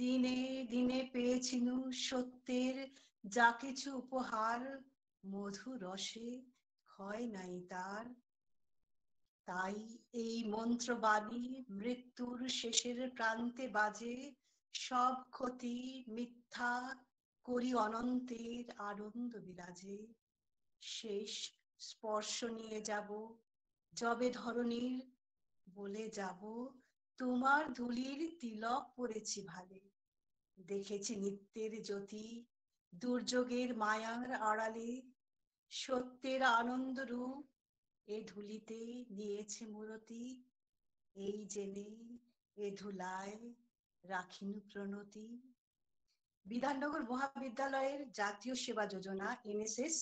দিনে দিনে পেয়েছিনু সত্যের যা কিছু উপহার, মধু রসে ক্ষয় নাই তার। তাই এই মন্ত্রবাণী মৃত্যুর শেষের প্রান্তে বাজে, সব ক্ষতি মিথ্যা করি অনন্তের আনন্দ বিরাজে শেষ স্পর্শ নিয়ে যাব, যবে ধরনীর বলে যাব, তোমার ধুলির তিলক পড়েছি ভালে। দেখেছি নিত্যের জ্যোতি, দুর্যোগের মায়ার আড়ালে, সত্যের আনন্দ রূপ এ ধুলিতে নিয়েছে মূরতি। এই জেনে এ ধুলায় রাখিনু প্রণতি। বিধাননগর মহাবিদ্যালয়ের জাতীয় সেবা যোজনা, এনএসএস,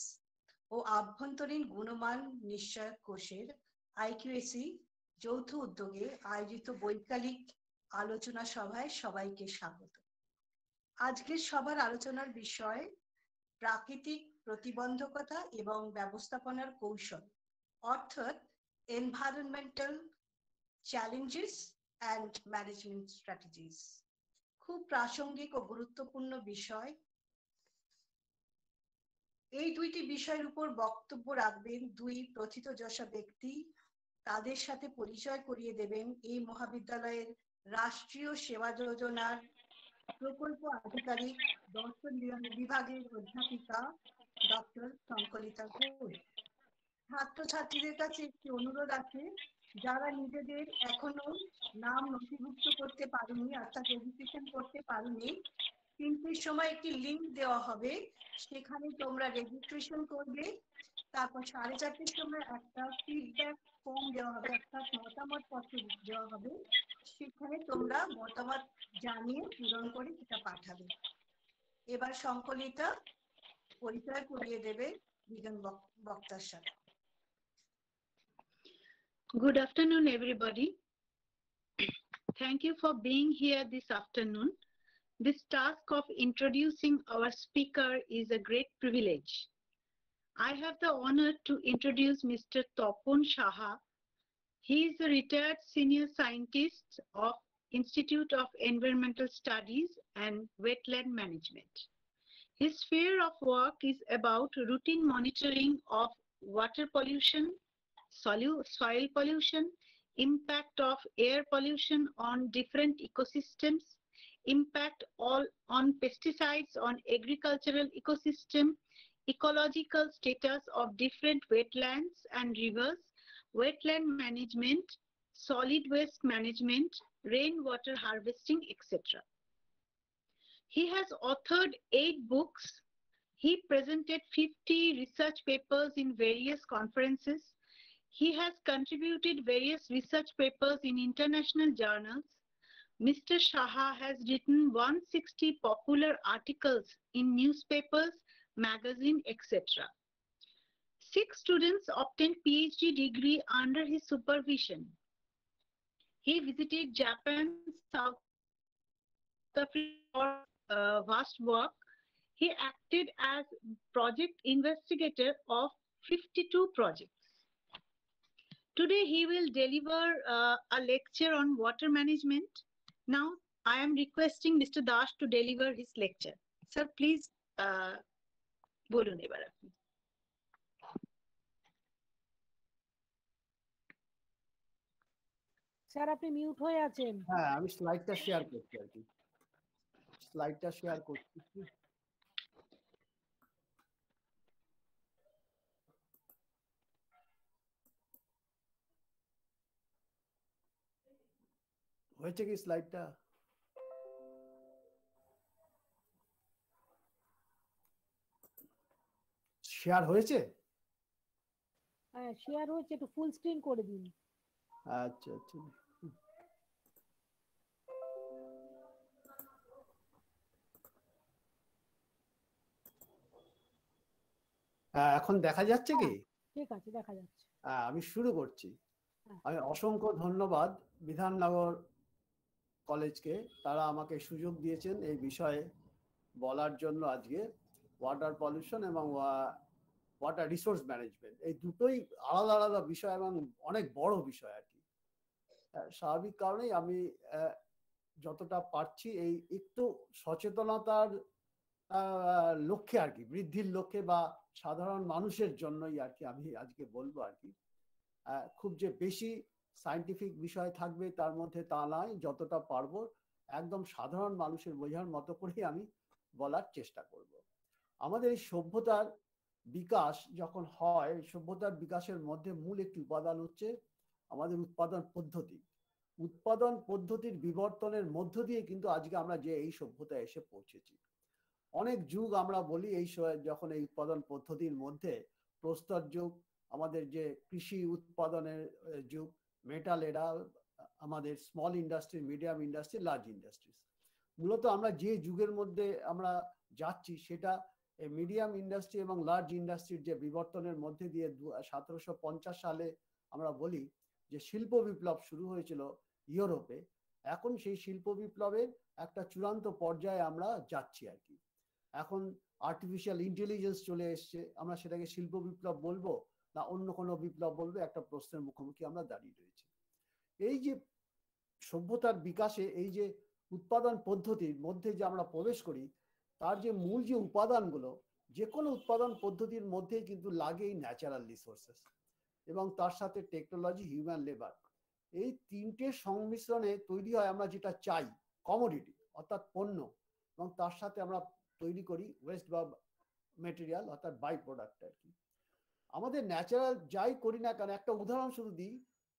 ও আভ্যন্তরীণ গুণমান নিশ্চয়ক কোষের আইকিউএসি যৌথ উদ্যোগে আয়োজিত বৈকালিক আলোচনা সভায় সবাইকে স্বাগত। আজকের সভার আলোচনার বিষয় প্রাকৃতিক প্রতিবন্ধকতা এবং ব্যবস্থাপনার কৌশল, অর্থাৎ environmental challenges and management strategies খুব প্রাসঙ্গিক ও গুরুত্বপূর্ণ বিষয়। এই দুইটি বিষয়ের উপর বক্তব্য রাখবেন দুই প্রথিতযশা ব্যক্তি। তাদের সাথে পরিচয় করিয়ে দেবেন এই মহাবিদ্যালয়ের রাষ্ট্রীয় সেবা যোজনার প্রকল্প আধিকারিক দর্শন বিভাগের অধ্যাপিকা ডক্টর শঙ্কলিতা ঘোষ। ছাত্রছাত্রীদের কাছে একটি অনুরোধ আছে, যারা নিজেদের এখনও নাম নথিভুক্ত করতে পারেনি, অর্থাৎ রেজিস্ট্রেশন করতে পারেনি তিনটের সময় একটি লিঙ্ক দেওয়া হবে, সেখানে তোমরা রেজিস্ট্রেশন করবে, তারপর সাড়ে চারটের সময় একটা ফিডব্যাক ফর্ম দেওয়া হবে, একটা মতামত পত্র দেওয়া হবে। সেখানে তোমরা মতামত জানিয়ে পূরণ করে সেটা পাঠাবে এবার সংকলিতা পরিচয় করিয়ে দেবে দুজন বক্তার সাথে Good afternoon, everybody. Thank you for being here this afternoon. This task of introducing our speaker is a great privilege. I have the honor to introduce Mr. Topon Shaha. He is a retired senior scientist of Institute of Environmental Studies and Wetland Management. His sphere of work is about routine monitoring of water pollution, soil pollution, impact of air pollution on different ecosystems, impact all on pesticides on agricultural ecosystem, ecological status of different wetlands and rivers, wetland management, solid waste management, rainwater harvesting, etc. He has authored eight books. He presented 50 research papers in various conferences. He has contributed various research papers in international journals. Mr. Shaha has written 160 popular articles in newspapers, magazine, etc. Six students obtained PhD degree under his supervision. He visited Japan, South Africa for uh, vast work. He acted as project investigator of 52 projects. Today he will deliver uh, a lecture on water management. Now I am requesting Mr. Dash to deliver his lecture. Sir, please uh, বলুন এবার আপনি sir আপনি mute হয়ে আছেন। হ্যাঁ আমি স্লাইডটা share করছি আর কি। স্লাইডটা শেয়ার করছি। হয়েছে কি স্লাইডটা শেয়ার হয়েছে? হ্যাঁ শেয়ার হয়েছে একটু ফুল স্ক্রিন করে দিন। আচ্ছা আচ্ছা। এখন দেখা যাচ্ছে কি? ঠিক আছে দেখা যাচ্ছে। আমি শুরু করছি। আমি অসংখ্য ধন্যবাদ বিধাননগর কলেজকে। তারা আমাকে সুযোগ দিয়েছেন এই বিষয়ে বলার জন্য আজকে। ওয়াটার পলিউশন এবং ওয়াটার রিসোর্স ম্যানেজমেন্ট। এই দুটোই আলাদা আলাদা বিষয় এবং অনেক বড় বিষয় আর কি। স্বাভাবিক কারণেই আমি যতটা পারছি এই একটু সচেতনতার লক্ষ্যে আর কি, বৃদ্ধির লক্ষ্যে বা সাধারণ মানুষের জন্যই আর কি আমি আজকে বলব আর কি। খুব যে বেশি সাইন্টিফিক বিষয় থাকবে তার মধ্যে তা নয়, যতটা পারব একদম সাধারণ মানুষের বোঝার মতো করেই আমি বলার চেষ্টা করব। আমাদের এই সভ্যতার বিকাশ যখন হয়, সভ্যতার বিকাশের মধ্যে মূল একটি উপাদান হচ্ছে আমাদের উৎপাদন পদ্ধতি। উৎপাদন পদ্ধতির বিবর্তনের মধ্য দিয়ে কিন্তু আজকে আমরা যে এই সভ্যতায় এসে পৌঁছেছি। অনেক যুগ আমরা বলি এই যখন এই উৎপাদন পদ্ধতির মধ্যে প্রস্তর যুগ, আমাদের যে কৃষি উৎপাদনের যুগ মেটাল এরা আমাদের small industry medium industry large industries মূলত আমরা যে যুগের মধ্যে আমরা যাচ্ছি, সেটা মিডিয়াম ইন্ডাস্ট্রি এবং লার্জ ইন্ডাস্ট্রির যে বিবর্তনের মধ্যে দিয়ে সতেরোশো পঞ্চাশ সালে আমরা বলি যে শিল্প বিপ্লব শুরু হয়েছিল ইউরোপে। এখন সেই শিল্প বিপ্লবের একটা চূড়ান্ত পর্যায়ে আমরা যাচ্ছি আর কি। এখন আর্টিফিশিয়াল ইন্টেলিজেন্স চলে এসছে। আমরা সেটাকে শিল্প বিপ্লব বলব না অন্য কোনো বিপ্লব বলব? একটা প্রশ্নের মুখোমুখি আমরা দাঁড়িয়ে রয়েছি। এই যে সভ্যতার বিকাশে, এই যে উৎপাদন পদ্ধতির মধ্যে যে আমরা প্রবেশ করি, তার যে মূল যে উপাদানগুলো, যে কোনো উৎপাদন পদ্ধতির মধ্যেই কিন্তু লাগে এই ন্যাচারাল রিসোর্সেস এবং তার সাথে টেকনোলজি হিউম্যান লেবার এই তিনটে সংমিশ্রণে তৈরি হয় আমরা যেটা চাই কমোডিটি অর্থাৎ পণ্য, এবং তার সাথে আমরা তৈরি করি ওয়েস্ট বা মেটেরিয়াল অর্থাৎ বাই প্রোডাক্ট আর কি। আমাদের ন্যাচারাল যাই করি না কেন, একটা উদাহরণ শুধু দিই।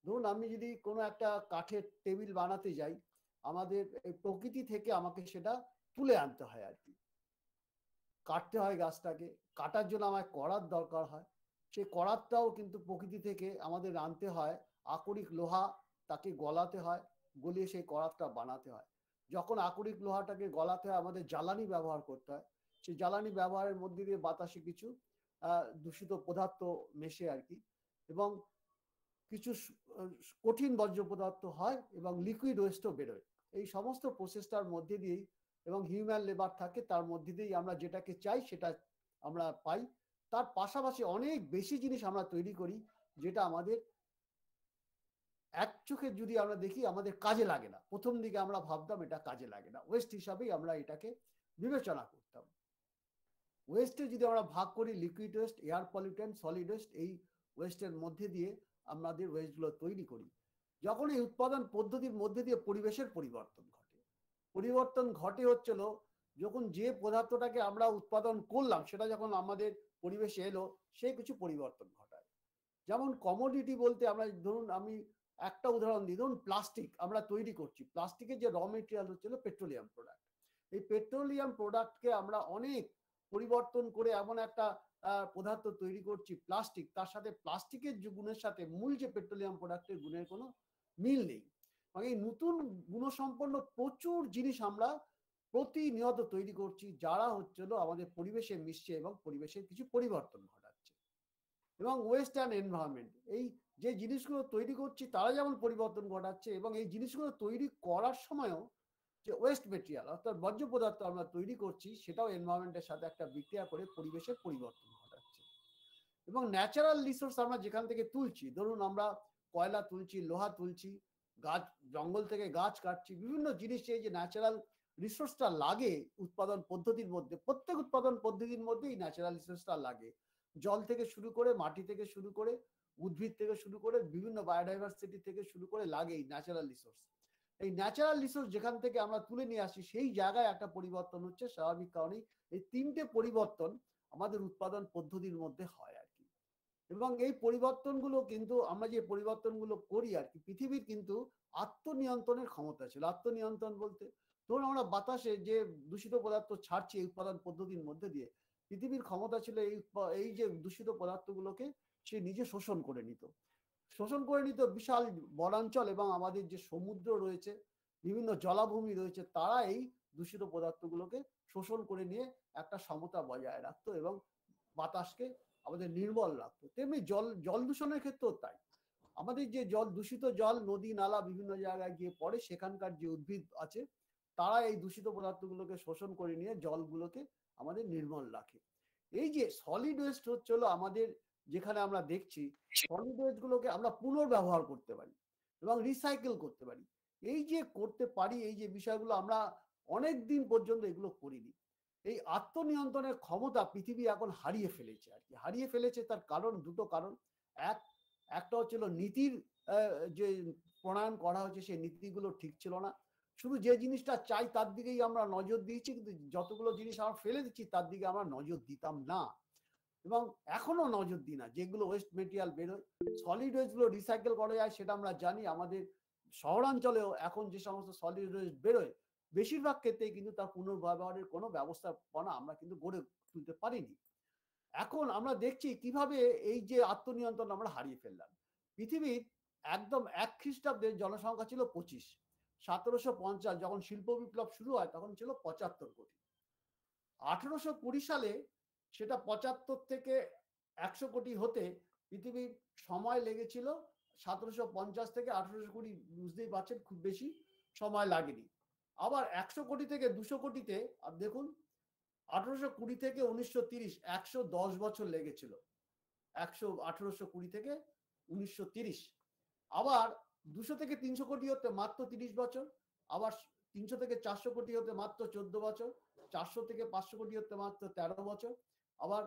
ধরুন আমি যদি কোনো একটা কাঠের টেবিল বানাতে যাই, আমাদের প্রকৃতি থেকে আমাকে সেটা তুলে আনতে হয় আর কি। কাটতে হয় গাছটাকে, কাটার জন্য আমার করার দরকার হয়। সেই করাতটাও কিন্তু প্রকৃতি থেকে আমাদের আনতে হয়। আকরিক লোহা তাকে গলাতে হয়, গলিয়ে সেই করাতটা বানাতে হয়। যখন আকরিক লোহাটাকে গলাতে হয়, আমাদের জ্বালানি ব্যবহার করতে হয়। সেই জ্বালানি ব্যবহারের মধ্যে দিয়ে বাতাসে কিছু দূষিত পদার্থ মেশে আর কি। এবং কিছু কঠিন বর্জ্য পদার্থ হয় এবং লিকুইড ওয়েস্টও বেরোয়। এই সমস্ত প্রসেসটার মধ্যে দিয়েই এবং হিউম্যান লেবার থাকে, তার মধ্যে দিয়েই আমরা যেটাকে চাই, সেটা আমরা পাই। তার পাশাপাশি অনেক বেশি জিনিস আমরা তৈরি করি, যেটা আমাদের এক চোখে যদি আমরা দেখি, আমাদের কাজে লাগে না। প্রথম দিকে আমরা ভাবতাম এটা কাজে লাগে না। ওয়েস্ট হিসাবেই আমরা এটাকে বিবেচনা করতাম। ওয়েস্টে যদি আমরা ভাগ করি liquid waste air pollutant solid waste এই ওয়েস্টের মধ্যে দিয়ে আমাদের ওয়েস্টগুলো তৈরি করি, যখন এই উৎপাদন পদ্ধতির মধ্যে দিয়ে পরিবেশের পরিবর্তন ঘটে। পরিবর্তন ঘটে হচ্ছিল যখন যে পদার্থটাকে আমরা উৎপাদন করলাম, সেটা যখন আমাদের পরিবেশে এলো সে কিছু পরিবর্তন ঘটায়। যেমন কমোডিটি বলতে আমরা, ধরুন আমি একটা উদাহরণ দিই। ধরুন প্লাস্টিক আমরা তৈরি করছি। প্লাস্টিকের যে র মেটেরিয়াল হচ্ছিল পেট্রোলিয়াম প্রোডাক্ট এই পেট্রোলিয়াম প্রোডাক্টকে আমরা অনেক পরিবর্তন করে এমন একটা পদার্থ তৈরি করছি প্লাস্টিক তার সাথে প্লাস্টিকের গুণের সাথে মূল যে পেট্রোলিয়াম প্রোডাক্টের গুণের কোনো মিল নেই। মানে এই নতুন গুণসম্পন্ন প্রচুর জিনিস আমরা প্রতিনিয়ত তৈরি করছি, যারা হচ্ছিল আমাদের পরিবেশে মিশছে এবং পরিবেশের কিছু পরিবর্তন ঘটাচ্ছে। এবং ওয়েস্টার্ন এনভায়রনমেন্ট এই যে জিনিসগুলো তৈরি করছি তারা যেমন পরিবর্তন ঘটাচ্ছে এবং এই জিনিসগুলো তৈরি করার সময়ও যে ওয়েস্ট মেটেরিয়াল অর্থাৎ বর্জ্য পদার্থ আমরা তৈরি করছি, সেটাও এনভায়রনমেন্টের সাথে একটা বিক্রিয়া করে পরিবেশের পরিবর্তন ঘটাচ্ছে। এবং ন্যাচারাল রিসোর্স আমরা যেখান থেকে তুলছি, ধরুন আমরা কয়লা তুলছি, লোহা তুলছি, গাছ, জঙ্গল থেকে গাছ কাটছি, বিভিন্ন জিনিস এই যে ন্যাচারাল রিসোর্সটা লাগে উৎপাদন পদ্ধতির মধ্যে, প্রত্যেক উৎপাদন পদ্ধতির মধ্যেই ন্যাচারাল রিসোর্সটা লাগে। জল থেকে শুরু করে, মাটি থেকে শুরু করে উদ্ভিদ থেকে শুরু করে বিভিন্ন বায়োডাইভার্সিটি থেকে শুরু করে লাগে এই ন্যাচারাল রিসোর্স এই ন্যাচারাল রিসোর্স যেখান থেকে আমরা তুলে নিয়ে আসি, সেই জায়গায় একটা পরিবর্তন হচ্ছে। স্বাভাবিক কারণেই এই তিনটে পরিবর্তন আমাদের উৎপাদন পদ্ধতির মধ্যে হয় আর কি। এবং এই পরিবর্তনগুলো কিন্তু আমরা যে পরিবর্তনগুলো করি আর কি, পৃথিবীর কিন্তু আত্মনিয়ন্ত্রণের ক্ষমতা ছিল। আত্মনিয়ন্ত্রণ বলতে ধরুন আমরা বাতাসে যে দূষিত পদার্থ ছাড়ছি এই উৎপাদন পদ্ধতির মধ্যে দিয়ে, পৃথিবীর ক্ষমতা ছিল এই এই যে দূষিত পদার্থগুলোকে সে নিজে শোষণ করে নিত। শোষণ করে নিত বিশাল বনাঞ্চল এবং আমাদের যে সমুদ্র রয়েছে, বিভিন্ন জলাভূমি রয়েছে, তারা এই দূষিত পদার্থগুলোকে শোষণ করে নিয়ে একটা সমতা বজায় রাখতো এবং বাতাসকে আমাদের নির্মল রাখতো। তেমনি জল জল দূষণের ক্ষেত্রেও তাই। আমাদের যে জল, দূষিত জল, নদী, নালা বিভিন্ন জায়গায় গিয়ে পড়ে, সেখানকার যে উদ্ভিদ আছে, তারা এই দূষিত পদার্থগুলোকে শোষণ করে নিয়ে জলগুলোকে আমাদের নির্মল রাখে। এই যে সলিড ওয়েস্ট হচ্ছে হলো আমাদের যেখানে আমরা দেখছি সলিড ওয়েস্ট গুলোকে আমরা পুনর্ব্যবহার করতে পারি এবং রিসাইকেল করতে পারি। এই যে করতে পারি এই যে বিষয়গুলো আমরা অনেক দিন পর্যন্ত এগুলো করিনি। এই আত্মনিয়ন্ত্রণের ক্ষমতা পৃথিবী এখন হারিয়ে ফেলেছে আর কি। হারিয়ে ফেলেছে তার কারণ দুটো কারণ। এক একটা হচ্ছিল নীতির যে প্রণয়ন করা হয়েছে সেই নীতিগুলো ঠিক ছিল না। শুধু যে জিনিসটা চাই তার দিকেই আমরা নজর দিয়েছি কিন্তু যতগুলো জিনিস আমরা ফেলে দিচ্ছি তার দিকে আমরা নজর দিতাম না। এবং এখনও নজর দিই না যেগুলো ওয়েস্ট মেটেরিয়াল বেরোয়। সলিড ওয়েস্টগুলো রিসাইকেল করা যায়, সেটা আমরা জানি। আমাদের শহরাঞ্চলেও এখন যে সমস্ত সলিড ওয়েস্ট বেরোয়, বেশিরভাগ ক্ষেত্রে কিন্তু তার পুনর্ব্যবহারের কোনো ব্যবস্থাপনা আমরা কিন্তু গড়ে তুলতে পারিনি। এখন আমরা দেখছি কীভাবে এই যে আত্মনিয়ন্ত্রণ আমরা হারিয়ে ফেললাম। পৃথিবীর একদম এক খ্রিস্টাব্দের জনসংখ্যা ছিল পঁচিশ। সতেরোশো পঞ্চাশ যখন শিল্প বিপ্লব শুরু হয়, তখন ছিল পঁচাত্তর কোটি। আঠেরোশো কুড়ি সালে সেটা পঁচাত্তর থেকে একশো কোটি হতে পৃথিবীর সময় লেগেছিল। সতেরোশো পঞ্চাশ থেকে আঠেরোশো কোটি বুঝতেই পারছেন, খুব বেশি সময় লাগেনি। আবার একশো কোটি থেকে দুশো কোটিতে, আর দেখুন, আঠেরোশো কুড়ি থেকে উনিশশো তিরিশ, একশো দশ বছর লেগেছিল। একশো আঠেরোশো কুড়ি থেকে উনিশশো তিরিশ। আবার দুশো থেকে তিনশো কোটি হতে মাত্র তিরিশ বছর, আবার তিনশো থেকে চারশো কোটি হতে মাত্র চোদ্দ বছর, চারশো থেকে পাঁচশো কোটি হতে মাত্র তেরো বছর আবার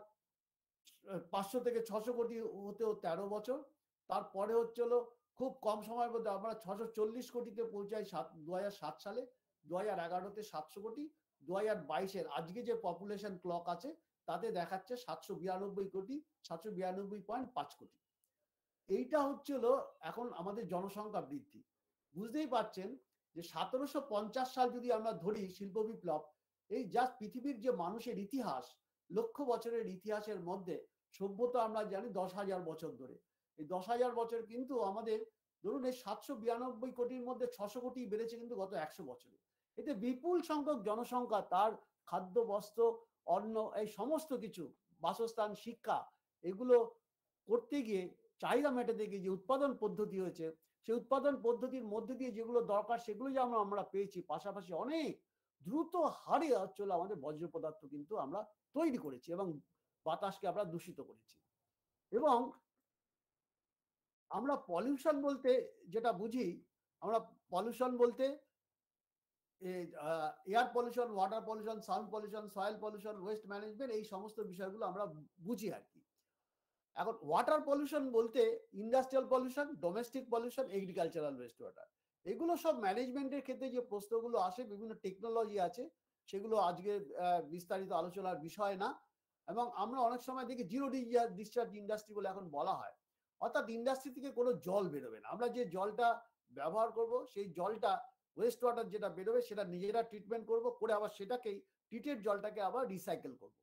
পাঁচশো থেকে ছশো কোটি হতেও তেরো বছর। তারপরে হচ্ছিল খুব কম সময়ের মধ্যে আমরা ছশো চল্লিশ কোটিতে পৌঁছাই সাত দু সাত সালে। দু হাজার এগারোতে সাতশো কোটি দু হাজার বাইশের আজকে যে পপুলেশন ক্লক আছে, তাতে দেখাচ্ছে সাতশো বিরানব্বই কোটি, সাতশো বিরানব্বই পয়েন্ট পাঁচ কোটি। এইটা হচ্ছিল এখন আমাদের জনসংখ্যা বৃদ্ধি। বুঝতেই পারছেন যে সতেরোশো পঞ্চাশ সাল যদি আমরা ধরি শিল্প বিপ্লব, এই জাস্ট পৃথিবীর যে মানুষের ইতিহাস লক্ষ বছরের ইতিহাসের মধ্যে সভ্যতা আমরা জানি দশ হাজার বছর ধরে। এই দশ হাজার বছর কিন্তু আমাদের ধরুন এই সাতশো বিরানব্বই কোটির মধ্যে ছশো কোটি বেড়েছে কিন্তু গত একশো বছরে। এতে বিপুল সংখ্যক জনসংখ্যা, তার খাদ্য, বস্ত্র, অন্ন, এই সমস্ত কিছু, বাসস্থান, শিক্ষা, এগুলো করতে গিয়ে, চাহিদা মেটাতে গিয়ে যে উৎপাদন পদ্ধতি হয়েছে, সেই উৎপাদন পদ্ধতির মধ্যে দিয়ে যেগুলো দরকার, সেগুলো যে আমরা আমরা পেয়েছি, পাশাপাশি অনেক দ্রুত হারে চলে আমাদের বজ্র পদার্থ কিন্তু আমরা তৈরি করেছি এবং বাতাসকে আমরা দূষিত করেছি। এবং আমরা পলিউশন বলতে যেটা বুঝি, আমরা পলিউশন বলতে air pollution water pollution sound pollution soil pollution waste management এই সমস্ত বিষয়গুলো আমরা বুঝি আর কি এখন ওয়াটার পলিউশন বলতে industrial pollution domestic pollution agricultural waste water এগুলো সব ম্যানেজমেন্টের ক্ষেত্রে যে প্রশ্নগুলো আসে, বিভিন্ন টেকনোলজি আছে, সেগুলো আজকে বিস্তারিত আলোচনার বিষয় না। এবং আমরা অনেক সময় দেখি জিরো ডিসচার্জ ইন্ডাস্ট্রি বলে এখন বলা হয়। অর্থাৎ ইন্ডাস্ট্রি থেকে কোনো জল বেরোবে না। আমরা যে জলটা ব্যবহার করব, সেই জলটা ওয়েস্ট ওয়াটার যেটা বেরোবে, সেটা নিজেরা ট্রিটমেন্ট করব, করে আবার সেটাকেই ট্রিটেড জলটাকে আবার রিসাইকেল করব।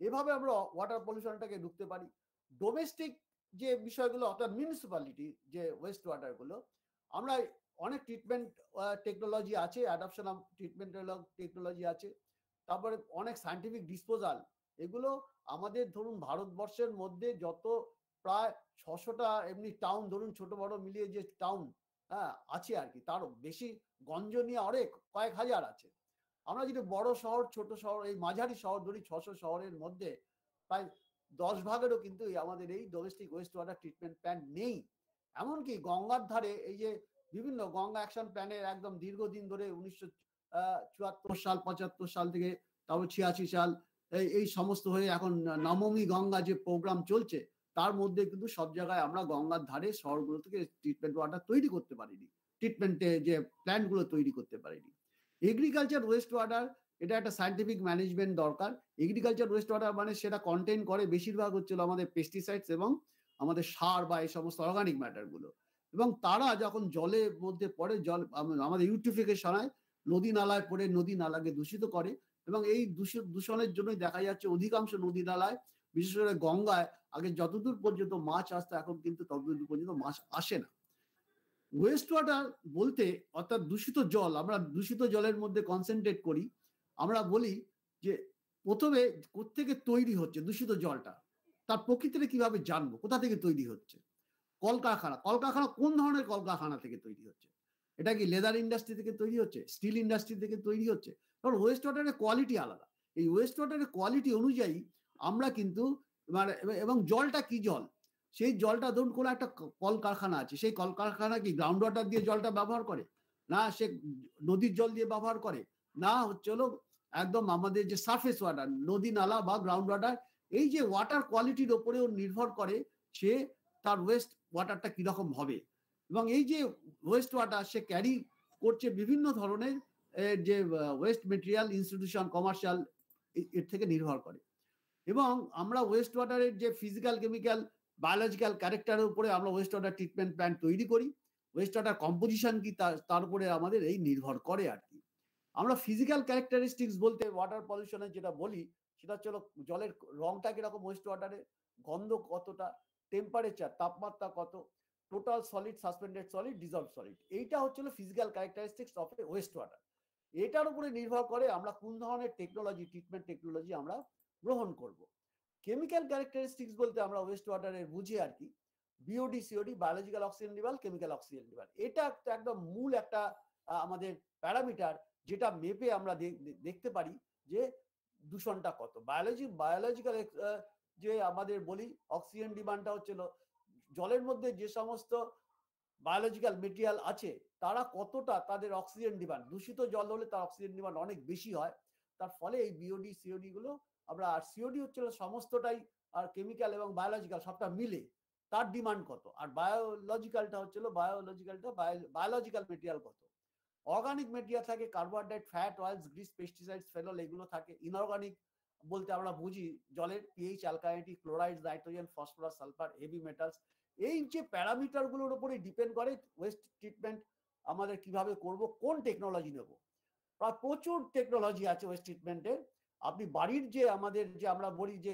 এভাবে আমরা ওয়াটার পলিউশনটাকে ঢুকতে পারি। ডোমেস্টিক যে বিষয়গুলো, অর্থাৎ মিউনিসিপ্যালিটি যে ওয়েস্ট ওয়াটারগুলো আমরা অনেক ট্রিটমেন্ট টেকনোলজি আছে অ্যাডাপশন অফ ট্রিটমেন্ট টেকনোলজি আছে, তারপরে অনেক সায়েন্টিফিক ডিসপোজাল এগুলো আমাদের ধরুন ভারতবর্ষের মধ্যে যত প্রায় ছশোটা এমনি টাউন ধরুন ছোট বড় মিলিয়ে যে টাউন হ্যাঁ আছে আর কি, তারও বেশি গঞ্জ নিয়ে অনেক, কয়েক হাজার আছে। আমরা যদি বড় শহর, ছোট শহর, এই মাঝারি শহর ধরি, ছশো শহরের মধ্যে প্রায় দশ ভাগেরও কিন্তু আমাদের এই domestic waste water treatment plant নেই। এমনকি গঙ্গার ধারে এই যে বিভিন্ন গঙ্গা অ্যাকশন প্ল্যানের একদম দীর্ঘদিন ধরে উনিশশো চুয়াত্তর সাল, পঁচাত্তর সাল থেকে তারপর ছিয়াশি সাল, এই সমস্ত হয়ে এখন নবমী গঙ্গা যে প্রোগ্রাম চলছে, তার মধ্যে কিন্তু সব জায়গায় আমরা গঙ্গার ধারে শহরগুলো থেকে ট্রিটমেন্ট ওয়াটার তৈরি করতে পারিনি। ট্রিটমেন্টে যে প্ল্যান্টগুলো তৈরি করতে পারিনি। এগ্রিকালচার ওয়েস্ট ওয়াটার এটা একটা সাইন্টিফিক ম্যানেজমেন্ট দরকার। এগ্রিকালচার ওয়েস্ট ওয়াটার মানে সেটা কন্টেন করে বেশিরভাগ হচ্ছিল আমাদের পেস্টিসাইডস এবং আমাদের সার বা এই সমস্ত অর্গানিক ম্যাটারগুলো এবং তারা যখন জলের মধ্যে পড়ে, জল আমাদের ইউটিফিকেশন হয় নদী নালায় পড়ে, নদী নালাকে দূষিত করে এবং এই দূষণের জন্যই দেখা যাচ্ছে অধিকাংশ নদী নালায়, বিশেষ করে গঙ্গায়, আগে যতদূর পর্যন্ত মাছ আসতো, এখন কিন্তু ততদূর পর্যন্ত মাছ আসে না। ওয়েস্ট ওয়াটার বলতে অর্থাৎ দূষিত জল, আমরা দূষিত জলের মধ্যে কনসেন্ট্রেট করি, আমরা বলি যে প্রথমে কোথেকে তৈরি হচ্ছে দূষিত জলটা? তার প্রকৃতিতে কীভাবে জানব? কোথা থেকে তৈরি হচ্ছে? কলকারখানা কলকারখানা কোন ধরনের কলকারখানা থেকে তৈরি হচ্ছে? এটা কি লেদার ইন্ডাস্ট্রি থেকে তৈরি হচ্ছে? স্টিল ইন্ডাস্ট্রি থেকে তৈরি হচ্ছে? কারণ ওয়েস্ট ওয়াটারের কোয়ালিটি আলাদা। এই ওয়েস্ট ওয়াটারের কোয়ালিটি অনুযায়ী আমরা কিন্তু মানে এবং জলটা কি জল? সেই জলটা ধরুন কোনো একটা কলকারখানা আছে, সেই কলকারখানা কি গ্রাউন্ড ওয়াটার দিয়ে জলটা ব্যবহার করে? না সে নদীর জল দিয়ে ব্যবহার করে? না হচ্ছে হলো একদম আমাদের যে সারফেস ওয়াটার নদী নালা বা গ্রাউন্ড ওয়াটার এই যে ওয়াটার কোয়ালিটির ওপরেও নির্ভর করে সে তার ওয়েস্ট ওয়াটারটা কীরকম হবে? এবং এই যে ওয়েস্ট ওয়াটার সে ক্যারি করছে বিভিন্ন ধরনের যে ওয়েস্ট মেটেরিয়াল ইনস্টিটিউশন কমার্শিয়াল এর থেকে নির্ভর করে। এবং আমরা ওয়েস্ট ওয়াটারের যে ফিজিক্যাল কেমিক্যাল বায়োলজিক্যাল ক্যারেক্টারের উপরে আমরা ওয়েস্ট ওয়াটার ট্রিটমেন্ট প্ল্যান তৈরি করি। ওয়েস্ট ওয়াটার কম্পোজিশন কি তার উপরে আমাদের এই নির্ভর করে আর কি। আমরা ফিজিক্যাল ক্যারেক্টারিস্টিক্স বলতে ওয়াটার পলিউশনের যেটা বলি, সেটা হচ্ছে জলের রংটা কীরকম ওয়েস্ট ওয়াটারে গন্ধ কতটা টেম্পারেচার তাপমাত্রা কত? Total solid suspended solid dissolve solid এইটা হচ্ছিল physical characteristics of waste water এটার উপরে নির্ভর করে আমরা কোন ধরনের টেকনোলজি ট্রিটমেন্ট টেকনোলজি আমরা গ্রহণ করব। কেমিক্যাল ক্যারেক্টারিস্টিক্স বলতে আমরা ওয়েস্ট ওয়াটারের বুঝি আর কি। BOD COD biological oxygen level chemical oxygen level এটা একদম মূল একটা আমাদের প্যারামিটার যেটা মেপে আমরা দেখতে পারি যে দূষণটা কত। বায়োলজি বায়োলজিক্যাল যে আমাদের বলি অক্সিজেন ডিমান্ডটা হচ্ছিল জলের মধ্যে যে সমস্ত বায়োলজিক্যাল মেটেরিয়াল আছে, তারা কতটা তাদের অক্সিজেন ডিমান্ড দূষিত জল হলে তার অক্সিজেন ডিমান্ড অনেক বেশি হয়। তার ফলে এই বিওডি সিওডি গুলো আমরা, আর সিওডি হচ্ছিল সমস্তটাই, আর কেমিক্যাল এবং বায়োলজিক্যাল সবটা মিলে তার ডিমান্ড কত? আর বায়োলজিক্যালটা হচ্ছিল বায়োলজিক্যালটা বায়োলজিক্যাল মেটেরিয়াল কত? অর্গানিক মেটেরিয়াল থাকে carbohydrate fat oils grease pesticides phenol এগুলো থাকে ইনঅর্গানিক বলতে আমরা বুঝি জলের pH alkalinity chloride nitrogen phosphorus sulphur heavy metals এই যে প্যারামিটারগুলোর উপরে ডিপেন্ড করে ওয়েস্ট ট্রিটমেন্ট আমাদের কীভাবে করব, কোন টেকনোলজি নেব। প্রায় প্রচুর টেকনোলজি আছে ওয়েস্ট ট্রিটমেন্টের আপনি বাড়ির যে আমাদের যে আমরা বলি যে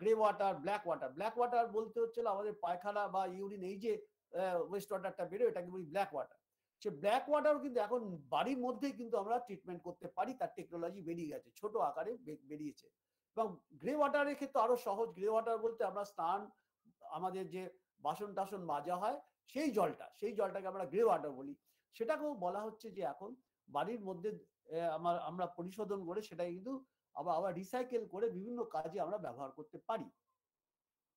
grey water black water black water বলতে হচ্ছিল আমাদের পায়খানা বা ইউরিন এই যে ওয়েস্ট ওয়াটারটা বেরোয়, এটাকে বলি ব্ল্যাক ওয়াটার সে ব্ল্যাক ওয়াটারও কিন্তু এখন বাড়ির মধ্যেই কিন্তু আমরা ট্রিটমেন্ট করতে পারি, তার টেকনোলজি বেরিয়ে গেছে, ছোট আকারে বেরিয়েছে। এবং গ্রে ওয়াটারের ক্ষেত্রে আরও সহজ গ্রে ওয়াটার বলতে আমরা স্নান, আমাদের যে বাসন টাসন মাজা হয়, সেই জলটা, সেই জলটাকে আমরা গ্রে ওয়াটার বলি। সেটাকেও বলা হচ্ছে যে এখন বাড়ির মধ্যে আমার আমরা পরিশোধন করে সেটাকে কিন্তু আবার আবার রিসাইকেল করে বিভিন্ন কাজে আমরা ব্যবহার করতে পারি।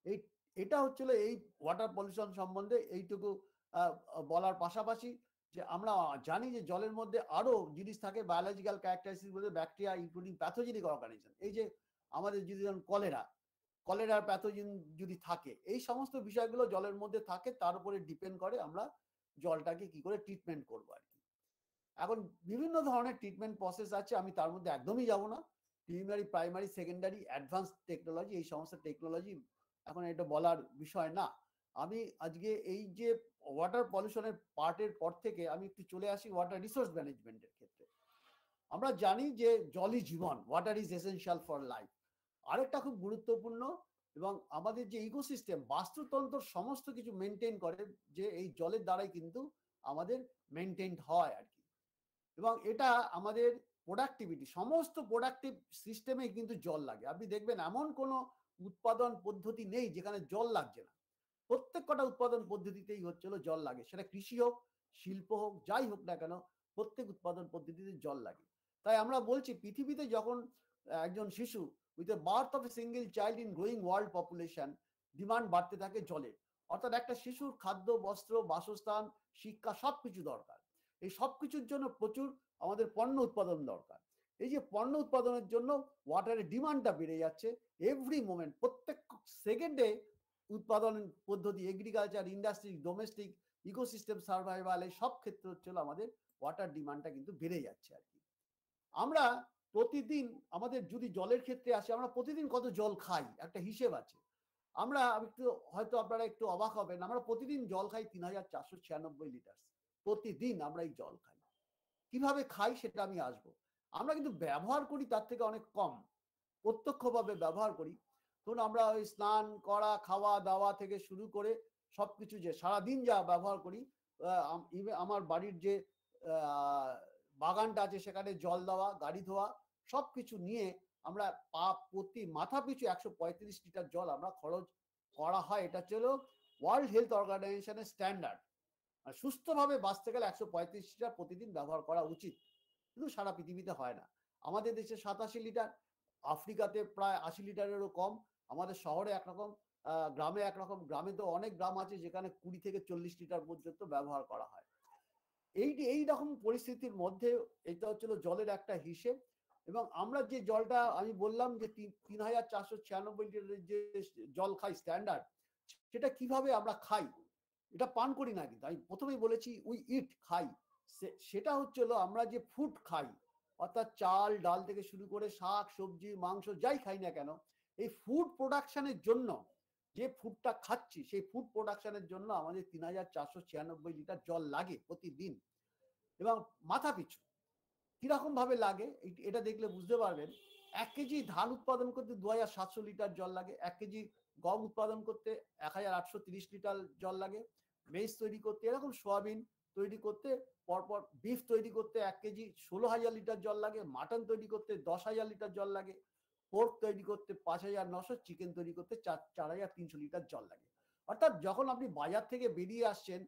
এই, এটা হচ্ছিল এই ওয়াটার পলিউশন সম্বন্ধে এইটুকু বলার পাশাপাশি যে আমরা জানি যে জলের মধ্যে আরও জিনিস থাকে বায়োলজিক্যাল ক্যারেক্টারিস্টিক বলতে ব্যাকটেরিয়া ইনক্লুডিং প্যাথোজেনিক অর্গানিজম এই যে আমাদের যদি যেমন কলেরা কলেরার প্যাথোজেন যদি থাকে, এই সমস্ত বিষয়গুলো জলের মধ্যে থাকে, তার উপরে ডিপেন্ড করে আমরা জলটাকে কি করে ট্রিটমেন্ট করব আর কি। এখন বিভিন্ন ধরনের ট্রিটমেন্ট প্রসেস আছে, আমি তার মধ্যে একদমই যাব না। Preliminary primary secondary advance technology এই সমস্ত টেকনোলজি এখন এটা বলার বিষয় না। আমি আজকে এই যে ওয়াটার পলিউশনের পার্টের পর থেকে আমি একটু চলে আসি ওয়াটার রিসোর্স ম্যানেজমেন্টের ক্ষেত্রে। আমরা জানি যে জলই জীবন water is essential for life আরেকটা খুব গুরুত্বপূর্ণ এবং আমাদের যে ইকোসিস্টেম বাস্তুতন্ত্র সমস্ত কিছু মেনটেন করে যে এই জলের দ্বারাই কিন্তু আমাদের মেনটেন হয় আর কি। এবং এটা আমাদের প্রোডাক্টিভিটি সমস্ত প্রোডাক্টিভ সিস্টেমে কিন্তু জল লাগে। আপনি দেখবেন এমন কোনো উৎপাদন পদ্ধতি নেই যেখানে জল লাগছে না। প্রত্যেক কটা উৎপাদন পদ্ধতিতেই হচ্ছিল জল লাগে। সেটা কৃষি হোক, শিল্প হোক, যাই হোক না কেন, প্রত্যেক উৎপাদন পদ্ধতিতে জল লাগে। তাই আমরা বলছি, পৃথিবীতে যখন একজন শিশু with a birth of a single child in growing world population demand বাড়তে থাকে জলের। অর্থাৎ একটা শিশুর খাদ্য, বস্ত্র, বাসস্থান, শিক্ষা সবকিছু দরকার। এই সবকিছুর জন্য প্রচুর আমাদের পণ্য উৎপাদন দরকার। এই যে পণ্য উৎপাদনের জন্য ওয়াটারের ডিমান্ডটা বেড়ে যাচ্ছে এভরি মোমেন্ট প্রত্যেক সেকেন্ডে উৎপাদন পদ্ধতি agriculture industry domestic ecosystem survival এই সব ক্ষেত্রে হচ্ছে আমাদের ওয়াটার ডিমান্ডটা কিন্তু বেড়ে যাচ্ছে আর কি। আমরা প্রতিদিন আমাদের যদি জলের ক্ষেত্রে আসে, আমরা প্রতিদিন কত জল খাই? একটা হিসেব আছে। আমরা একটু, হয়তো আপনারা একটু অবাক হবেন, আমরা প্রতিদিন জল খাই তিন হাজার চারশো ছিয়ানব্বই লিটার প্রতিদিন আমরা এই জল খাই। কীভাবে খাই সেটা আমি আসব। আমরা কিন্তু ব্যবহার করি তার থেকে অনেক কম। প্রত্যক্ষভাবে ব্যবহার করি। ধরুন আমরা ওই স্নান, করা, খাওয়া, দাওয়া থেকে শুরু করে সবকিছু যে সারাদিন যা ব্যবহার করি আমার বাড়ির যে বাগানটা আছে সেখানে জল দেওয়া, গাড়ি ধোয়া, সবকিছু নিয়ে আমরা পা প্রতি মাথা পিছু একশো পঁয়ত্রিশ লিটার জল আমরা খরচ করা হয়। এটা ছিল ওয়ার্ল্ড হেলথ অর্গানাইজেশনের স্ট্যান্ডার্ড সুস্থভাবে বাঁচতে গেলে একশো পঁয়ত্রিশ লিটার প্রতিদিন ব্যবহার করা উচিত। কিন্তু সারা পৃথিবীতে হয় না। আমাদের দেশে সাতাশি লিটার, আফ্রিকাতে প্রায় আশি লিটারেরও কম আমাদের শহরে একরকম গ্রামে একরকম গ্রামে তো অনেক গ্রাম আছে যেখানে কুড়ি থেকে চল্লিশ লিটার পর্যন্ত ব্যবহার করা হয়। এই এই রকম পরিস্থিতির মধ্যে এটা হচ্ছিল জলের একটা হিসেব এবং আমরা যে জলটা আমি বললাম যে তিন হাজার চারশো ছিয়ানব্বই লিটারের যে জল খাই স্ট্যান্ডার্ড সেটা কীভাবে আমরা খাই? এটা পান করি না কিন্তু। আমি প্রথমেই বলেছি উই ইট খাই। সেটা হচ্ছিল আমরা যে ফুড খাই, অর্থাৎ চাল, ডাল থেকে শুরু করে শাক, সবজি, মাংস, যাই খাই না কেন এই ফুড প্রোডাকশনের জন্য যে ফুডটা খাচ্ছি, সেই ফুড প্রোডাকশনের জন্য আমাদের তিন হাজার চারশো ছিয়ানব্বই লিটার জল লাগে প্রতিদিন এবং মাথা পিছু। কীরকম ভাবে লাগে? এটা দেখলে বুঝতে পারবেন। এক কেজি ধান উৎপাদন করতে দু হাজার সাতশো লিটার জল লাগে। এক কেজি গম উৎপাদন করতে এক হাজার আটশো তিরিশ লিটার জল লাগে। মেজ তৈরি করতে এরকম সোয়াবিন তৈরি করতে, পরপর বিফ তৈরি করতে এক কেজি ষোলো হাজার লিটার জল লাগে। মাটন তৈরি করতে দশ হাজার লিটার জল লাগে। পোর্ক তৈরি করতে পাঁচ হাজার নশো চিকেন তৈরি করতে চার চার হাজার তিনশো লিটার জল লাগে। অর্থাৎ যখন আপনি বাজার থেকে বেরিয়ে আসছেন,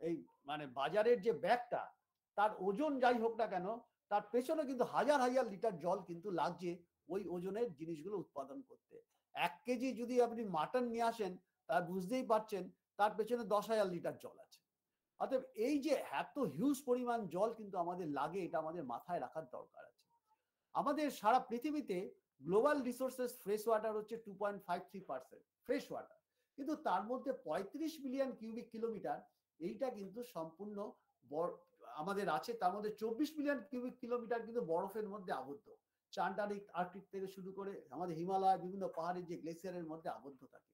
এই মানে বাজারের যে ব্যাগটা, তার ওজন যাই হোক না কেন, তার পেছনে কিন্তু হাজার হাজার লিটার জল কিন্তু লাগছে ওই ওজনের জিনিসগুলো উৎপাদন করতে। এক কেজি যদি আপনি মাটন নিয়ে আসেন, তা বুঝতেই পারছেন, তার পেছনে দশ হাজার লিটার জল আছে। অতএব এই যে এত হিউজ পরিমাণ জল কিন্তু আমাদের লাগে, এটা আমাদের মাথায় রাখার দরকার আছে। আমাদের সারা পৃথিবীতে গ্লোবাল রিসোর্সেস ফ্রেশ ওয়াটার হচ্ছে two point five three percent fresh water কিন্তু তার মধ্যে পঁয়ত্রিশ মিলিয়ন কিউবিক কিলোমিটার এইটা কিন্তু সম্পূর্ণ আমাদের আছে, তার মধ্যে চব্বিশ মিলিয়ন কিউবিক কিলোমিটার কিন্তু বরফের মধ্যে আবদ্ধ। চান্টারিক আর্কটিক থেকে শুরু করে আমাদের হিমালয়, বিভিন্ন পাহাড়ের যে গ্লেসিয়ারের মধ্যে আবদ্ধ থাকে।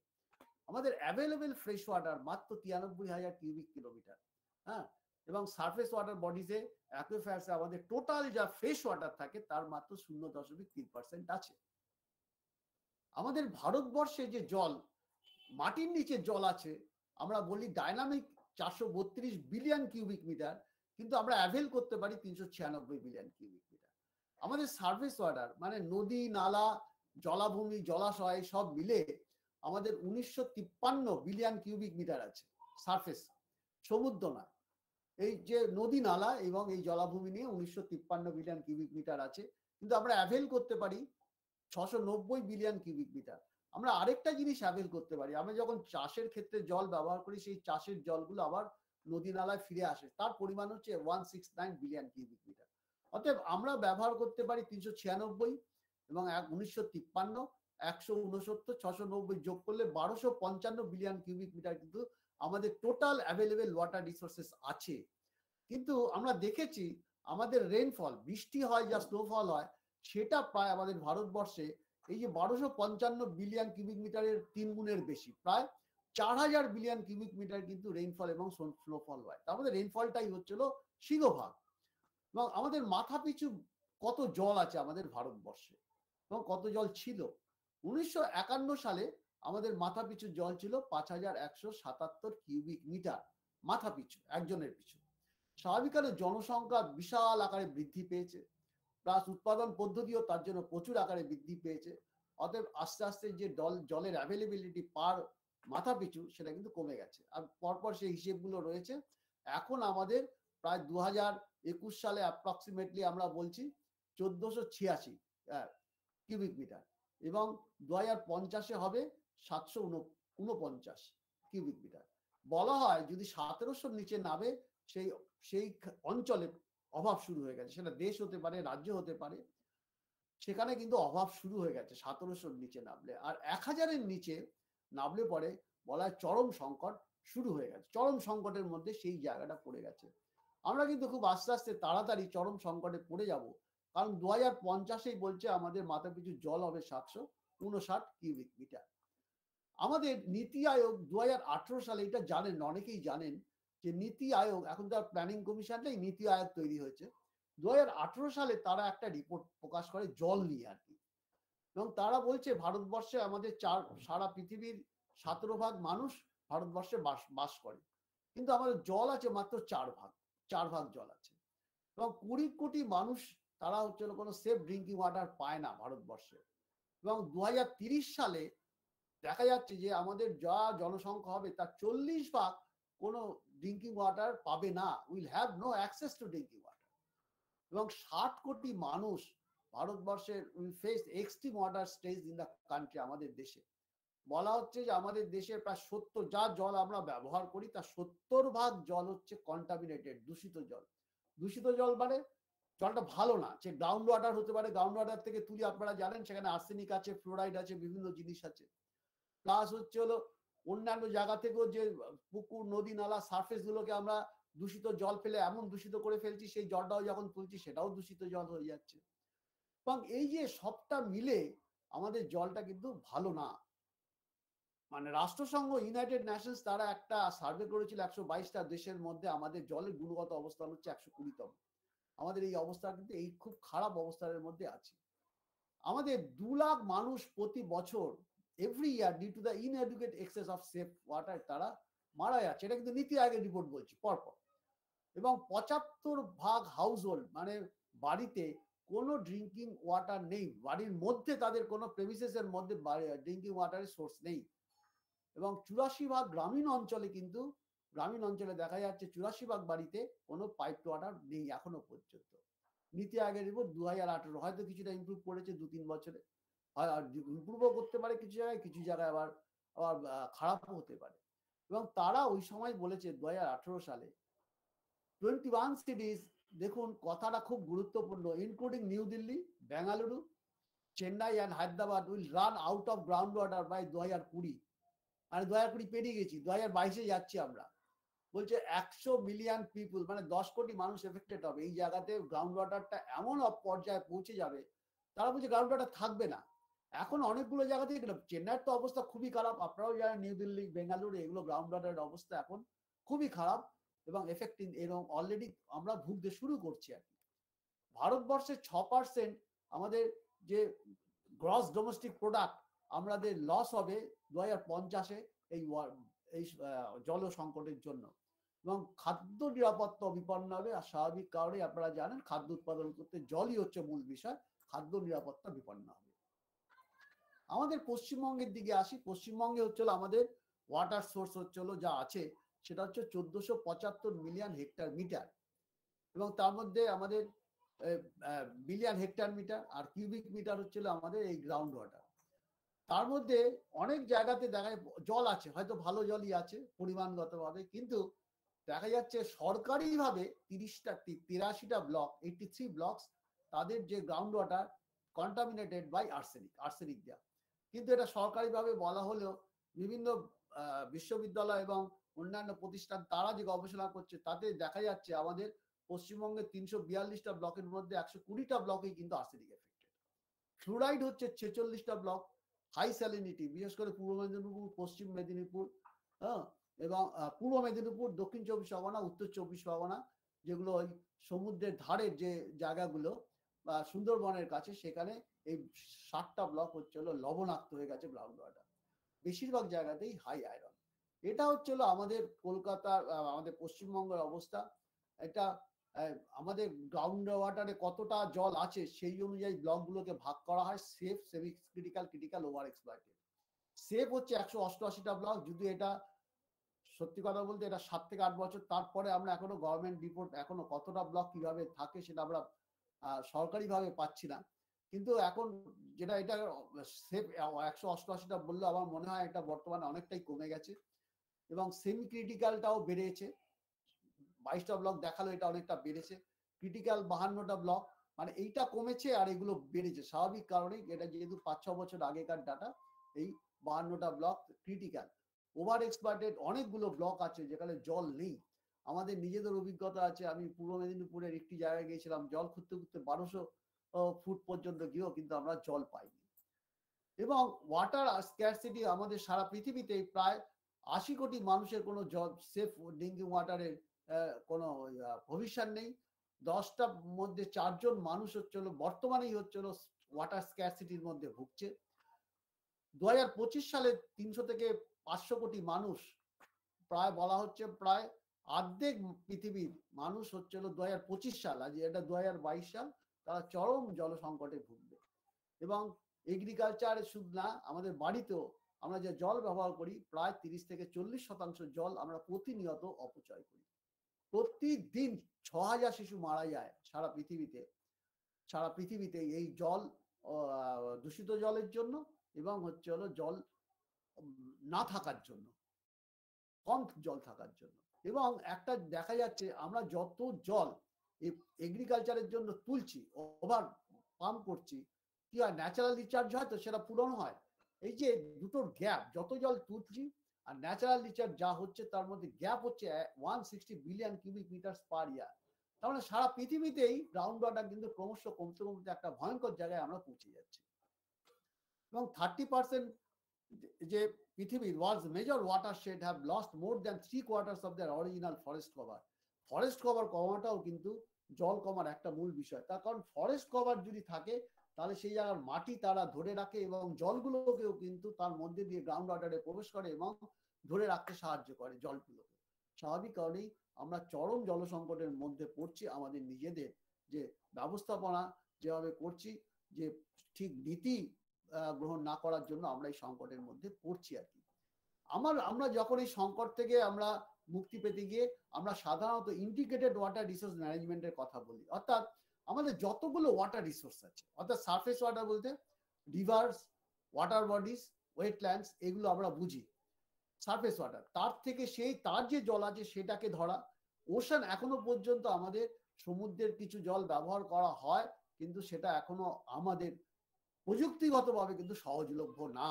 আমাদের অ্যাভেলেবেল ফ্রেশ ওয়াটার মাত্র তিরানব্বই হাজার কিউবিক কিলোমিটার হ্যাঁ? এবং সারফেস ওয়াটার বডিজে অ্যাকুইফায়ার্সে আমাদের টোটাল যা ফ্রেশ ওয়াটার থাকে, তার মাত্র শূন্য দশমিক তিন পার্সেন্ট আছে। আমাদের ভারতবর্ষে যে জল, মাটির নিচে জল আছে, আমরা বলি ডাইনামিক চারশো বত্রিশ বিলিয়ন কিউবিক মিটার কিন্তু আমরা অ্যাভেল করতে পারি তিনশো ছিয়ানব্বই বিলিয়ন কিউবিক মিটার আমাদের সার্ভিস ওয়াটার মানে নদী, নালা, জলাভূমি, জলাশয়, সব মিলে আমাদের উনিশশো তিপ্পান্ন বিলিয়ন কিউবিক মিটার আছে সারফেস সমুদ্র না এই যে নদী নালা এবং এই জলাভূমি নিয়ে উনিশশো তিপ্পান্ন বিলিয়ন কিউবিক মিটার আছে, কিন্তু আমরা অ্যাভেল করতে পারি ছশো নব্বই বিলিয়ন কিউবিক মিটার আমরা আরেকটা জিনিস অ্যাভেল করতে পারি, আমরা যখন চাষের ক্ষেত্রে জল ব্যবহার করি, সেই চাষের জলগুলো আবার নদী নালায় ফিরে আসে, তার পরিমাণ হচ্ছে one six nine billion cubic metre অতএব আমরা ব্যবহার করতে পারি তিনশো ছিয়ানব্বই এবং এক উনিশশো তিপ্পান্ন, একশো উনসত্তর ছশো নব্বই যোগ করলে বারোশো পঞ্চান্ন বিলিয়ন কিউবিক মিটার কিন্তু আমাদের টোটাল অ্যাভেলেবেল ওয়াটার রিসোর্সেস আছে। কিন্তু আমরা দেখেছি আমাদের রেনফল বৃষ্টি হয় যা স্নোফল হয়, সেটা প্রায় আমাদের ভারতবর্ষে এই যে বারোশো পঞ্চান্ন বিলিয়ন কিউবিক মিটারের তিন গুণের বেশি। প্রায় চার হাজার বিলিয়ন কিউবিক মিটার কিন্তু রেইনফল এবং স্নোফল হয়। তার মধ্যে রেইনফলটাই হচ্ছিল সিংহভাগ। এবং আমাদের মাথা পিছু কত জল আছে আমাদের ভারতবর্ষে? এবং কত জল ছিল? উনিশশো একান্ন সালে আমাদের মাথা পিছু জল ছিল পাঁচ হাজার একশো সাতাত্তর কিউবিক মিটার, মাথা পিছু, একজনের পিছু। স্বাভাবিকভাবে জনসংখ্যা বিশাল আকারে বৃদ্ধি পেয়েছে। প্লাস উৎপাদন পদ্ধতিও তার জন্য প্রচুর আকারে বৃদ্ধি পেয়েছে। অতএব আস্তে আস্তে যে জল, জলের অ্যাভেলেবিলিটি পার মাথা পিছু, সেটা কিন্তু কমে গেছে। আর পরপর সেই হিসেবগুলো রয়েছে। এখন আমাদের প্রায় দু হাজার একুশ সালে অ্যাপ্রক্সিমেটলি আমরা বলছি চোদ্দশো ছিয়াশি কিউবিক মিটার। এবং দু হাজার পঞ্চাশে হবে সাতশো উনপঞ্চাশ কিউবিক মিটার বলা হয় যদি সতেরোশোর নিচে নামে, সেই সেই অঞ্চলে অভাব শুরু হয়ে গেছে। সেটা দেশ হতে পারে, রাজ্য হতে পারে। সেখানে কিন্তু অভাব শুরু হয়ে গেছে সতেরোশোর নিচে নামলে। আর এক হাজারের নিচে নামলে পরে বলা হয় চরম সংকট শুরু হয়ে গেছে। চরম সংকটের মধ্যে সেই জায়গাটা পড়ে গেছে। আমরা কিন্তু খুব আস্তে আস্তে তাড়াতাড়ি চরম সংকটে পড়ে যাব। কারণ দু হাজার পঞ্চাশেই বলছে আমাদের মাথা পিছু জল হবে সাতশো উনষাট কিউবিক মিটার আমাদের নীতি আয়োগ দু হাজার আঠেরো সালে এটা জানেন অনেকেই জানেন যে নীতি আয়োগ এখন তো প্ল্যানিং কমিশন নেই নীতি আয়োগ তৈরি হয়েছে। দুহাজার আঠেরো সালে তারা একটা রিপোর্ট প্রকাশ করে জল নিয়ে আর কি। এবং তারা বলছে ভারতবর্ষে আমাদের চার সারা পৃথিবীর সতেরো ভাগ মানুষ ভারতবর্ষে বাস বাস করে। কিন্তু আমাদের জল আছে মাত্র চার ভাগ চার ভাগ জল আছে। এবং কুড়ি কোটি মানুষ তারা হচ্ছে কোনো সেফ ড্রিঙ্কিং ওয়াটার পায় না ভারতবর্ষে। এবং দু সালে দেখা যাচ্ছে যে আমাদের যা জনসংখ্যা হবে, তার চল্লিশ ভাগ কোনো ড্রিঙ্কিং ওয়াটার পাবে না। Will have no access to drinking water এবং ষাট কোটি মানুষ ভারতবর্ষের will face extreme water stage in the country আমাদের দেশে। বলা হচ্ছে যে আমাদের দেশের প্রায় সত্তর, যা জল আমরা ব্যবহার করি, তার সত্তর ভাগ জল হচ্ছে কন্টামিনেটেড দূষিত জল। দূষিত জল মানে জলটা ভালো না, সে গ্রাউন্ড ওয়াটার হতে পারে। গ্রাউন্ড ওয়াটার থেকে তুলি আপনারা জানেন, সেখানে আর্সেনিক আছে ফ্লোরাইড আছে, বিভিন্ন জিনিস আছে। প্লাস হচ্ছে হলো অন্যান্য জায়গা থেকেও যে পুকুর, নদী, নালা সার্ফেস গুলোকে আমরা দূষিত জল ফেলে এমন দূষিত করে ফেলছি, সেই জলটাও যখন তুলছি সেটাও দূষিত জল হয়ে যাচ্ছে। এবং এই যে সবটা মিলে আমাদের জলটা কিন্তু ভালো না। মানে রাষ্ট্রসংঘ ইউনাইটেড নেশনস তারা একটা সার্ভে করেছিল একশো বাইশটা দেশের মধ্যে আমাদের জলের গুণগত অবস্থান হচ্ছে একশো কুড়িতম। আমাদের এই অবস্থা কিন্তু এই খুব খারাপ অবস্থার মধ্যে আছে। আমাদের দু লাখ মানুষ প্রতি বছর every year due to the inadequate access of safe water তারা মারা যাচ্ছে। এটা কিন্তু নীতি আয়োগের রিপোর্ট বলছি, পরপর। এবং পঁচাত্তর ভাগ হাউস হোল্ড মানে বাড়িতে কোনো ড্রিঙ্কিং ওয়াটার নেই। বাড়ির মধ্যে তাদের কোনো প্রেমিসেসের মধ্যে ড্রিঙ্কিং ওয়াটারের সোর্স নেই। এবং চুরাশি ভাগ গ্রামীণ অঞ্চলে কিন্তু, গ্রামীণ অঞ্চলে দেখা যাচ্ছে চুরাশি ভাগ বাড়িতে কোনো পাইপ ওয়াটার নেই এখনও পর্যন্ত। নীতি আয়োগের রিপোর্ট দু হাজার আঠেরো, হয়তো কিছুটা ইমপ্রুভ করেছে দু তিন বছরে। ইমপ্রুভও করতে পারে কিছু জায়গায় কিছু জায়গায় আবার আবার খারাপও হতে পারে। এবং তারা ওই সময় বলেছে দু হাজার আঠেরো সালে, টোয়েন্টি ওয়ান সিটিজ দেখুন কথাটা খুব গুরুত্বপূর্ণ including New Delhi, Bengaluru, Chennai and Hyderabad will run out of ground water by দু হাজার কুড়ি। মানে দু হাজার কুড়ি পেরিয়ে গেছি দু হাজার বাইশে যাচ্ছি আমরা। বলছে একশো মিলিয়ন পিপুল মানে দশ কোটি মানুষ এফেক্টেড হবে। এই জায়গাতে গ্রাউন্ড ওয়াটারটা এমন পর্যায়ে পৌঁছে যাবে, তারা বলছে গ্রাউন্ড ওয়াটার থাকবে না। এখন অনেকগুলো জায়গাতে চেন্নাইয়ের তো অবস্থা খুবই খারাপ। আপনারাও জানেন নিউ দিল্লি বেঙ্গালুরু এগুলো গ্রাউন্ড ওয়াটারের অবস্থা এখন খুবই খারাপ এবং এফেক্টিং এরকম অলরেডি আমরা ভুগতে শুরু করছি আর কি। ভারতবর্ষের ছ পার্সেন্ট আমাদের যে গ্রস ডোমেস্টিক প্রোডাক্ট আমাদের লস হবে দু হাজার পঞ্চাশে এই এই জল সংকটের জন্য। এবং খাদ্য নিরাপত্তা বিপন্ন হবে আর স্বাভাবিক কারণে আপনারা জানেন, খাদ্য উৎপাদন করতে জলই হচ্ছে মূল বিষয়, খাদ্য নিরাপত্তা বিপন্ন হবে। আমাদের পশ্চিমবঙ্গের দিকে আসি, পশ্চিমবঙ্গে হচ্ছে আমাদের ওয়াটার সোর্স হচ্ছে যা আছে, সেটা হচ্ছে চোদ্দশো পঁচাত্তর মিলিয়ন হেক্টর মিটার এবং তার মধ্যে আমাদের মিলিয়ন হেক্টর মিটার আর কিউবিক মিটার হচ্ছিল আমাদের এই গ্রাউন্ড ওয়াটার তার মধ্যে অনেক জায়গাতে দেখা জল আছে, হয়তো ভালো জলই আছে পরিমাণগতভাবে, কিন্তু দেখা যাচ্ছে সরকারিভাবে তিরিশটা, তিরাশিটা ব্লক এইটি থ্রি ব্লকস তাদের যে ground water contaminated by arsenic arsenic দেওয়া। কিন্তু এটা সরকারিভাবে বলা হলেও বিভিন্ন বিশ্ববিদ্যালয় এবং অন্যান্য প্রতিষ্ঠান তারা যে গবেষণা করছে তাতে দেখা যাচ্ছে আমাদের পশ্চিমবঙ্গের তিনশো বিয়াল্লিশটা ব্লকের মধ্যে একশো কুড়িটা ব্লকেই কিন্তু আর্সেনিক এফেক্টেড ফ্লুরাইড হচ্ছে ছেচল্লিশটা ব্লক হাই স্যালিনিটি বিশেষ করে পূর্ব মেদিনীপুর, পশ্চিম মেদিনীপুর হ্যাঁ এবং পূর্ব মেদিনীপুর, দক্ষিণ চব্বিশ পরগনা, উত্তর চব্বিশ পরগনা, যেগুলো ওই সমুদ্রের ধারের যে জায়গাগুলো, বা সুন্দরবনের কাছে সেখানে এই ষাটটা ব্লক হচ্ছে হলো লবণাক্ত হয়ে গেছে গ্রাউন্ড ওয়াটার বেশিরভাগ জায়গাতেই হাই আয়রন এটা হচ্ছে হলো আমাদের কলকাতার আমাদের পশ্চিমবঙ্গের অবস্থা। এটা আমাদের গ্রাউন্ড ওয়াটারে কতটা জল আছে সেই অনুযায়ী ব্লকগুলোকে ভাগ করা হয়। Safe semi critical critical over exploited safe হচ্ছে একশো অষ্টআশিটা ব্লক যদি এটা, সত্যি কথা বলতে এটা সাত থেকে আট বছর, তারপরে আমরা এখনও গভর্নমেন্ট রিপোর্ট এখনও কতটা ব্লক কীভাবে থাকে সেটা আমরা সরকারিভাবে পাচ্ছি না। কিন্তু এখন যেটা, এটা সেফ একশো অষ্টআশিটা বললে আমার মনে হয় এটা বর্তমানে অনেকটাই কমে গেছে এবং সেমি ক্রিটিক্যালটাও বেড়েছে। বাইশটা ব্লক দেখাল এটা অনেকটা বেড়েছে। ক্রিটিক্যাল বাহান্নটা ব্লক মানে এইটা কমেছে আর এগুলো বেড়েছে। স্বাভাবিক কারণেই এটা যেহেতু পাঁচ ছ বছর আগেকার ডাটা এই বাহান্নটা ব্লক ক্রিটিক্যাল ওভার এক্সপার্টেড অনেকগুলো ব্লক আছে যেখানে জল নেই। আমাদের নিজেদের অভিজ্ঞতা আছে। আমি পূর্ব মেদিনীপুরের একটি জায়গায় গিয়েছিলাম, জল খুঁজতে খুঁজতে বারোশো ফুট পর্যন্ত গিয়েও কিন্তু আমরা জল পাইনি। এবং ওয়াটার স্ক্যারসিটি আমাদের সারা পৃথিবীতে প্রায় আশি কোটি মানুষের কোনো জল সেফ ড্রিঙ্কিং ওয়াটারের কোনো ভবিষ্যৎ নেই। দশটার মধ্যে চারজন মানুষ হচ্ছিল বর্তমানেই হচ্ছিল ওয়াটার স্ক্যারসিটির মধ্যে ভুগছে। দুই হাজার পঁচিশ সালে তিনশো থেকে পাঁচশো কোটি মানুষ, প্রায় বলা হচ্ছে প্রায় অর্ধেক পৃথিবীর মানুষ হচ্ছিল দু হাজার পঁচিশ সাল, আজ এটা দু হাজার বাইশ সাল। তারা চরম জল সংকটে ভুগবে। এবং এগ্রিকালচার শুধু না, আমাদের বাড়িতেও আমরা যে জল ব্যবহার করি, প্রায় তিরিশ থেকে চল্লিশ শতাংশ জল আমরা প্রতিনিয়ত অপচয় করি। প্রতিদিন ছ হাজার শিশু মারা যায় সারা পৃথিবীতে। সারা পৃথিবীতে এই জল দূষিত জলের জন্য এবং হচ্ছে হলো জল না থাকার জন্য, কম জল থাকার জন্য। এবং একটা দেখা যাচ্ছে আমরা যত জল এগ্রিকালচারের জন্য তুলছি, ওভার পাম্প করছি। কি হয় ন্যাচারাল রিচার্জ হয় তো সেটা পূরণ হয়। এই যে দুটোর গ্যাপ যত জল তুলছি আর ন্যাচারাল রিচার্জ যা হচ্ছে তার মধ্যে গ্যাপ হচ্ছে one sixty billion cubic metre per year তার মানে সারা পৃথিবীতেই গ্রাউন্ড ওয়াটার কিন্তু ক্রমশ কমতে কমতে একটা ভয়ঙ্কর জায়গায় আমরা পৌঁছে যাচ্ছি। এবং থার্টি পার্সেন্ট যে পৃথিবীর world major watershed have lost more than three quarters of their original forest cover forest cover কমাটাও কিন্তু জল কমার একটা মূল বিষয়। তার কারণ ফরেস্ট কভার যদি থাকে, তাহলে সেই জায়গার মাটি তারা ধরে রাখে এবং জলগুলোকেও কিন্তু তার মধ্যে দিয়ে গ্রাউন্ড ওয়াটারে প্রবেশ করে এবং ধরে রাখতে সাহায্য করে জলগুলোকে। স্বাভাবিক কারণেই আমরা চরম জল সংকটের মধ্যে পড়ছি আমাদের নিজেদের যে ব্যবস্থাপনা যেভাবে করছি, যে ঠিক নীতি গ্রহণ না করার জন্য আমরা এই সংকটের মধ্যে পড়ছি আর কি। আমার, আমরা যখন এই সংকট থেকে আমরা মুক্তি পেতে গিয়ে আমরা সাধারণত ইন্টিগ্রেটেড ওয়াটার রিসোর্স ম্যানেজমেন্টের কথা বলি। অর্থাৎ আমাদের যতগুলো ওয়াটার রিসোর্স আছে, অর্থাৎ সারফেস ওয়াটার বলতে রিভার্স ওয়াটার বডিজ ওয়েটল্যান্ডস এগুলো আমরা বুঝি। সারফেস ওয়াটার তার থেকে সেই, তার যে জল আছে সেটাকে ধরা। ওশান এখনও পর্যন্ত আমাদের সমুদ্রের কিছু জল ব্যবহার করা হয়, কিন্তু সেটা এখনও আমাদের প্রযুক্তিগতভাবে কিন্তু সহজলভ্য না।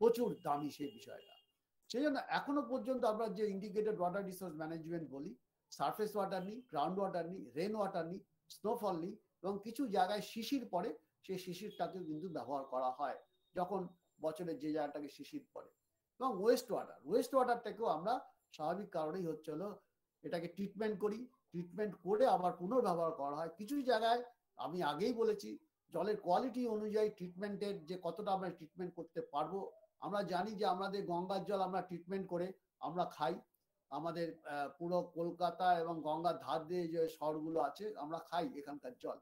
প্রচুর দামি সেই বিষয়টা। সেই জন্য এখনও পর্যন্ত আমরা যে ইন্ডিকেটেড ওয়াটার রিসোর্স ম্যানেজমেন্ট বলি সারফেস ওয়াটার নিই গ্রাউন্ড ওয়াটার নিই রেন ওয়াটার নিই স্নোফল নিই, এবং কিছু জায়গায় শিশির পরে সেই শিশিরটাকেও কিন্তু ব্যবহার করা হয় যখন বছরের যে জায়গাটাকে শিশির পড়ে। এবং ওয়েস্ট ওয়াটার ওয়েস্ট ওয়াটারটাকেও আমরা স্বাভাবিক কারণেই হচ্ছে হলো এটাকে ট্রিটমেন্ট করি ট্রিটমেন্ট করে আবার পুনর্ব্যবহার করা হয়। কিছু জায়গায় আমি আগেই বলেছি, জলের কোয়ালিটি অনুযায়ী ট্রিটমেন্টের যে কতটা আমরা ট্রিটমেন্ট করতে পারব আমরা জানি যে আমাদের গঙ্গার জল আমরা ট্রিটমেন্ট করে, আমরা খাই। আমাদের পুরো কলকাতা এবং গঙ্গার ধার দিয়ে যে শহরগুলো আছে, আমরা খাই এখানকার জল।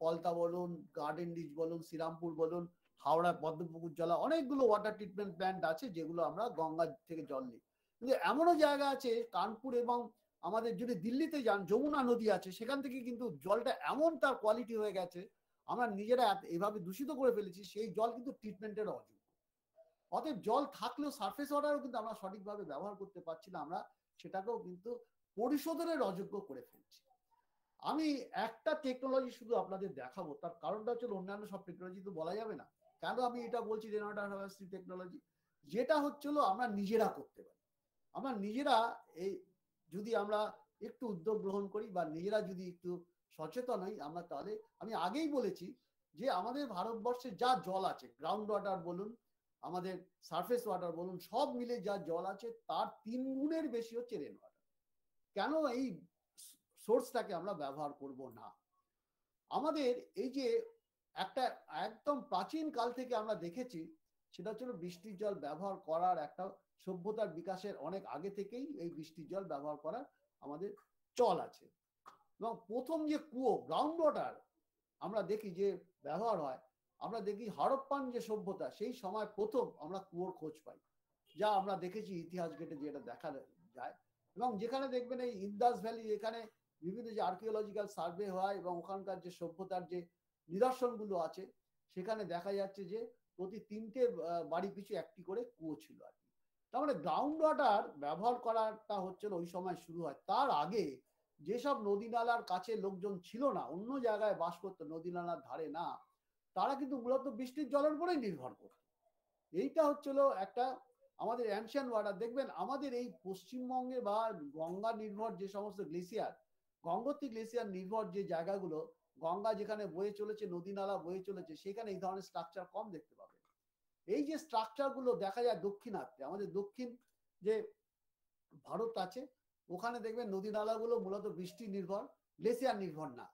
পলতা বলুন গার্ডেন রিচ বলুন শ্রীরামপুর বলুন, হাওড়া, পদ্মপুকুর জলা, অনেকগুলো ওয়াটার ট্রিটমেন্ট প্ল্যান্ট আছে যেগুলো আমরা গঙ্গা থেকে জল নিই। কিন্তু এমনও জায়গা আছে, কানপুর এবং আমাদের যদি দিল্লিতে যান, যমুনা নদী আছে, সেখান থেকে কিন্তু জলটা এমন তার কোয়ালিটি হয়ে গেছে, আমরা নিজেরা এভাবে দূষিত করে ফেলেছি, সেই জল কিন্তু ট্রিটমেন্টের অযোগ্য অতএব জল থাকলেও সারফেস ওয়াটারও কিন্তু আমরা সঠিকভাবে ব্যবহার করতে পারছি না, আমরা সেটাকেও কিন্তু পরিশোধনের অযোগ্য করে ফেলছি। আমি একটা টেকনোলজি শুধু আপনাদের দেখাবো, তার কারণটা হচ্ছে অন্যান্য সব টেকনোলজি তো বলা যাবে না। কেন আমি এটা বলছি রেন ওয়াটার টেকনোলজি যেটা হচ্ছিল আমরা নিজেরা করতে পারি। আমরা নিজেরা এই যদি আমরা একটু উদ্যোগ গ্রহণ করি বা নিজেরা যদি একটু সচেতন হই, আমরা তাহলে, আমি আগেই বলেছি যে আমাদের ভারতবর্ষে যা জল আছে গ্রাউন্ড ওয়াটার বলুন আমাদের সারফেস ওয়াটার বলুন, সব মিলে যা জল আছে, তার তিন গুণের বেশি হচ্ছে রেন ওয়াটার কেন এই সোর্সটাকে আমরা ব্যবহার করব না? আমাদের এই যে একটা একদম প্রাচীন কাল থেকে আমরা দেখেছি, সেটা হচ্ছিল বৃষ্টির জল ব্যবহার করার একটা সভ্যতার বিকাশের অনেক আগে থেকেই এই বৃষ্টির জল ব্যবহার করার আমাদের চল আছে। এবং প্রথম যে কুয়ো গ্রাউন্ড ওয়াটার আমরা দেখি যে ব্যবহার হয় আমরা দেখি হরপ্পান যে সভ্যতা, সেই সময় প্রথম আমরা কুয়োর খোঁজ পাই। যা আমরা দেখেছি ইতিহাস ঘেটে যেটা দেখা যায়। এবং যেখানে দেখবেন এই ইন্দাস ভ্যালি এখানে বিভিন্ন যে আর্কিওলজিক্যাল সার্ভে হয় এবং ওখানকার যে সভ্যতার যে নিদর্শনগুলো আছে, সেখানে দেখা যাচ্ছে যে প্রতি তিনটে বাড়ি পিছু একটি করে কুয়ো ছিল আর কি। তার মানে গ্রাউন্ড ওয়াটার ব্যবহার করাটা হচ্ছে ওই সময় শুরু হয়। তার আগে যেসব নদী নালার কাছে লোকজন ছিল না, অন্য জায়গায় বাস করতো নদী নালার ধারে না তারা কিন্তু মূলত বৃষ্টির জলের উপরেই নির্ভর করত এইটা হচ্ছিল একটা আমাদের অ্যানশিয়ান ওয়াটার দেখবেন আমাদের এই পশ্চিমবঙ্গে বা গঙ্গা নির্ভর যে সমস্ত গ্লেসিয়ার গঙ্গোত্রী গ্লেসিয়ার নির্ভর যে জায়গাগুলো, গঙ্গা যেখানে বয়ে চলেছে, নদী নালা বয়ে চলেছে, সেখানে এই ধরনের স্ট্রাকচার কম দেখতে পাবেন। এই যে স্ট্রাকচারগুলো দেখা যায় দক্ষিণার্থে আমাদের দক্ষিণ যে ভারত আছে, ওখানে দেখবেন নদী নালাগুলো মূলত বৃষ্টি নির্ভর গ্লেসিয়ার নির্ভর না।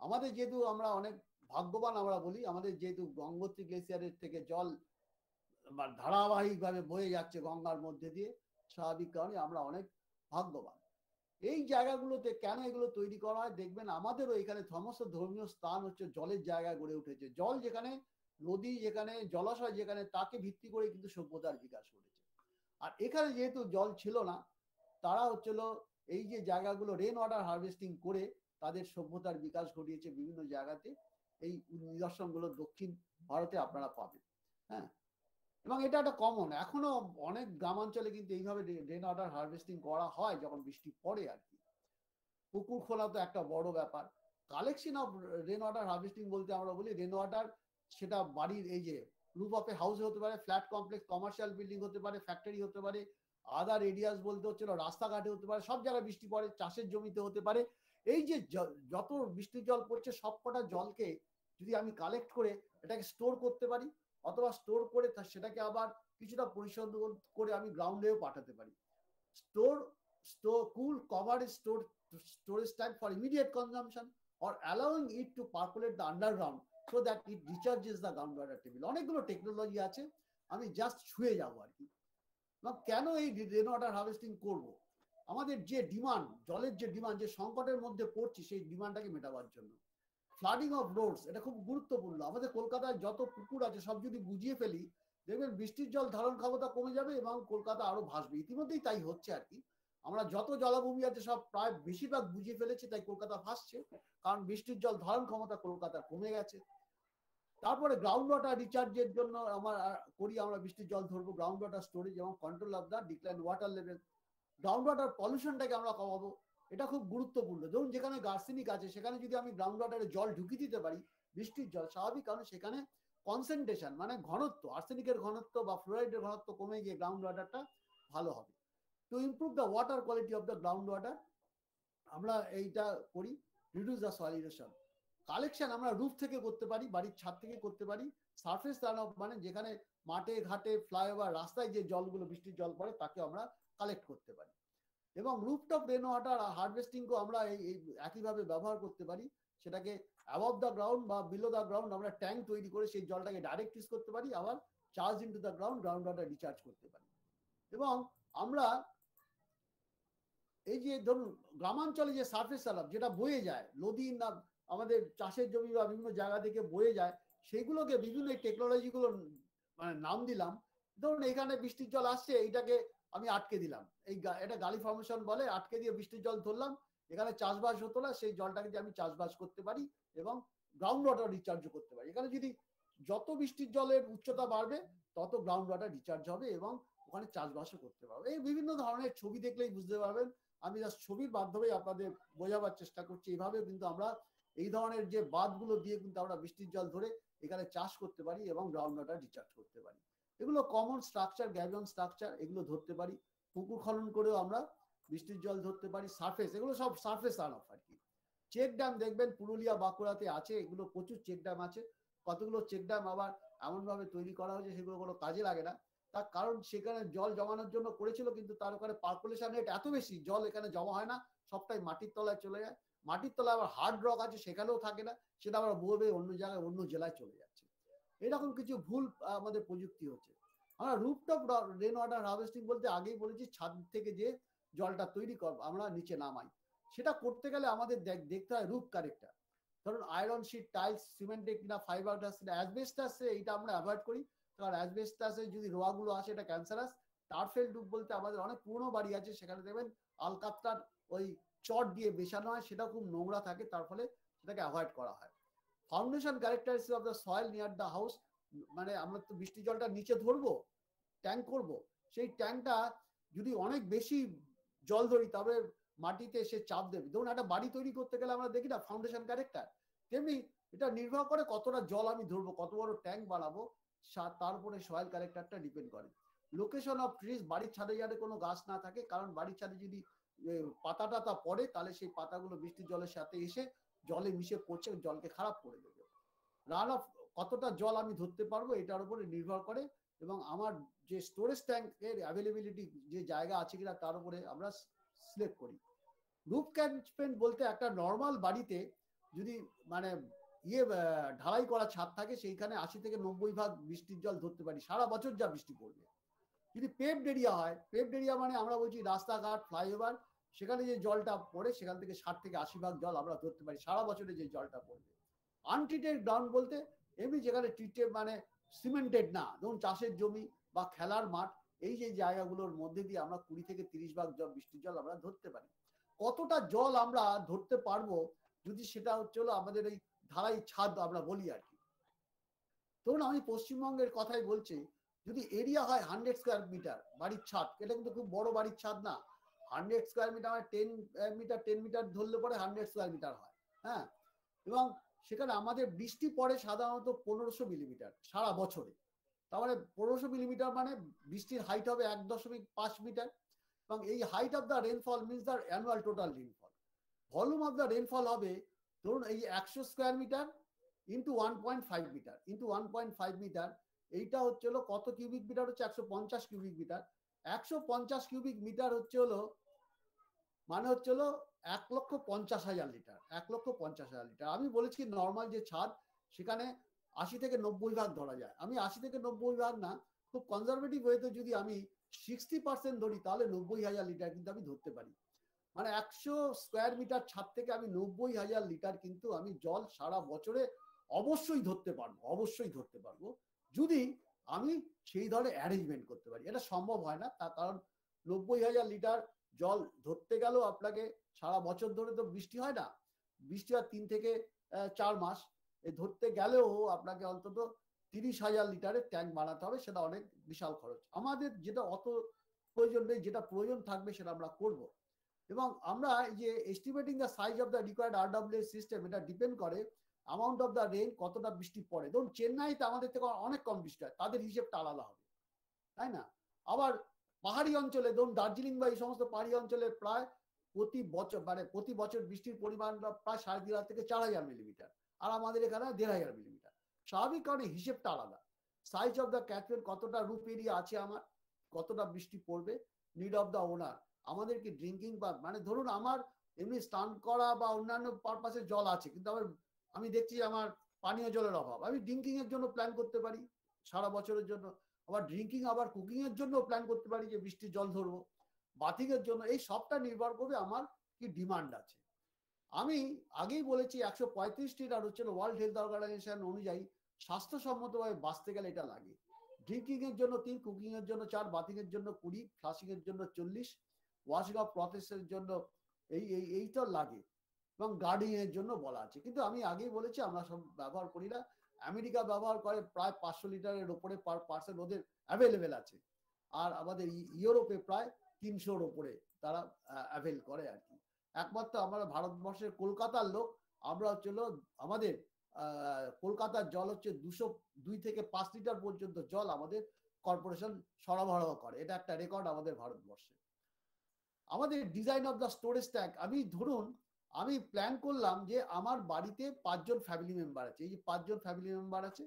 আমাদের যেহেতু আমরা অনেক ভাগ্যবান আমরা বলি, আমাদের যেহেতু গঙ্গোত্রী গ্লেসিয়ারের থেকে জল ধারাবাহিকভাবে বয়ে যাচ্ছে গঙ্গার মধ্যে দিয়ে, স্বাভাবিক কারণে আমরা অনেক ভাগ্যবান। এই জায়গাগুলোতে কেন এগুলো তৈরি করা হয়? দেখবেন আমাদেরও এখানে সমস্ত ধর্মীয় স্থান হচ্ছে জলের জায়গা গড়ে উঠেছে। জল যেখানে, নদী যেখানে, জলাশয় যেখানে, তাকে ভিত্তি করে কিন্তু সভ্যতার বিকাশ ঘটেছে। আর এখানে যেহেতু জল ছিল না, তারা হচ্ছিল এই যে জায়গাগুলো রেন ওয়াটার হারভেস্টিং করে তাদের সভ্যতার বিকাশ ঘটিয়েছে বিভিন্ন জায়গাতে। এই নিদর্শনগুলো দক্ষিণ ভারতে আপনারা পাবেন হ্যাঁ? এবং এটা একটা কমন এখনও অনেক গ্রামাঞ্চলে কিন্তু এইভাবে রেন ওয়াটার হারভেস্টিং করা হয় যখন বৃষ্টি পড়ে আর কি। পুকুর খোলা তো একটা বড় ব্যাপার। Collection of rain water harvesting বলতে আমরা বলি রেন ওয়াটার সেটা বাড়ির এই যে রুফ অফ হাউস হতে পারে ফ্ল্যাট কমপ্লেক্স কমার্শিয়াল বিল্ডিং হতে পারে ফ্যাক্টরি হতে পারে আদার এরিয়াস বলতে হচ্ছে হচ্ছিল রাস্তাঘাটে হতে পারে, সব জায়গায় বৃষ্টি পড়ে, চাষের জমিতে হতে পারে। এই যে, যত বৃষ্টির জল পড়ছে, সবকটা জলকে যদি আমি কালেক্ট করে এটাকে স্টোর করতে পারি, অথবা স্টোর করে সেটাকে আবার কিছুটা পরিশোধ করে আমি গ্রাউন্ডেও পাঠাতে পারি। Store store cool cover store storage tank for immediate consumption or allowing it to percolate the underground so that it recharges the groundwater table অনেকগুলো টেকনোলজি আছে, আমি জাস্ট ছুঁয়ে যাব আর কি। কেন এই রেন ওয়াটার হার্ভেস্টিং করব? আমাদের যে ডিমান্ড জলের যে ডিমান্ড যে সংকটের মধ্যে পড়ছি, সেই ডিমান্ডটাকে মেটাবার জন্য। ফ্লাডিং অফ রোডস এটা খুব গুরুত্বপূর্ণ। আমাদের কলকাতায় যত পুকুর আছে, সব যদি বুঝিয়ে ফেলি, দেখবেন বৃষ্টির জল ধারণ ক্ষমতা কমে যাবে এবং কলকাতা আরও ভাসবে। ইতিমধ্যেই তাই হচ্ছে আর কি। আমরা যত জলাভূমি আছে, সব প্রায় বেশিরভাগ বুঝিয়ে ফেলেছি, তাই কলকাতা ভাসছে। কারণ বৃষ্টির জল ধারণ ক্ষমতা কলকাতা কমে গেছে। তারপরে গ্রাউন্ড ওয়াটার রিচার্জের জন্য আমার করি, আমরা বৃষ্টির জল ধরবো গ্রাউন্ড ওয়াটার স্টোরেজ এবং control of the decline water level ground water পলিউশনটাকে আমরা কমাবো। এটা খুব গুরুত্বপূর্ণ। ধরুন যেখানে গার্সেনিক আছে, সেখানে যদি আমি গ্রাউন্ড ওয়াটারে জল ঢুকিয়ে দিতে পারি, বৃষ্টির জল, স্বাভাবিক, কারণ সেখানে কনসেন্ট্রেশন মানে ঘনত্ব আর্সেনিকের ঘনত্ব বা ফ্লোরাইডের ঘনত্ব কমে গিয়ে গ্রাউন্ড ওয়াটারটা ভালো হবে। To improve the water quality of the ground water আমরা এইটা করি রিডিউস দ্য সলিউশন কালেকশন আমরা রুফ থেকে করতে পারি, বাড়ির ছাদ থেকে করতে পারি। সারফেস রান অফ মানে যেখানে মাঠে, ঘাটে ফ্লাইওভার রাস্তায় যে জলগুলো, বৃষ্টির জল পড়ে, তাকে আমরা কালেক্ট করতে পারি। এবং রুফটপ রেন ওয়াটার হারভেস্টিংকেও আমরা এই একইভাবে ব্যবহার করতে পারি। সেটাকে অ্যাবভ দ্য গ্রাউন্ড বা বিলো দ্য গ্রাউন্ড আমরা ট্যাঙ্ক তৈরি করে সেই জলটাকে ডাইরেক্ট ইউজ করতে পারি, আবার charge into the ground ground water recharge করতে পারি। এবং আমরা এই যে ধরুন, গ্রামাঞ্চলে যে সার্ফেস সালাপ যেটা বয়ে যায়, নদী না, আমাদের চাষের জমি বা বিভিন্ন জায়গা থেকে বয়ে যায়, সেগুলোকে বিভিন্ন টেকনোলজিগুলো মানে নাম দিলাম। ধরুন, এখানে বৃষ্টির জল আসছে, এইটাকে আমি আটকে দিলাম। এই এটা গালি ফর্মেশন বলে, আটকে দিয়ে বৃষ্টির জল ধরলাম। এখানে চাষবাস হতো না, সেই জলটাকে দিয়ে আমি চাষবাস করতে পারি এবং গ্রাউন্ড ওয়াটার রিচার্জও করতে পারি। এখানে যদি যত বৃষ্টির জলের উচ্চতা বাড়বে, তত গ্রাউন্ড ওয়াটার রিচার্জ হবে এবং ওখানে চাষবাসও করতে পারবে। এই বিভিন্ন ধরনের ছবি দেখলেই বুঝতে পারবেন। আমি জাস্ট ছবির মাধ্যমে আপনাদের বোঝাবার চেষ্টা করছি। এইভাবে কিন্তু আমরা এই ধরনের যে বাঁধগুলো দিয়ে কিন্তু আমরা বৃষ্টির জল ধরে এখানে চাষ করতে পারি এবং গ্রাউন্ড ওয়াটার রিচার্জ করতে পারি। এগুলো কমন স্ট্রাকচার গ্যাবিয়ন স্ট্রাকচার এগুলো ধরতে পারি। পুকুর খনন করেও আমরা বৃষ্টির জল ধরতে পারি। সারফেস এগুলো সব সারফেস রান অফ আর কি। চেক ড্যাম দেখবেন, পুরুলিয়া, বাঁকুড়াতে আছে, এগুলো প্রচুর চেক ড্যাম আছে। কতগুলো চেক ড্যাম আবার এমনভাবে তৈরি করা হয়েছে, সেগুলো কোনো কাজে লাগে না। তার কারণ সেখানে জল জমানোর জন্য করেছিল, কিন্তু তার ওখানে পার্কুলেশন রেট এত বেশি, জল এখানে জমা হয় না, সবটাই মাটির তলায় চলে যায়। মাটির তলায় আবার হার্ড রক আছে, সেখানেও থাকে না, সেটা আবার বয়ে অন্য জায়গায়, অন্য জেলায় চলে যাচ্ছে এরকম কিছু ভুল আমাদের প্রযুক্তি হচ্ছে। আমরা রুপটপ রেন ওয়াটার হার্ভেস্টিং বলতে আগেই বলেছি, ছাদ থেকে যে জলটা তৈরি কর, আমরা নিচে নামাই। সেটা করতে গেলে আমাদের দেখতে হয় রুপ কারেক্টার ধরুন আয়রন শিট টাইলস সিমেন্টে কিনা ফাইবার অ্যাসবেস্টাসে এইটা আমরা অ্যাভয়েড করি। কারণ অ্যাসবেস্টাসে যদি রোয়াগুলো আসে, এটা ক্যান্সারাস টারফেল ডুব বলতে আমাদের অনেক পুরনো বাড়ি আছে, সেখানে দেখবেন আলকাত্রার ওই চট দিয়ে বেছানো হয়, সেটা খুব নোংরা থাকে, তার ফলে সেটাকে অ্যাভয়েড করা হয়। Foundation characteristic of the soil near the house মানে আমরা তো বৃষ্টি জলটা নিচে ধরবো ট্যাঙ্ক করব। সেই ট্যাঙ্কটা যদি অনেক বেশি জল ধরি, তবে মাটিতে সে চাপ দেবে। ধরুন একটা বাড়ি তৈরি করতে গেলে আমরা দেখি না ফাউন্ডেশন ক্যারেক্টার তেমনি এটা নির্ভর করে কতটা জল আমি ধরবো, কত বড় ট্যাঙ্ক বানাবো তার উপরে সয়েল ক্যারেক্টারটা ডিপেন্ড করে। লোকেশন অফ ট্রিজ বাড়ির ছাদে যাতে কোনো গাছ না থাকে, কারণ বাড়ির ছাদে যদি পাতা টাতা পড়ে, তাহলে সেই পাতাগুলো বৃষ্টির জলের সাথে এসে জলে মিশে পড়ছে, জলকে খারাপ করে দেবে। রান অফ কতটা জল আমি ধরতে পারব এটার উপরে নির্ভর করে এবং আমার যে স্টোরেজ ট্যাঙ্কের অ্যাভেলেবিলিটি যে জায়গা আছে কিনা তার উপরে আমরা সিলেক্ট করি। রুফ ক্যাচমেন্ট বলতে একটা নর্মাল বাড়িতে যদি মানে ইয়ে ঢালাই করা ছাদ থাকে সেইখানে আশি থেকে নব্বই ভাগ বৃষ্টির জল ধরতে পারি। সারা বছর যা বৃষ্টি পড়বে। যদি পেভড এরিয়া হয় পেভড এরিয়া মানে আমরা বলছি রাস্তাঘাট ফ্লাইওভার সেখানে যে জলটা পড়ে, সেখান থেকে ষাট থেকে আশি ভাগ জল আমরা ধরতে পারি। সারা বছরে যে জলটা পড়বে। আনট্রিটেড গ্রাউন্ড বলতে এমনি যেখানে ট্রিটেড মানে সিমেন্টেড না। ধরুন চাষের জমি বা খেলার মাঠ, এই যে জায়গাগুলোর মধ্যে দিয়ে আমরা কুড়ি থেকে তিরিশ ভাগ জল, বৃষ্টির জল আমরা ধরতে পারি। কতটা জল আমরা ধরতে পারব যদি সেটা হচ্ছে হলো আমাদের এই ধারাই ছাদ আমরা বলি আর কি। ধরুন আমি পশ্চিমবঙ্গের কথাই বলছি, যদি এরিয়া হয় হান্ড্রেড স্কোয়ার মিটার বাড়ির ছাদ, এটা কিন্তু খুব বড় বাড়ির ছাদ না। হান্ড্রেড স্কোয়ার মিটার মানে টেন মিটার টেন মিটার ধরলে পরে হান্ড্রেড স্কোয়ার মিটার হয় হ্যাঁ? এবং সেখানে আমাদের বৃষ্টি পড়ে সাধারণত পনেরোশো মিলিমিটার সারা বছরে। তার মানে পনেরোশো মিলিমিটার মানে বৃষ্টির হাইট হবে এক দশমিক পাঁচ মিটার এবং এই height of the rainfall means the annual total rainfall volume of the rainfall হবে, ধরুন এই একশো square metre into one point five metre into one point five metre এইটা হচ্ছে হলো কত কিউবিক মিটার হচ্ছে? একশো পঞ্চাশ কিউবিক মিটার একশো পঞ্চাশ কিউবিক মিটার হচ্ছে হলো মানে হচ্ছে হলো এক লক্ষ পঞ্চাশ হাজার লিটার, এক লক্ষ পঞ্চাশ হাজার লিটার। আমি বলেছি নর্মাল যে ছাদ, সেখানে আশি থেকে নব্বই ভাগ ধরা যায়। আমি আশি থেকে নব্বই ভাগ না, খুব কনজারভেটিভ ওয়েতে যদি আমি সিক্সটি পার্সেন্ট ধরি, তাহলে নব্বই হাজার লিটার কিন্তু আমি ধরতে পারি। মানে একশো স্কোয়ার মিটার ছাদ থেকে আমি নব্বই হাজার লিটার কিন্তু আমি জল সারা বছরে অবশ্যই ধরতে পারব, অবশ্যই ধরতে পারব। যদি আমি সেই ধরনের অ্যারেঞ্জমেন্ট করতে পারি, এটা সম্ভব হয় না তার কারণ নব্বই হাজার লিটার জল ধরতে গেলেও আপনাকে সারা বছর ধরে তো বৃষ্টি হয় না। বৃষ্টি হয় তিন থেকে চার মাস। এই ধরতে গেলেও আপনাকে অন্তত তিরিশ হাজার লিটারের ট্যাঙ্ক বানাতে হবে, সেটা অনেক বিশাল খরচ। আমাদের যেটা অত প্রয়োজন নেই, যেটা প্রয়োজন থাকবে সেটা আমরা করব। এবং আমরা এই যে estimating the size of the required R W system এটা ডিপেন্ড করে অ্যামাউন্ট অফ দ্য রেন কতটা বৃষ্টি পড়ে। ধরুন, চেন্নাইতে আমাদের থেকে অনেক কম বৃষ্টি হয়, তাদের হিসেবটা আলাদা হবে। তাই না? আবার পাহাড়ি অঞ্চলে ধরুন দার্জিলিং বা এই সমস্ত পাহাড়ি অঞ্চলে প্রায় প্রতি বছর মানে প্রতি বছর বৃষ্টির পরিমাণ প্রায় সাড়ে তিন হাজার থেকে চার হাজার মিলিমিটার আর আমাদের এখানে দেড় হাজার মিলিমিটার স্বাভাবিক কারণে হিসেবটা আলাদা। সাইজ অফ দ্য ক্যাটমেন্ট কতটা রুপ এরিয়া আছে আমার, কতটা বৃষ্টি পড়বে নিড অফ দ্য ওনার আমাদের কি ড্রিঙ্কিং বা মানে ধরুন আমার এমনি স্নান করা বা অন্যান্য পারপাসে জল আছে, কিন্তু আমার আমি দেখছি আমার পানীয় জলের অভাব। আমি ড্রিঙ্কিং এর জন্য প্ল্যান করতে পারি, সারা বছরের জন্য। আবার ড্রিঙ্কিং আবার কুকিং এর জন্য প্ল্যান করতে পারি যে বৃষ্টির জল ধরবো। বাথিং এর জন্য এই সবটা নির্ভর করবে আমার কি ডিমান্ড আছে। আমি আগেই বলেছি একশো পঁয়ত্রিশটি আর হচ্ছে ওয়ার্ল্ড হেলথ অর্গানাইজেশন অনুযায়ী স্বাস্থ্যসম্মতভাবে বাঁচতে গেলে এটা লাগে। ড্রিঙ্কিং এর জন্য তিন কুকিং এর জন্য চার বাথিং এর জন্য কুড়ি ফ্লাশিং এর জন্য চল্লিশ ওয়াশিং অফ প্রসেসের জন্য এই এই, এইটা লাগে। এবং গার্ডিং এর জন্য বলা আছে। কিন্তু আমি আগেই বলেছি আমরা সব ব্যবহার করি না। আমেরিকা ব্যবহার করে প্রায় পাঁচশো লিটারের ওপরে পার পার্সেন্ট ওদের অ্যাভেলেবেল আছে। আর আমাদের ইউরোপে প্রায় তিনশোর ওপরে তারা অ্যাভেল করে আর কি। একমাত্র আমরা ভারতবর্ষের কলকাতার লোক, আমরা হচ্ছে হলো আমাদের কলকাতার জল হচ্ছে দুশো দুই থেকে পাঁচ লিটার পর্যন্ত জল আমাদের কর্পোরেশন সরবরাহ করে। এটা একটা রেকর্ড আমাদের ভারতবর্ষে। আমাদের design of the storage tank আমি ধরুন আমি প্ল্যান করলাম যে আমার বাড়িতে পাঁচজন ফ্যামিলি মেম্বার আছে। এই যে পাঁচজন ফ্যামিলি মেম্বার আছে,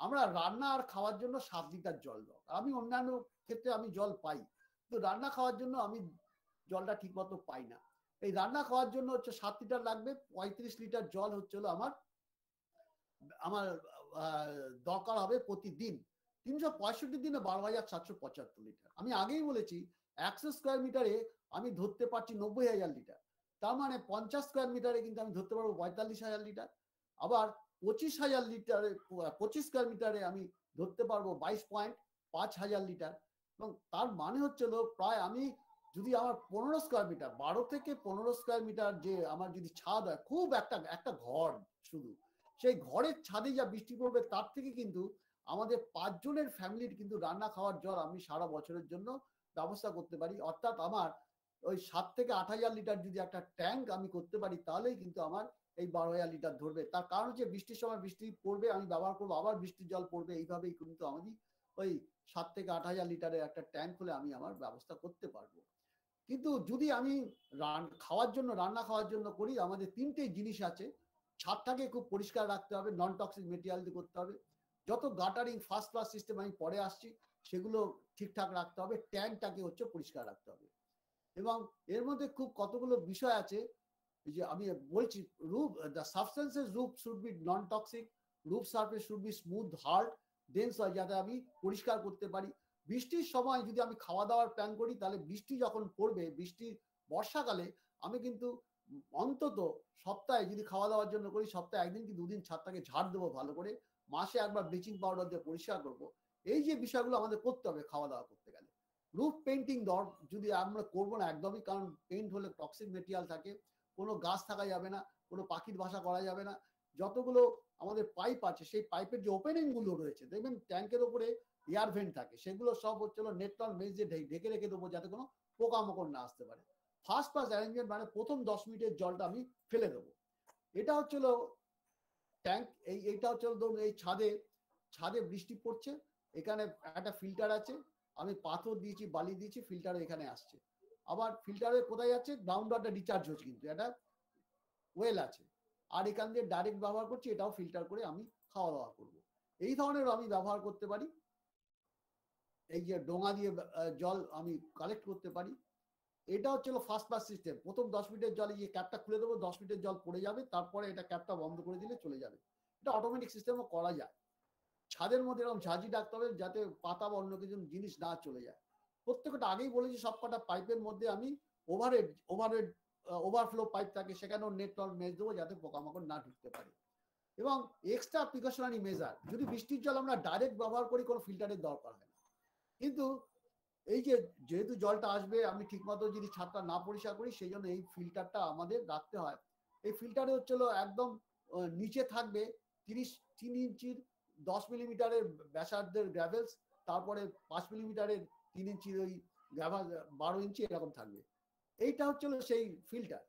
আমরা রান্না আর খাওয়ার জন্য সাত লিটার জল দাও। আমি অন্যান্য ক্ষেত্রে আমি জল পাই তো রান্না খাওয়ার জন্য আমি জলটা ঠিক মতো পাই না। এই রান্না খাওয়ার জন্য হচ্ছে সাত লিটার লাগবে, পঁয়ত্রিশ লিটার জল হচ্ছে আমার আমার দরকার হবে প্রতিদিন। তিনশো পঁয়ষট্টি দিনে বারো হাজার সাতশো পঁচাত্তর লিটার। আমি আগেই বলেছি, একশো স্কোয়ার মিটারে আমি ধরতে পারছি নব্বই হাজার লিটার। তার মানে পঞ্চাশ স্কোয়ার মিটারে কিন্তু আমি ধরতে পারব পঁয়তাল্লিশ হাজার লিটার আবার পঁচিশ হাজার লিটারে পঁচিশ স্কোয়ার মিটারে আমি ধরতে পারব বাইশ পয়েন্ট পাঁচ হাজার লিটার এবং তার মানে হচ্ছে প্রায় আমি যদি আমার পনেরো স্কোয়ার মিটার বারো থেকে পনেরো স্কোয়ার মিটার যে আমার যদি ছাদ হয়, খুব একটা একটা ঘর শুধু, সেই ঘরের ছাদে যা বৃষ্টি পড়বে তার থেকে কিন্তু আমাদের পাঁচজনের ফ্যামিলির কিন্তু রান্না খাওয়ার জল আমি সারা বছরের জন্য ব্যবস্থা করতে পারি, অর্থাৎ আমার ওই সাত থেকে আট হাজার লিটার যদি একটা ট্যাঙ্ক আমি করতে পারি, তাহলেই কিন্তু আমার এই বারো হাজার লিটার ধরবে। তার কারণ হচ্ছে বৃষ্টির সময় বৃষ্টি পড়বে, আমি ব্যবহার করব, আবার বৃষ্টির জল পড়বে, এইভাবেই কিন্তু আমি ওই সাত থেকে আট হাজার লিটারের একটা ট্যাঙ্ক হলে আমি আমার ব্যবস্থা করতে পারব। কিন্তু যদি আমি রান, খাওয়ার জন্য, রান্না খাওয়ার জন্য করি, আমাদের তিনটে জিনিস আছে। ছাদটাকে খুব পরিষ্কার রাখতে হবে নন টক্সিক মেটেরিয়াল দিয়ে করতে হবে। যত গাটারিং ফার্স্ট ক্লাস সিস্টেম আমি পরে আসছি, সেগুলো ঠিকঠাক রাখতে হবে, ট্যাঙ্কটাকে হচ্ছে পরিষ্কার রাখতে হবে। এবং এর মধ্যে খুব কতগুলো বিষয় আছে যে আমি বলছি roof the substances roof should be non toxic roof surface should be smooth hard dense হয়, যাতে আমি পরিষ্কার করতে পারি। বৃষ্টির সময় যদি আমি খাওয়া দাওয়ার প্ল্যান করি, তাহলে বৃষ্টি যখন পড়বে, বৃষ্টি বর্ষাকালে, আমি কিন্তু অন্তত সপ্তাহে যদি খাওয়া দাওয়ার জন্য করি, সপ্তাহে একদিন কি দুদিন ছাদটাকে ঝাড় দেবো ভালো করে, মাসে একবার ব্লিচিং পাউডার দিয়ে পরিষ্কার করব। এই যে বিষয়গুলো আমাদের করতে হবে খাওয়া দাওয়া করতে গেলে। রুফ পেন্টিং দর, যদি আমরা করব না একদমই, কারণ পেন্ট হলে টক্সিক মেটেরিয়াল থাকে, কোনো গাছ থাকা যাবে না, কোনো পাখির বাসা করা যাবে না, যতগুলো আমাদের পাইপ আছে, সেই পাইপের যে ওপেনিংগুলো রয়েছে, দেখবেন ট্যাঙ্কের উপরে এয়ার ভেন্ট থাকে, সেগুলো সব হচ্ছিল নেটল মেজ দিয়ে ঢেকে রেখে দেবো যাতে কোনো পোকামাকড় না আসতে পারে। ফার্স্ট পাস অ্যারেঞ্জমেন্ট মানে প্রথম দশ মিনিটের জলটা আমি ফেলে দেবো। এটা হচ্ছিল ট্যাঙ্ক এই, এইটা হচ্ছিল ধরুন এই ছাদে ছাদে বৃষ্টি পড়ছে, এখানে একটা ফিল্টার আছে আমি পাথর দিয়েছি, বালি দিয়েছি ফিল্টার এখানে আসছে। আবার ফিল্টারে কোথায় যাচ্ছে? গ্রাউন্ড ওয়াটার রিচার্জ হচ্ছে কিন্তু, এটা ওয়েল আছে। আর এখান দিয়ে ডাইরেক্ট ব্যবহার করছি, এটাও ফিল্টার করে আমি খাওয়া দাওয়া করব। এই ধরনের আমি ব্যবহার করতে পারি। এই যে ডোঙা দিয়ে জল আমি কালেক্ট করতে পারি। এটা হচ্ছে ফার্স্ট পাস সিস্টেম প্রথম দশ মিনিটের জলে যে ক্যাপটা খুলে দেবো, দশ মিনিটের জল পড়ে যাবে, তারপরে এটা ক্যাপটা বন্ধ করে দিলে চলে যাবে। এটা অটোমেটিক সিস্টেমও করা যায়। ছাদের মধ্যে এরকম ঝাঁঝি ডাকতে হবে যাতে পাতা বা অন্য কিছু জিনিস না চলে যায়। প্রত্যেকটা আগেই বলেছি সব কটা পাইপের মধ্যে আমি ওভারহেড ওভারহেড ওভারফ্লো পাইপ থাকে, সেখানেও নেট টল মেজ দেবো যাতে পোকামাকড় না ঢুকতে পারে। এবং এক্সট্রা প্রিকশনারি মেজার যদি বৃষ্টির জল আমরা ডাইরেক্ট ব্যবহার করি, কোনো ফিল্টারের দরকার হয় না। কিন্তু এই যে যেহেতু জলটা আসবে, আমি ঠিকমতো যদি ছাদটা না পরিষ্কার করি, সেই জন্য এই ফিল্টারটা আমাদের রাখতে হয়। এই ফিল্টারে হচ্ছিল একদম নিচে থাকবে তিরিশ, তিন ইঞ্চির দশ মিলিমিটারের ব্যাসার্ধের গ্র্যাভেলস তারপরে পাঁচ মিলিমিটারের তিন ইঞ্চির ওই গ্র্যাভাল বারো ইঞ্চি এরকম থাকবে। এইটা হচ্ছিল সেই ফিল্টার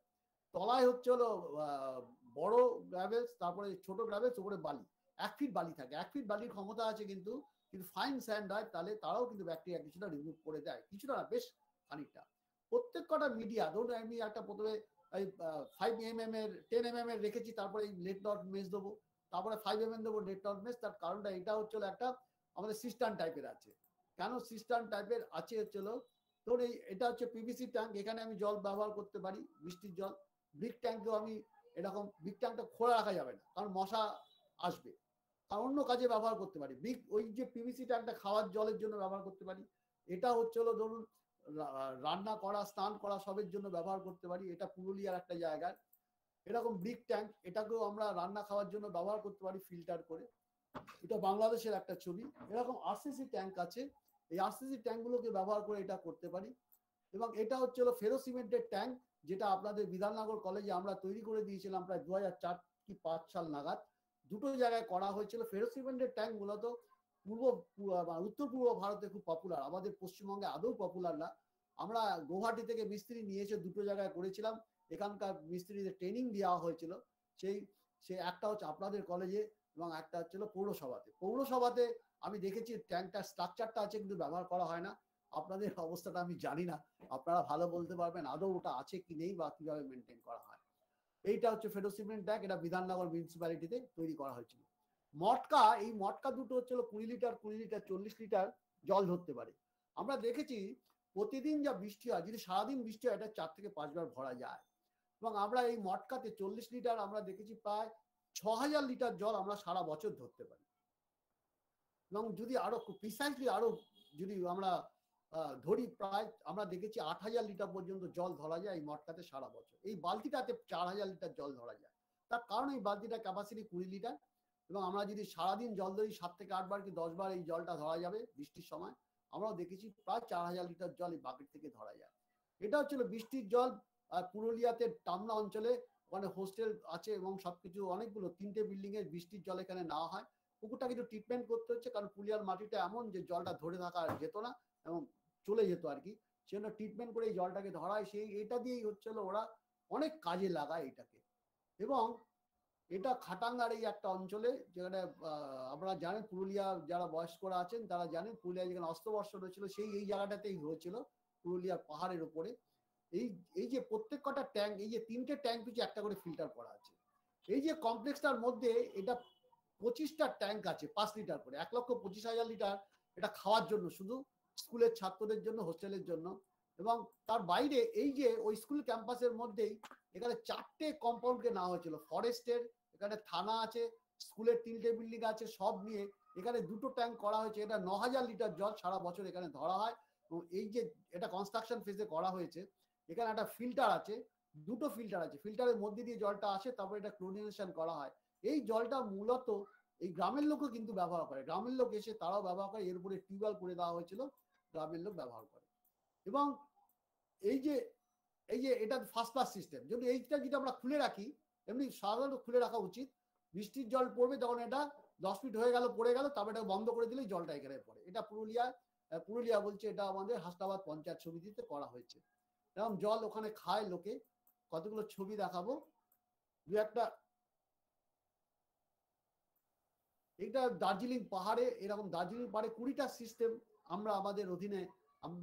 তলায় হচ্ছিল আহ, বড় গ্র্যাভেলস তারপরে ছোট গ্র্যাভেলস উপরে বালি। এক ফিট বালি থাকে। এক ফিট বালির ক্ষমতা আছে কিন্তু কিন্তু ফাইন স্যান্ড হয় তাহলে তারাও কিন্তু ব্যাকটেরিয়া কিছুটা রিমুভ করে দেয়। কিছুটা না বেশ খানিকটা। প্রত্যেক কটা মিডিয়া ধরুন আমি একটা প্রথমে এই ফাইভ এম এম এর টেন এম এম এর রেখেছি তারপরে এই নেট ডট মেজ দেবো। তারপরে ফাইভ এম এম দেবো নেট ডট তার কারণটা এটা হচ্ছিল একটা আমাদের সিস্টান টাইপের আছে। কেন সিস্টান টাইপের আছে হচ্ছিল ধরুন এই এটা হচ্ছে পিভিসি ট্যাঙ্ক এখানে আমি জল ব্যবহার করতে পারি, বৃষ্টির জল। ব্রিক ট্যাঙ্কেও আমি এরকম ব্রিক ট্যাঙ্কটা খোলা রাখা যাবে না, কারণ মশা আসবে। আর অন্য কাজে ব্যবহার করতে পারি ব্রিক ওই যে পিভিসি ট্যাঙ্কটা খাওয়ার জলের জন্য ব্যবহার করতে পারি। এটা হচ্ছে হলো ধরুন রান্না করা, স্নান করা সবের জন্য ব্যবহার করতে পারি, এটা পুরুলিয়ার একটা জায়গায় এরকম ব্রিক ট্যাঙ্ক এটাকেও আমরা রান্না খাওয়ার জন্য ব্যবহার করতে পারি ফিল্টার করে। এটা বাংলাদেশের একটা ছবি। এরকম আরসিসি ট্যাঙ্ক আছে। এই আরসিসি ট্যাঙ্কগুলোকে ব্যবহার করে এটা করতে পারি। এবং এটা হচ্ছে হলো ফেরো সিমেন্টের ট্যাঙ্ক যেটা আপনাদের বিধাননগর কলেজে আমরা তৈরি করে দিয়েছিলাম প্রায় দু চার কি পাঁচ সাল নাগাদ। দুটো জায়গায় করা হয়েছিল ফেরো সিমেন্টের ট্যাঙ্ক মূলত পূর্ব উত্তর পূর্ব ভারতে খুব পপুলার আমাদের পশ্চিমবঙ্গে আদৌ পপুলার না। আমরা গৌহাটি থেকে মিস্ত্রি নিয়ে এসে দুটো জায়গায় করেছিলাম। এখানকার মিস্ত্রিদের ট্রেনিং দেওয়া হয়েছিল। সেই সেই একটা হচ্ছে আপনাদের কলেজে এবং একটা হচ্ছিল পৌরসভাতে। পৌরসভাতে আমি দেখেছি ট্যাঙ্কটার স্ট্রাকচারটা আছে কিন্তু ব্যবহার করা হয় না। আপনাদের অবস্থাটা আমি জানি না। আপনারা ভালো বলতে পারবেন আদৌ ওটা আছে কি নেই বা কীভাবে মেনটেন করা হয়। এইটা হচ্ছে ফেডোসিমেন্ট ট্যাঙ্ক এটা বিধাননগর মিউনিসিপ্যালিটিতে তৈরি করা হয়েছিল। মটকা, এই মটকা দুটো হচ্ছিল কুড়ি লিটার কুড়ি লিটার, চল্লিশ লিটার জল ধরতে পারে। আমরা দেখেছি প্রতিদিন যা বৃষ্টি হয়, যদি সারাদিন বৃষ্টি হয়, এটা চার থেকে পাঁচবার ভরা যায়। এবং আমরা এই মটকাতে চল্লিশ লিটার আমরা দেখেছি প্রায় ছ হাজার লিটার জল আমরা সারা বছর ধরতে পারি। এবং যদি আরও প্রিসাইসলি আরও যদি আমরা ধরি প্রায় আমরা দেখেছি আট হাজার লিটার পর্যন্ত জল ধরা যায় এই মটকাতে সারা বছর। এই বালতিটাতে চার হাজার লিটার জল ধরা যায়। তার কারণ এই বালতিটা ক্যাপাসিটি কুড়ি লিটার এবং আমরা যদি সারাদিন জল ধরি সাত থেকে আট বার কি দশ বার এই জলটা ধরা যাবে বৃষ্টির সময়, আমরাও দেখেছি প্রায় চার হাজার লিটার জল এই বাকেট থেকে ধরা যায়। এটা হচ্ছিল বৃষ্টির জল আর পুরুলিয়াতে টামনা অঞ্চলে ওখানে হোস্টেল আছে এবং সবকিছু অনেকগুলো, তিনটে বিল্ডিং এর বৃষ্টির জল এখানে নেওয়া হয়। পুকুরটা কিছু ট্রিটমেন্ট করতে হচ্ছে কারণ পুরুলিয়ার মাটিটা এমন যে জলটা ধরে থাকা যেত না এবং চলে যেত আর কি। সেজন্য ট্রিটমেন্ট করে এই জলটাকে ধরায় সেই, এটা দিয়েই হচ্ছিল ওরা অনেক কাজে লাগায় এটাকে। এবং এটা খাটাঙ্গার এই একটা অঞ্চলে যেখানে আপনারা জানেন পুরুলিয়া যারা বয়স্করা আছেন তারা জানেন পুরুলিয়া যেখানে অস্ত্রবর্ষণ হয়েছিল সেই, এই জায়গাটাতেই হয়েছিল পুরুলিয়ার পাহাড়ের উপরে। এই এই যে প্রত্যেক কটা ট্যাঙ্ক এই যে তিনটে ট্যাঙ্ক পিছু একটা করে ফিল্টার করা আছে। এই যে কমপ্লেক্সটার মধ্যে এটা পঁচিশটা ট্যাঙ্ক আছে, পাঁচ লিটার করে। এক লক্ষ পঁচিশ হাজার লিটার এটা খাওয়ার জন্য, শুধু স্কুলের ছাত্রদের জন্য হোস্টেলের জন্য। এবং তার বাইরে এই যে ওই স্কুল ক্যাম্পাসের মধ্যেই এখানে চারটে কম্পাউন্ডকে নেওয়া হয়েছিল। ফরেস্টের এখানে থানা আছে স্কুলের তিনটে বিল্ডিং আছে, সব নিয়ে এখানে দুটো ট্যাঙ্ক করা হয়েছে। এটা ন হাজার লিটার জল সারা বছর এখানে ধরা হয়। এবং এই যে এটা কনস্ট্রাকশন ফেজে করা হয়েছে এখানে একটা ফিল্টার আছে, দুটো ফিল্টার আছে। ফিল্টারের মধ্যে দিয়ে জলটা আসে, তারপর এটা ক্লোরিনেশন করা হয়। এই জলটা মূলত এই গ্রামের লোকও কিন্তু ব্যবহার করে। গ্রামের লোক এসে তারাও ব্যবহার করে। এর উপরে টিউবওয়েল করে দেওয়া হয়েছিল, গ্রামের লোক ব্যবহার করে। এবং এই যে এই যে এটা ফার্স্ট ক্লাস সিস্টেম যদি এইটা যদি আমরা খুলে রাখি, এমনি সাধারণত খুলে রাখা উচিত। বৃষ্টির জল পড়বে তখন এটা দশ ফিট হয়ে গেল, পড়ে গেল, তারপরে এটা বন্ধ করে দিলেই জলটা এখানে পড়ে। এটা পুরুলিয়া পুরুলিয়া বলছে এটা আমাদের হাসনাবাদ পঞ্চায়েত সমিতিতে করা হয়েছে। এবং জল ওখানে খায় লোকে। কতগুলো ছবি দেখাবো? দু একটা। এটা দার্জিলিং পাহাড়ে, এরকম দার্জিলিং পাহাড়ে কুড়িটা সিস্টেম আমরা আমাদের অধীনে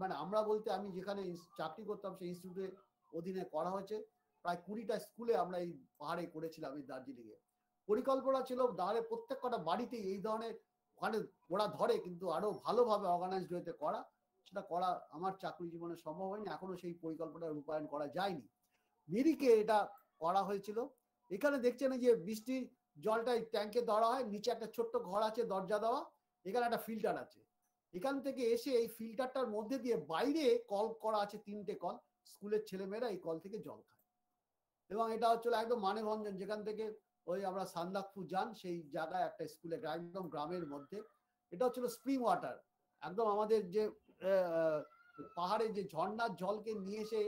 মানে আমরা বলতে আমি যেখানে চাকরি করতাম সেই ইনস্টিটিউটে অধীনে করা হয়েছে। প্রায় কুড়িটা স্কুলে আমরা এই পাহাড়ে করেছিলাম এই দার্জিলিংয়ে। পরিকল্পনা ছিল দাঁড়ে প্রত্যেক কটা বাড়িতেই এই ধরনের, ওখানে ওরা ধরে কিন্তু আরও ভালোভাবে অর্গানাইজড হয়েতে করা। সেটা করা আমার চাকরি জীবনে সম্ভব হয়নি। এখনও সেই পরিকল্পনা রূপায়ণ করা যায়নি। মিরিকে এটা করা হয়েছিল। এখানে দেখছেন যে বৃষ্টির জলটা ট্যাঙ্কে ধরা হয়, নিচে একটা ছোট্ট ঘর আছে দরজা দেওয়া, এখানে একটা ফিল্টার আছে। এখান থেকে এসে এই ফিল্টারটার মধ্যে দিয়ে বাইরে কল করা আছে তিনটে কল। স্কুলের ছেলেমেয়েরা এই কল থেকে জল খায়। এবং এটা হচ্ছিল একদম মানেভঞ্জন, যেখান থেকে ওই আমরা সান্দাকপুর যান, সেই জায়গায় একটা স্কুলে, একদম গ্রামের মধ্যে। এটা হচ্ছিল স্প্রিং ওয়াটার একদম আমাদের যে পাহাড়ে যে ঝর্ণার জলকে নিয়ে এসে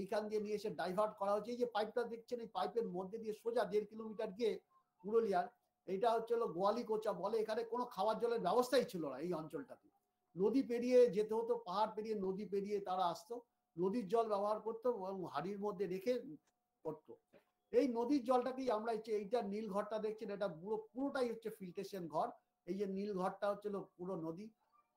এইখান দিয়ে নিয়ে এসে ডাইভার্ট করা হচ্ছে। এই যে পাইপটা দেখছেন, এই পাইপের মধ্যে দিয়ে সোজা দেড় কিলোমিটার গিয়ে পুরুলিয়ার, এইটা হচ্ছে হলো গোয়ালি কোচা বলে, এখানে কোনো খাওয়ার জলের ব্যবস্থাই ছিল না এই অঞ্চলটাতে। নদী পেরিয়ে যেতে হতো, পাহাড় পেরিয়ে নদী পেরিয়ে তারা আসতো, নদীর জল ব্যবহার করতো এবং হাড়ির মধ্যে রেখে করতো এই নদীর জলটাকেই আমরা হচ্ছে এইটা নীল ঘরটা দেখছেন, এটা পুরো, পুরোটাই হচ্ছে ফিল্ট্রেশন ঘর। এই যে নীল ঘরটা হচ্ছে হলো পুরো নদী।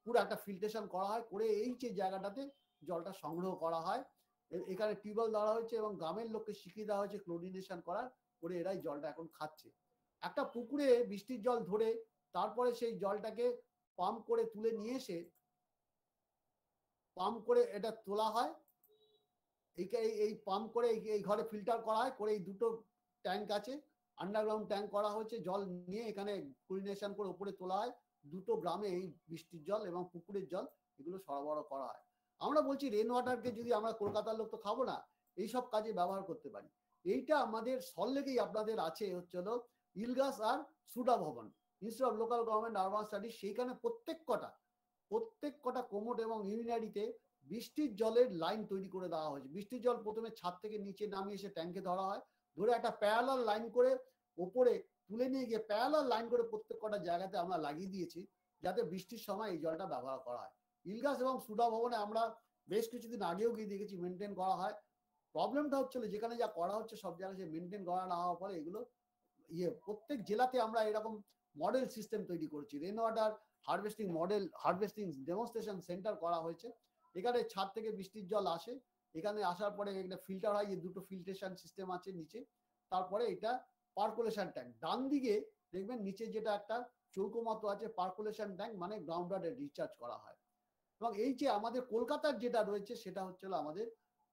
পুরো একটা ফিল্ট্রেশন করা হয়, করে এই যে জায়গাটাতে জলটা সংগ্রহ করা হয় এখানে টিউবওয়েল দেওয়া হয়েছে এবং গ্রামের লোককে শিখিয়ে দেওয়া হয়েছে ক্লোরিনেশন করার, করে এরাই জলটা এখন খাচ্ছে। একটা পুকুরে বৃষ্টির জল ধরে তারপরে সেই জলটাকে পাম্প করে তুলে নিয়ে এসে পাম্প করে এটা তোলা হয়। এইকে এই- এই পাম্প করে এই ঘরে ফিল্টার করা হয়, করে এই দুটো ট্যাঙ্ক আছে। আন্ডারগ্রাউন্ড ট্যাঙ্ক করা হয়েছে, জল নিয়ে এখানে ক্লোরিনেশন করে উপরে তোলা হয়। দুটো গ্রামে এই বৃষ্টির জল এবং পুকুরের জল এগুলো সরবরাহ করা হয়। আমরা বলছি রেন ওয়াটারকে যদি আমরা কলকাতার লোক তো খাব না, এইসব কাজে ব্যবহার করতে পারি। এইটা আমাদের সল্লেগেই আপনাদের আছে হচ্ছে হলো ইলগাস আর সুডা ভবন। Institute of Local Government Urban Study সেইখানে প্রত্যেক কটা প্রত্যেক কটা কোমোট এবং ইউনিনারিতে বৃষ্টির জলের লাইন তৈরি করে দেওয়া হয়েছে। বৃষ্টির জল প্রথমে ছাদ থেকে নিচে নামিয়ে এসে ট্যাঙ্কে ধরা হয়। ধরে একটা প্যারালাল লাইন করে ওপরে তুলে নিয়ে গিয়ে প্যারালাল লাইন করে প্রত্যেক কটা জায়গাতে আমরা লাগিয়ে দিয়েছি, যাতে বৃষ্টির সময় এই জলটা ব্যবহার করা হয়। ইলগাস এবং সুডা ভবনে আমরা বেশ কিছুদিন আগেও গিয়ে দেখেছি মেনটেন করা হয়। প্রবলেমটা হচ্ছিল যেখানে যা করা হচ্ছে সব জায়গায় সে মেনটেন করা না হওয়ার ফলে এগুলো ইয়ে প্রত্যেক জেলাতে আমরা এরকম মডেল সিস্টেম তৈরি করেছি। Rain water harvesting model harvesting demonstration centre করা হয়েছে। এখানে ছাদ থেকে বৃষ্টির জল আসে। এখানে আসার পরে একটা ফিল্টার হয়, এই দুটো ফিল্ট্রেশন সিস্টেম আছে নিচে। তারপরে এটা পার্কুলেশন ট্যাঙ্ক। ডান দিকে দেখবেন নিচে যেটা একটা চৌকো মতো আছে, পার্কুলেশন ট্যাঙ্ক মানে গ্রাউন্ড ওয়াটার রিচার্জ করা হয়। এবং এই যে আমাদের কলকাতার যেটা রয়েছে, সেটা হচ্ছে আমাদের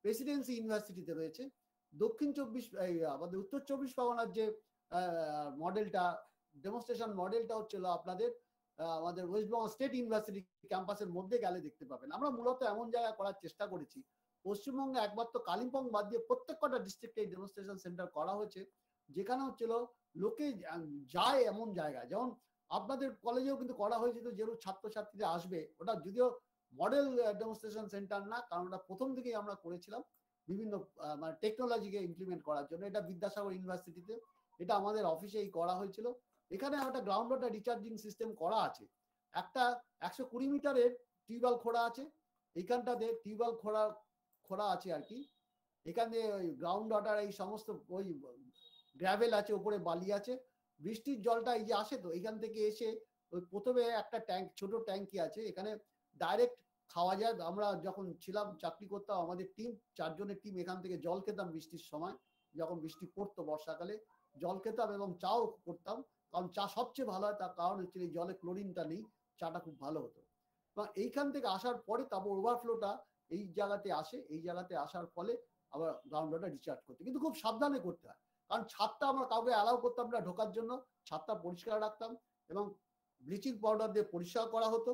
প্রেসিডেন্সি ইউনিভার্সিটিতে রয়েছে। দক্ষিণ চব্বিশ আমাদের উত্তর চব্বিশ পরগনার যে মডেলটা ডেমনস্ট্রেশন মডেলটা হচ্ছিল আপনাদের আমাদের ওয়েস্ট বেঙ্গল স্টেট ইউনিভার্সিটি ক্যাম্পাসের মধ্যে গেলে দেখতে পাবেন। আমরা মূলত এমন জায়গায় করার চেষ্টা করেছি। পশ্চিমবঙ্গে একমাত্র কালিম্পং বাদ দিয়ে প্রত্যেক কটা ডিস্ট্রিক্টে এই ডেমনস্ট্রেশন সেন্টার করা হয়েছে। যেখানে হচ্ছিল লোকে যায় এমন জায়গায় যেমন আপনাদের কলেজেও কিন্তু করা হয়েছিল যেরকম ছাত্রছাত্রীরা আসবে, ওটা যদিও মডেল ডেমনস্ট্রেশন সেন্টার না, কারণ ওটা প্রথম থেকেই আমরা করেছিলাম বিভিন্ন মানে টেকনোলজিকে ইমপ্লিমেন্ট করার জন্য। এটা বিদ্যাসাগর ইউনিভার্সিটিতে এটা আমাদের অফিসেই করা হয়েছিল। এখানে একটা গ্রাউন্ড ওয়াটার রিচার্জিং সিস্টেম করা আছে। একটা একশো কুড়ি মিটারের টিউবওয়েল খোঁড়া আছে। এইখানটাতে টিউবওয়েল খোঁড়া খোঁড়া আছে আর কি। এখানে ওই গ্রাউন্ড ওয়াটার এই সমস্ত ওই গ্র্যাভেল আছে উপরে বালি আছে। বৃষ্টির জলটা এই যে আসে তো, এখান থেকে এসে ওই প্রথমে একটা ট্যাঙ্ক ছোট ট্যাঙ্কি আছে। এখানে ডাইরেক্ট খাওয়া যায়। আমরা যখন ছিলাম, চাকরি করতাম, আমাদের টিম চারজনের টিম এখান থেকে জল খেতাম বৃষ্টির সময়। যখন বৃষ্টি পড়তো বর্ষাকালে, জল খেতাম এবং চাও করতাম। কারণ চা সবচেয়ে ভালো হয়, তার কারণ হচ্ছে এই জলে ক্লোরিনটা নেই, চাটা খুব ভালো হতো। এবং এইখান থেকে আসার পরে তারপর ওভারফ্লোটা এই জায়গাতে আসে। এই জায়গাতে আসার ফলে আবার গ্রাউন্ড ওয়াটার রিচার্জ করতে কিন্তু খুব সাবধানে করতে হয়। কারণ ছাদটা আমরা কাউকে অ্যালাউ করতাম না ঢোকার জন্য। ছাদটা পরিষ্কার রাখতাম এবং ব্লিচিং পাউডার দিয়ে পরিষ্কার করা হতো।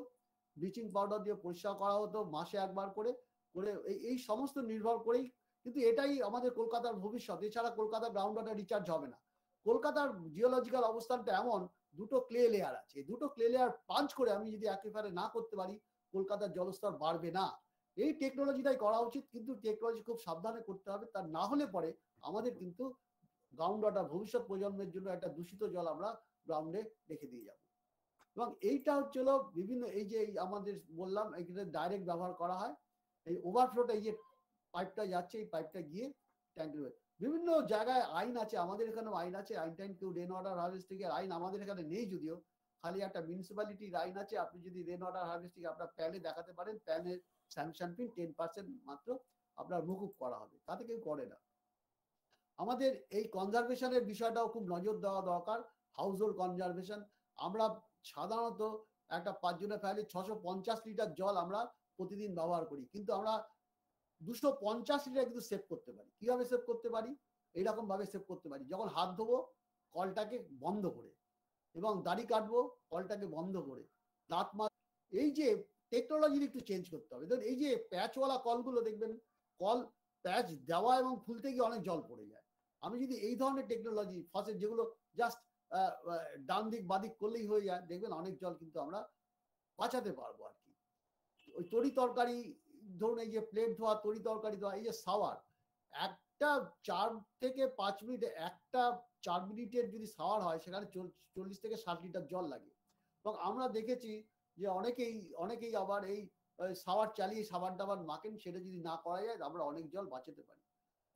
ব্লিচিং পাউডার দিয়ে পরিষ্কার করা হতো মাসে একবার করে করে এই সমস্ত নির্ভর করেই কিন্তু এটাই আমাদের কলকাতার ভবিষ্যৎ। এছাড়া কলকাতা গ্রাউন্ড ওয়াটার রিচার্জ হবে না। কলকাতার জিওলজিক্যাল অবস্থানটা এমন, দুটো ক্লে লেয়ার আছে। দুটো ক্লে লেয়ার পাঞ্চ করে আমি যদি একেবারে না করতে পারি, কলকাতার জলস্তর বাড়বে না। এই টেকনোলজিটাই করা উচিত, কিন্তু টেকনোলজি খুব সাবধানে করতে হবে। তা না হলে পরে আমাদের কিন্তু গ্রাউন্ড ওয়াটার ভবিষ্যৎ প্রজন্মের জন্য একটা দূষিত জল আমরা গ্রাউন্ডে রেখে দিয়ে যাব। এবং এইটা হচ্ছিল বিভিন্ন এই যে আমাদের বললাম, এখানে ডাইরেক্ট ব্যবহার করা হয়। এই ওভারফ্লোটা এই যে পাইপটা যাচ্ছে, এই পাইপটা গিয়ে ট্যাঙ্কের বিভিন্ন জায়গায় আইন আছে, আমাদের এখানেও আইন আছে। আইন টাইন কেউ রেন ওয়াটার হারভেস্টিং এর আইন আমাদের এখানে নেই যদিও। খালি একটা মিউনিসিপ্যালিটির আইন আছে, আপনি যদি রেন ওয়াটার হার্ভেস্টিং আপনার প্যানে দেখাতে পারেন প্যানের স্যাংশন ফিন টেন পার্সেন্ট মাত্র আপনার মুকুব করা হবে। তাতে কেউ করে না। আমাদের এই কনজারভেশনের বিষয়টাও খুব নজর দেওয়া দরকার হাউস হোল্ড কনজারভেশন আমরা সাধারণত একটা পাঁচজনের ফ্যামিলি ছশো পঞ্চাশ লিটার জল আমরা প্রতিদিন ব্যবহার করি। কিন্তু আমরা দুশো পঞ্চাশ লিটার কিন্তু সেভ করতে পারি। কীভাবে সেভ করতে পারি? এইরকম ভাবে সেভ করতে পারি। যখন হাত ধোবো, কলটাকে বন্ধ করে এবং দাড়ি কাটবো, কলটাকে বন্ধ করে। দাঁত মা এই যে টেকনোলজির একটু চেঞ্জ করতে হবে। ধরুন এই যে প্যাচওয়ালা কলগুলো দেখবেন, কল প্যাচ দেওয়া এবং খুলতে গিয়ে অনেক জল পড়ে যায়। আমি যদি এই ধরনের টেকনোলজি ফসেট যেগুলো জাস্ট ডান দিক বাদিক করলেই হয়ে যায়, দেখবেন অনেক জল কিন্তু আমরা বাঁচাতে পারব আর কি। ওই তরি তরকারি, ধরুন এই যে প্লেট ধোয়া, তরি তরকারি ধোয়া, এই যে সাওয়ার, একটা চার থেকে পাঁচ মিনিট, একটা চার মিনিটের যদি সাওয়ার হয়, সেখানে চল্লিশ থেকে ষাট লিটার জল লাগে। এবং আমরা দেখেছি যে অনেকেই অনেকেই আবার এই সাওয়ার চালিয়ে সাবান টাবান মাখেন, সেটা যদি না করা যায়, আমরা অনেক জল বাঁচাতে পারি।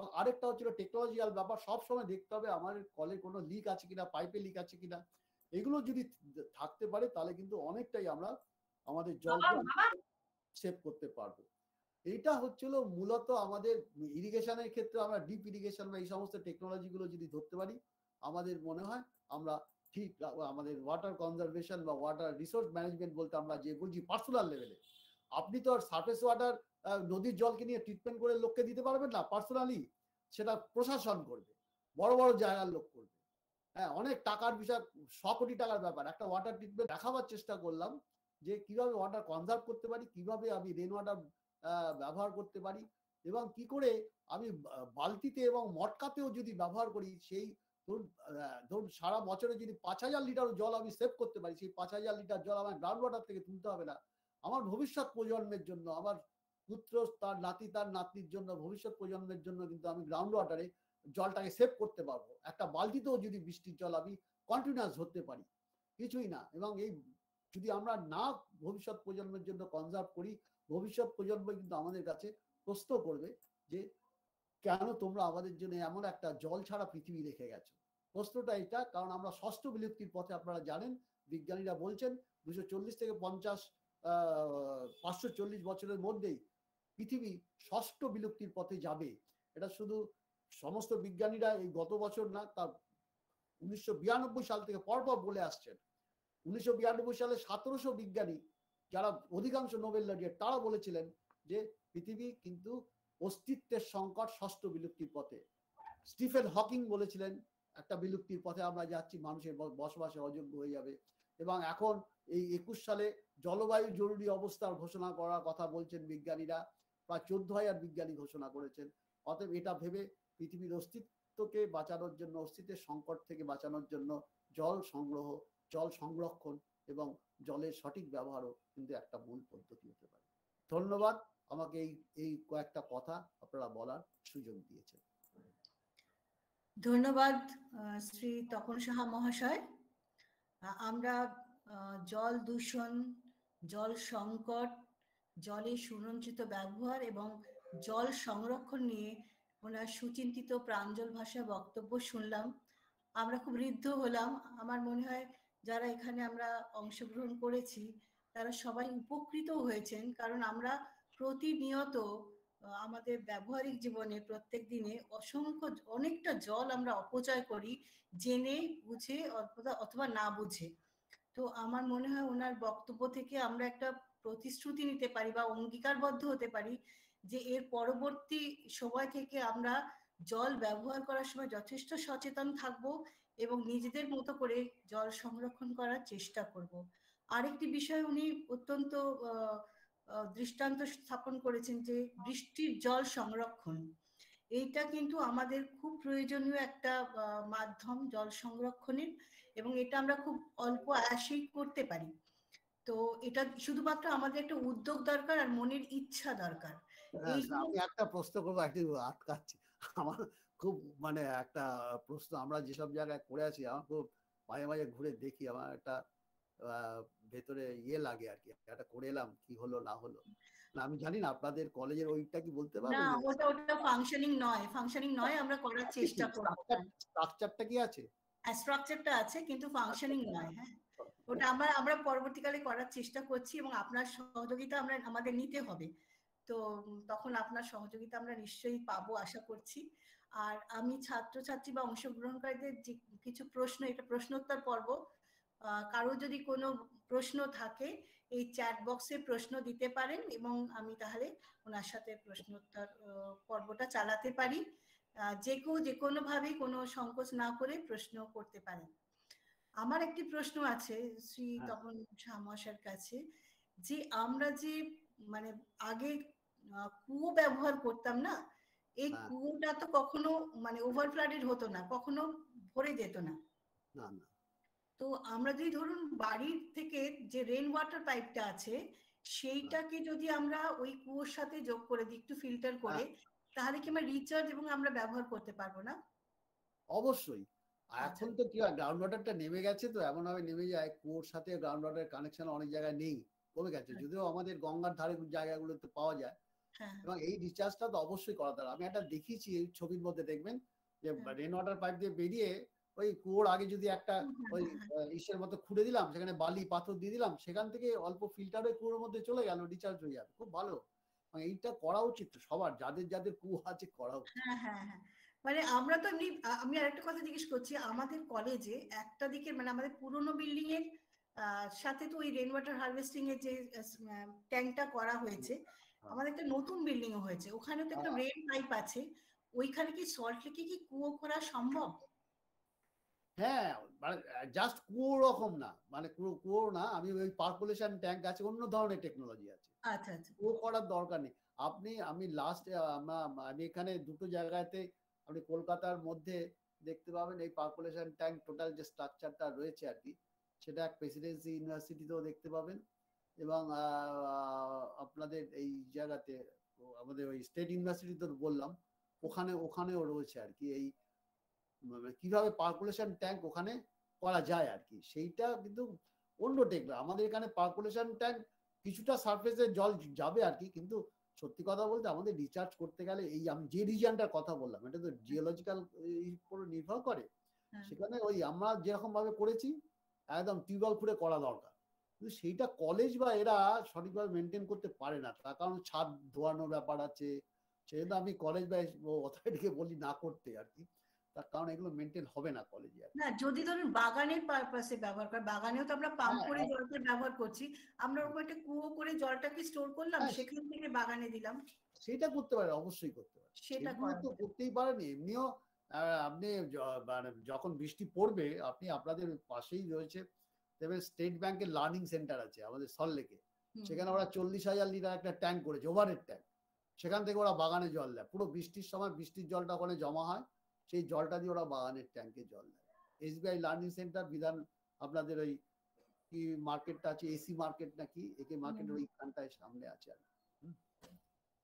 এবং আরেকটা হচ্ছিল টেকনোলজিক্যাল ব্যাপার সবসময় দেখতে হবে আমাদের কলে কোনো লিক আছে কিনা পাইপে লিক আছে কিনা। এগুলো যদি থাকতে পারে তাহলে কিন্তু অনেকটাই আমরা আমাদের জল সেভ করতে পারব। এটা হচ্ছিল মূলত আমাদের ইরিগেশনের ক্ষেত্রে আমরা ডিপ ইরিগেশন বা এই সমস্ত টেকনোলজিগুলো যদি ধরতে পারি আমাদের মনে হয় আমরা ঠিক আমাদের ওয়াটার কনজারভেশন বা ওয়াটার রিসোর্স ম্যানেজমেন্ট বলতে আমরা যে বুঝি পার্সোনাল লেভেলে আপনি তো আর সার্ফেস ওয়াটার নদীর জলকে নিয়ে ট্রিটমেন্ট করে লোককে দিতে পারবেন না পার্সোনালি সেটা প্রশাসন করবে, বড় বড় জায়গার লোক করবে। হ্যাঁ অনেক টাকার বিষয়, শ কোটি টাকার ব্যাপার। একটা ওয়াটার ট্রিটমেন্ট দেখাবার চেষ্টা করলাম যে কীভাবে ওয়াটার কনজার্ভ করতে পারি, কীভাবে আমি রেন ওয়াটার ব্যবহার করতে পারি এবং কি করে আমি বালতিতে এবং মটকাতেও যদি ব্যবহার করি, সেই ধরুন ধরুন সারা বছরে যদি পাঁচ হাজার লিটার জল আমি সেভ করতে পারি, সেই পাঁচ হাজার লিটার জল আমার গ্রাউন্ড ওয়াটার থেকে তুলতে হবে না। আমার ভবিষ্যৎ প্রজন্মের জন্য, আমার পুত্র, তার নাতি, তার নাতনির জন্য, ভবিষ্যৎ প্রজন্মের জন্য কিন্তু আমি গ্রাউন্ড ওয়াটারে জলটাকে সেভ করতে পারব। একটা বালতিতেও যদি বৃষ্টির জল আমি কন্টিনিউয়াস ধরতে পারি, কিছুই না। এবং এই যদি আমরা না ভবিষ্যৎ প্রজন্মের জন্য কনজার্ভ করি, ভবিষ্যৎ প্রজন্ম কিন্তু আমাদের কাছে প্রশ্ন করবে যে, কেন তোমরা আমাদের জন্য এমন একটা জল ছাড়া পৃথিবী রেখে গেছো? প্রশ্নটা এটা কারণ আমরা ষষ্ঠ বিলুপ্তির পথে আপনারা জানেন, বিজ্ঞানীরা বলছেন, দুশো চল্লিশ থেকে পঞ্চাশ পাঁচশো চল্লিশ বছরের মধ্যেই পৃথিবী ষষ্ঠ বিলুপ্তির পথে যাবে। এটা শুধু সমস্ত বিজ্ঞানীরা এই গত বছর না, তার উনিশশো বিরানব্বই সাল থেকে পরপর বলে আসছেন। উনিশশো বিরানব্বই সালে সতেরোশো বিজ্ঞানী, যারা অধিকাংশ নোবেল লরিয়েট তারা বলেছিলেন যে পৃথিবী কিন্তু অস্তিত্বের সংকট ষষ্ঠ বিলুপ্তির পথে। স্টিফেন হকিং বলেছিলেন, একটা বিলুপ্তির পথে আমরা যাচ্ছি, মানুষের বসবাসে অযোগ্য হয়ে যাবে। এবং এখন এই একুশ সালে জলবায়ু জরুরি অবস্থার ঘোষণা করার কথা বলছেন বিজ্ঞানীরা। প্রায় চোদ্দ হাজার বিজ্ঞানী ঘোষণা করেছেন। অতএব এটা ভেবে পৃথিবীর অস্তিত্বকে বাঁচানোর জন্য, অস্তিত্বের সংকট থেকে বাঁচানোর জন্য জল সংগ্রহ, জল সংরক্ষণ এবং জলের সঠিক ব্যবহারও কিন্তু একটা মূল পদ্ধতি হতে পারে। ধন্যবাদ। আমাকে এই এই কয়েকটা কথা আপনারা বলার সুযোগ দিয়েছেন। ধন্যবাদ শ্রী তপন সাহা মহাশয়। আমরা জল দূষণ, জল সংকট জলের সুরঞ্চিত ব্যবহার এবং জল সংরক্ষণ নিয়ে ওনার সুচিন্তিত প্রাঞ্জল ভাষা বক্তব্য শুনলাম। আমরা খুব ঋদ্ধ হলাম। আমার মনে হয় যারা এখানে আমরা অংশগ্রহণ করেছি, তারা সবাই উপকৃত হয়েছেন। কারণ আমরা প্রতিনিয়ত আমাদের ব্যবহারিক জীবনে প্রত্যেক দিনে অসংখ্য, অনেকটা জল আমরা অপচয় করি জেনে, বুঝে অথবা না বুঝে। তো আমার মনে হয় ওনার বক্তব্য থেকে আমরা একটা প্রতিশ্রুতি নিতে পারি বা অঙ্গীকারবদ্ধ হতে পারি যে এর পরবর্তী সময় থেকে আমরা জল ব্যবহার করার সময় যথেষ্ট সচেতন থাকব এবং নিজেদের মতো করে জল সংরক্ষণ করার চেষ্টা করব। আরেকটি বিষয় উনি অত্যন্ত দৃষ্টান্ত স্থাপন করেছেন যে বৃষ্টির জল সংরক্ষণ। এইটা কিন্তু আমাদের খুব প্রয়োজনীয় একটা মাধ্যম জল সংরক্ষণের এবং এটা আমরা খুব অল্প আয়াসেই করতে পারি। তো এটা শুধুমাত্র আমাদের একটা উদ্যোগ দরকার আর মনের ইচ্ছা দরকার। আমি একটা প্রশ্ন করব একটু আটকাচ্ছি। আমার খুব মানে একটা প্রশ্ন আমরা যেসব জায়গায় করে আছি আমার খুব মাঝে মাঝে ঘুরে দেখি আমার একটা ভেতরে ইয়ে লাগে আর কি একটা করে এলাম কি হলো না হলো। না আমি জানি না আপনাদের কলেজের ওইটা কি বলতে না পারবেন ওটা ওটা ফাংশনিং নয় ফাংশনিং নয় আমরা করার চেষ্টা করব। স্ট্রাকচারটা কি আছে? স্ট্রাকচারটা আছে কিন্তু ফাংশনিং নয় হ্যাঁ। ওটা আমরা আমরা পরবর্তীকালে করার চেষ্টা করছি এবং আপনার সহযোগিতা আমরা, আমাদের নিতে হবে। তো তখন আপনার সহযোগিতা আমরা নিশ্চয়ই পাবো আশা করছি। আর আমি ছাত্রছাত্রী বা অংশগ্রহণকারীদের যে কিছু প্রশ্ন, এটা প্রশ্নোত্তর পর্ব কারও যদি কোনো প্রশ্ন থাকে, এই চ্যাট বক্সে প্রশ্ন দিতে পারেন এবং আমি তাহলে ওনার সাথে প্রশ্নোত্তর পর্বটা চালাতে পারি। যে কেউ যে কোনো ভাবে কোনো সংকোচ না করে প্রশ্ন করতে পারেন। আমার একটি প্রশ্ন আছে শ্রী হ্যাঁ। তপন মহাশয়ের কাছে যে আমরা যে মানে আগে কুয়ো ব্যবহার করতাম না এই হ্যাঁ। কুয়োটা তো কখনো মানে ওভার ফ্লাডেড হতো না কখনো ভরে যেত না। তো আমরা যদি ধরুন বাড়ির থেকে যে রেন ওয়াটার পাইপটা আছে সেইটাকে যদি আমরা ওই কুয়োর সাথে যোগ করে দিই একটু ফিল্টার করে তাহলে কি আমরা রিচার্জ এবং আমরা ব্যবহার করতে পারব না? অবশ্যই। আর। এখন তো কি হয় গ্রাউন্ড ওয়াটারটা নেমে গেছে তো এমন ভাবে নেমে যায় কুয়োর সাথে গ্রাউন্ড ওয়াটার কানেকশন অনেক জায়গায় নেই কমে গেছে। হ্যাঁ। যদিও আমাদের গঙ্গার ধারে জায়গাগুলোতে পাওয়া যায়। হ্যাঁ। এবং এই রিচার্জটা তো অবশ্যই করা দরকার। আমি একটা দেখিয়েছি এই ছবির মধ্যে দেখবেন? যে হ্যাঁ। রেন ওয়াটার পাইপ দিয়ে বেরিয়ে ওই কুয়োর আগে যদি একটা ওই আহ, ইসের মতো খুঁড়ে দিলাম সেখানে বালি পাথর দিয়ে দিলাম সেখান থেকে অল্প ফিল্টার হয়ে কুয়োর মধ্যে চলে গেল রিচার্জ হয়ে যাবে। খুব ভালো। মানে এইটা করা উচিত সবার যাদের যাদের কুয়ো আছে করা উচিত। হ্যাঁ হ্যাঁ হ্যাঁ। মানে আমরা তো এমনি আমি আরেকটা কথা জিজ্ঞেস করছি আমাদের কলেজে একটা দিকে মানে আমাদের পুরনো বিল্ডিং এর সাথে তো ওই রেন ওয়াটার হারভেস্টিং এর যে ট্যাঙ্কটা করা হয়েছে হ্যাঁ। আমাদের একটা নতুন বিল্ডিং হয়েছে ওখানে তো একটা হ্যাঁ। রেন পাইপ আছে ওইখানে কি সল্ট লেকে কি কুয়ো করা সম্ভব হ্যাঁ মানে জাস্ট কুয়ো রকম না মানে কুয়ো কুয়ো না আমি ওই পার্কুলেশন ট্যাঙ্ক আছে অন্য ধরনের টেকনোলজি আছে আচ্ছা আচ্ছা কুয়ো করার দরকার নেই আপনি আমি লাস্ট আমি এখানে দুটো জায়গাতে আপনি কলকাতার মধ্যে দেখতে পাবেন এই পার্কুলেশন ট্যাঙ্ক টোটাল যে স্ট্রাকচারটা রয়েছে আর কি, সেটা এক প্রেসিডেন্সি ইউনিভার্সিটিতেও দেখতে পাবেন এবং আপনাদের এই জায়গাতে আমাদের ওই স্টেট ইউনিভার্সিটি তো বললাম, ওখানে, ওখানেও রয়েছে আর কি এই মানে কীভাবে পার্কুলেশন ট্যাঙ্ক ওখানে করা যায় আর কি, সেইটা কিন্তু অন্য টেকনো আমাদের এখানে পার্কুলেশন ট্যাঙ্ক কিছুটা সারফেসে জল যাবে আর কি, কিন্তু সত্যি কথা বলতে আমাদের রিচার্জ করতে গেলে এই আমি যে রিজিয়নটার কথা বললাম এটা তো জিওলজিক্যাল উপর নির্ভর করে। হ্যাঁ। সেখানে ওই আমরা যেরকম ভাবে করেছি একদম টিউবওয়েল খুঁড়ে করা দরকার। কিন্তু সেইটা কলেজ বা এরা সঠিকভাবে মেনটেন করতে পারে না। তার কারণ ছাদ ধোয়ানোর ব্যাপার আছে। সেহেতু আমি কলেজ বা অথরিটিকে বলি না করতে আর কি। তার কারণ এগুলো মেনটেন হবে না কলেজে না যদি ধরুন বাগানের পারপাসে ব্যবহার করে বাগানেও তো আমরা পাম্প হ্যাঁ, করে। জলটা ব্যবহার করছি। আমরা ওরকম একটা কুয়ো করে জলটাকে স্টোর করলাম হ্যাঁ, সেখান থেকে বাগানে দিলাম। সেটা করতে পারে অবশ্যই করতে পারে সেটা তো করতেই পারেন এমনিও আপনি মানে যখন বৃষ্টি পড়বে আপনি আপনাদের পাশেই রয়েছে দেখবেন স্টেট ব্যাংকের লার্নিং সেন্টার আছে আমাদের সল্লেকে সেখানে ওরা চল্লিশ হাজার লিটার একটা ট্যাঙ্ক করেছে ওভারের ট্যাঙ্ক সেখান থেকে ওরা বাগানে জল দেয়। পুরো বৃষ্টির সময় বৃষ্টির জলটা ওখানে জমা হয়। সেই জলটা দিয়ে ওরা বাগানের ট্যাঙ্কে জল দেয়। এসবিআই লার্নিং সেন্টার বিধান আপনাদের ওই কি মার্কেটটা আছে এসি মার্কেট নাকি? একে মার্কেটের। ওইখানটায় সামনে আছে আর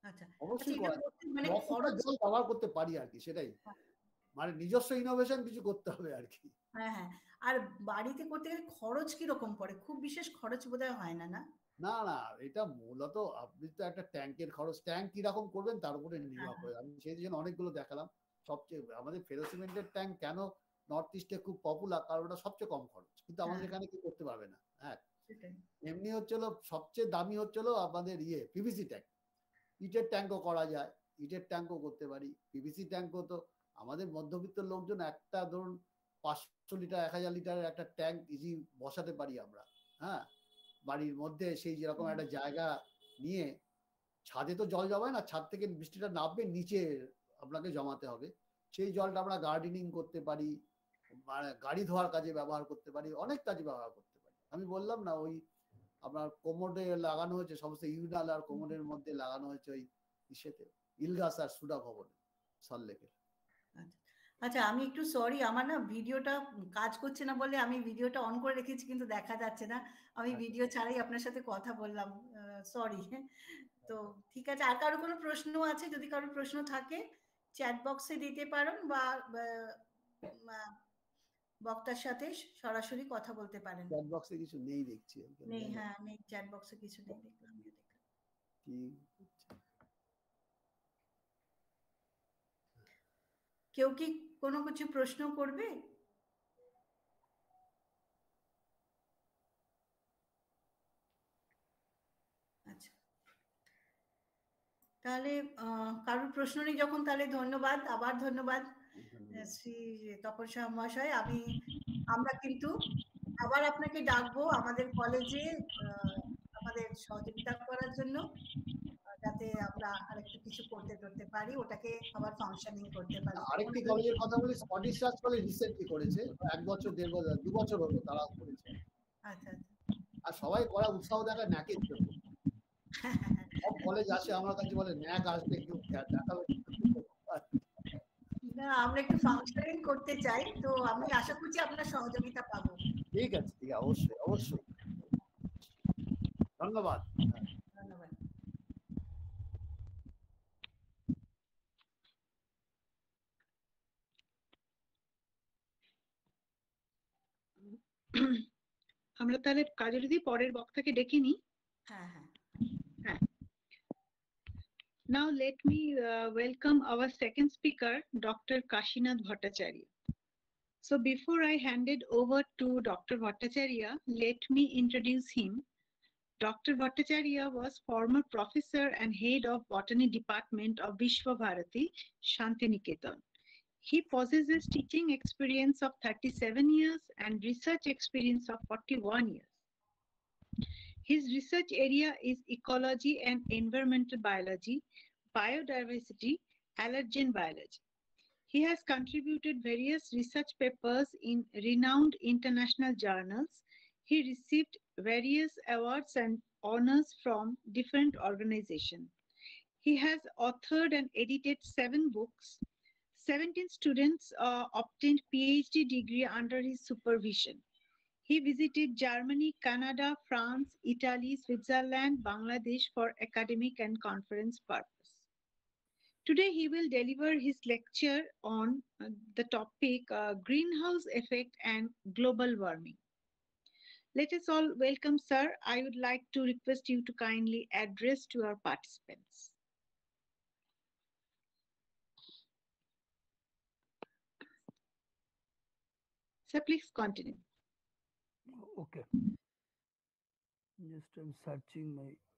আচ্ছা। অবশ্যই আচ্ছা, করা মানে জল ব্যবহার করতে পারি আর কি সেটাই। মানে নিজস্ব ইনোভেশন কিছু করতে হবে আর কি। হ্যাঁ হ্যাঁ। আর বাড়িতে করতে গেলে খরচ কি রকম পড়ে? খুব বিশেষ খরচ বোধহয় হয় না না? না না এটা মূলত আপনি তো একটা ট্যাঙ্কের খরচ। ট্যাঙ্ক কীরকম করবেন তার উপরে নির্ভর হ্যাঁ, করে। আমি সেই জন্য অনেকগুলো দেখালাম। সবচেয়ে আমাদের ফেরোসিমেন্টের ট্যাঙ্ক কেন নর্থ ইস্টে খুব পপুলার কারণ ওটা সবচেয়ে কম খরচ। কিন্তু আমাদের হ্যাঁ। এখানে কি করতে পারবে না? হ্যাঁ। এমনি হচ্ছিল সবচেয়ে দামি হচ্ছিল আমাদের ইয়ে পিভিসি ট্যাঙ্ক ইটের ট্যাঙ্কও করা যায়। ইটের ট্যাঙ্কও করতে পারি। পিভিসি ট্যাঙ্কও তো আমাদের মধ্যবিত্ত লোকজন একটা ধরুন পাঁচশো লিটার এক হাজার লিটারের একটা ট্যাঙ্ক ইজি বসাতে পারি আমরা। হ্যাঁ? বাড়ির মধ্যে সেই যেরকম একটা জায়গা নিয়ে ছাদে তো জল জমায় না ছাদ থেকে বৃষ্টিটা নামবে নিচে আপনাকে জমাতে হবে। সেই জলটা আমরা গার্ডেনিং করতে পারি গাড়ি ধোয়ার কাজে ব্যবহার করতে পারি অনেক কাজে ব্যবহার করতে পারি। আমি বললাম না ওই আপনার কোমোডে লাগানো হয়েছে সমস্ত ইউনাল আর কোমোডের মধ্যে লাগানো হয়েছে ওই ইসেতে ইলগাস আর সুডা ভবনে সল্লেকে আচ্ছা আমি একটু সরি আমার না ভিডিওটা কাজ করছে না বলে আমি ভিডিওটা অন করে রেখেছি কিন্তু দেখা যাচ্ছে না। আমি আচ্ছা। ভিডিও ছাড়াই আপনার সাথে কথা বললাম সরি তো ঠিক আছে আর কারও কোনো প্রশ্ন আছে? যদি কারও প্রশ্ন থাকে চ্যাট বক্সে দিতে পারেন বা বক্তার সাথে সরাসরি কথা বলতে পারেন। চ্যাট বক্সে কিছু নেই দেখছি নেই হ্যাঁ নেই চ্যাট বক্সে কিছু নেই দেখলাম আমিও দেখলাম। কি কেউ কি কোনো কিছু প্রশ্ন করবে আচ্ছা তাহলে কারোর প্রশ্ন নেই যখন তাহলে ধন্যবাদ আবার ধন্যবাদ শ্রী তপস্যা মহাশয়। আমি আমরা কিন্তু আবার আপনাকে ডাকবো আমাদের কলেজে আমাদের সহযোগিতা করার জন্য যাতে আমরা আরেকটু কিছু করতে করতে পারি ওটাকে আবার ফাংশনিং করতে পারি। আরেকটি কলেজের কথা বলি স্কটিশ রাজ কলেজ রিসেন্টলি করেছে এক বছর দেড় বছর দু বছর হলো তারা করেছে। আচ্ছা আচ্ছা। আর সবাই করা উৎসাহ দেখায় ন্যাকের জন্য। সব কলেজ আসে আমার কাছে বলে ন্যাক আসবে কেউ না। আমরা একটু ফাংশনিং করতে চাই তো আমি আশা করছি আপনার সহযোগিতা পাবো। ঠিক আছে ঠিক আছে অবশ্যই অবশ্যই। ধন্যবাদ। ধন্যবাদ। আমরা তাহলে কাজের দিয়ে পরের বক্তাকে ডেকে নিই। হ্যাঁ হ্যাঁ। Now let me uh, welcome our second speaker, Dr. Kashinath Bhattacharya. So before I hand it over to Dr. Bhattacharya, let me introduce him. Dr. Bhattacharya was former professor and head of botany department of Vishwa Bharati, Shantiniketan. He possesses teaching experience of 37 years and research experience of 41 years. His research area is ecology and environmental biology, biodiversity, allergen biology. He has contributed various research papers in renowned international journals. He received various awards and honors from different organizations. He has authored and edited seven books. 17 students uh, obtained PhD degree under his supervision. He visited Germany, Canada, France, Italy, Switzerland, Bangladesh for academic and conference purpose. Today he will deliver his lecture on uh, the topic uh, greenhouse effect and global warming. Let us all welcome sir. I would like to request you to kindly address to our participants. Sir, please continue. Okay. Just I'm searching my.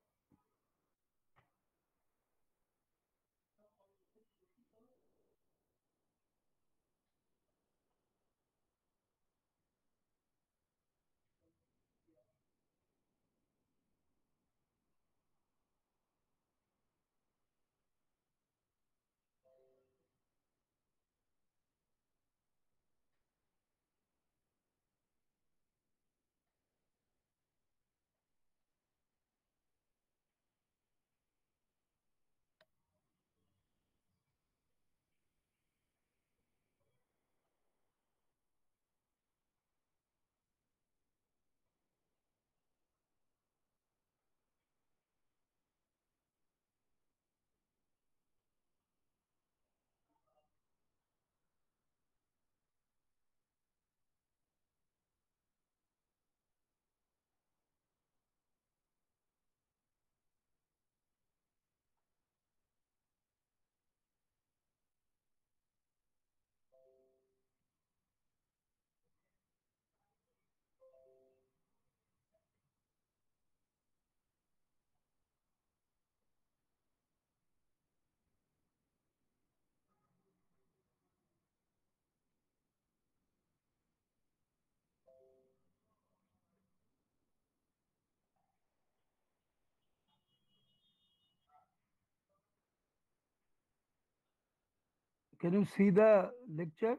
Can you see the lecture?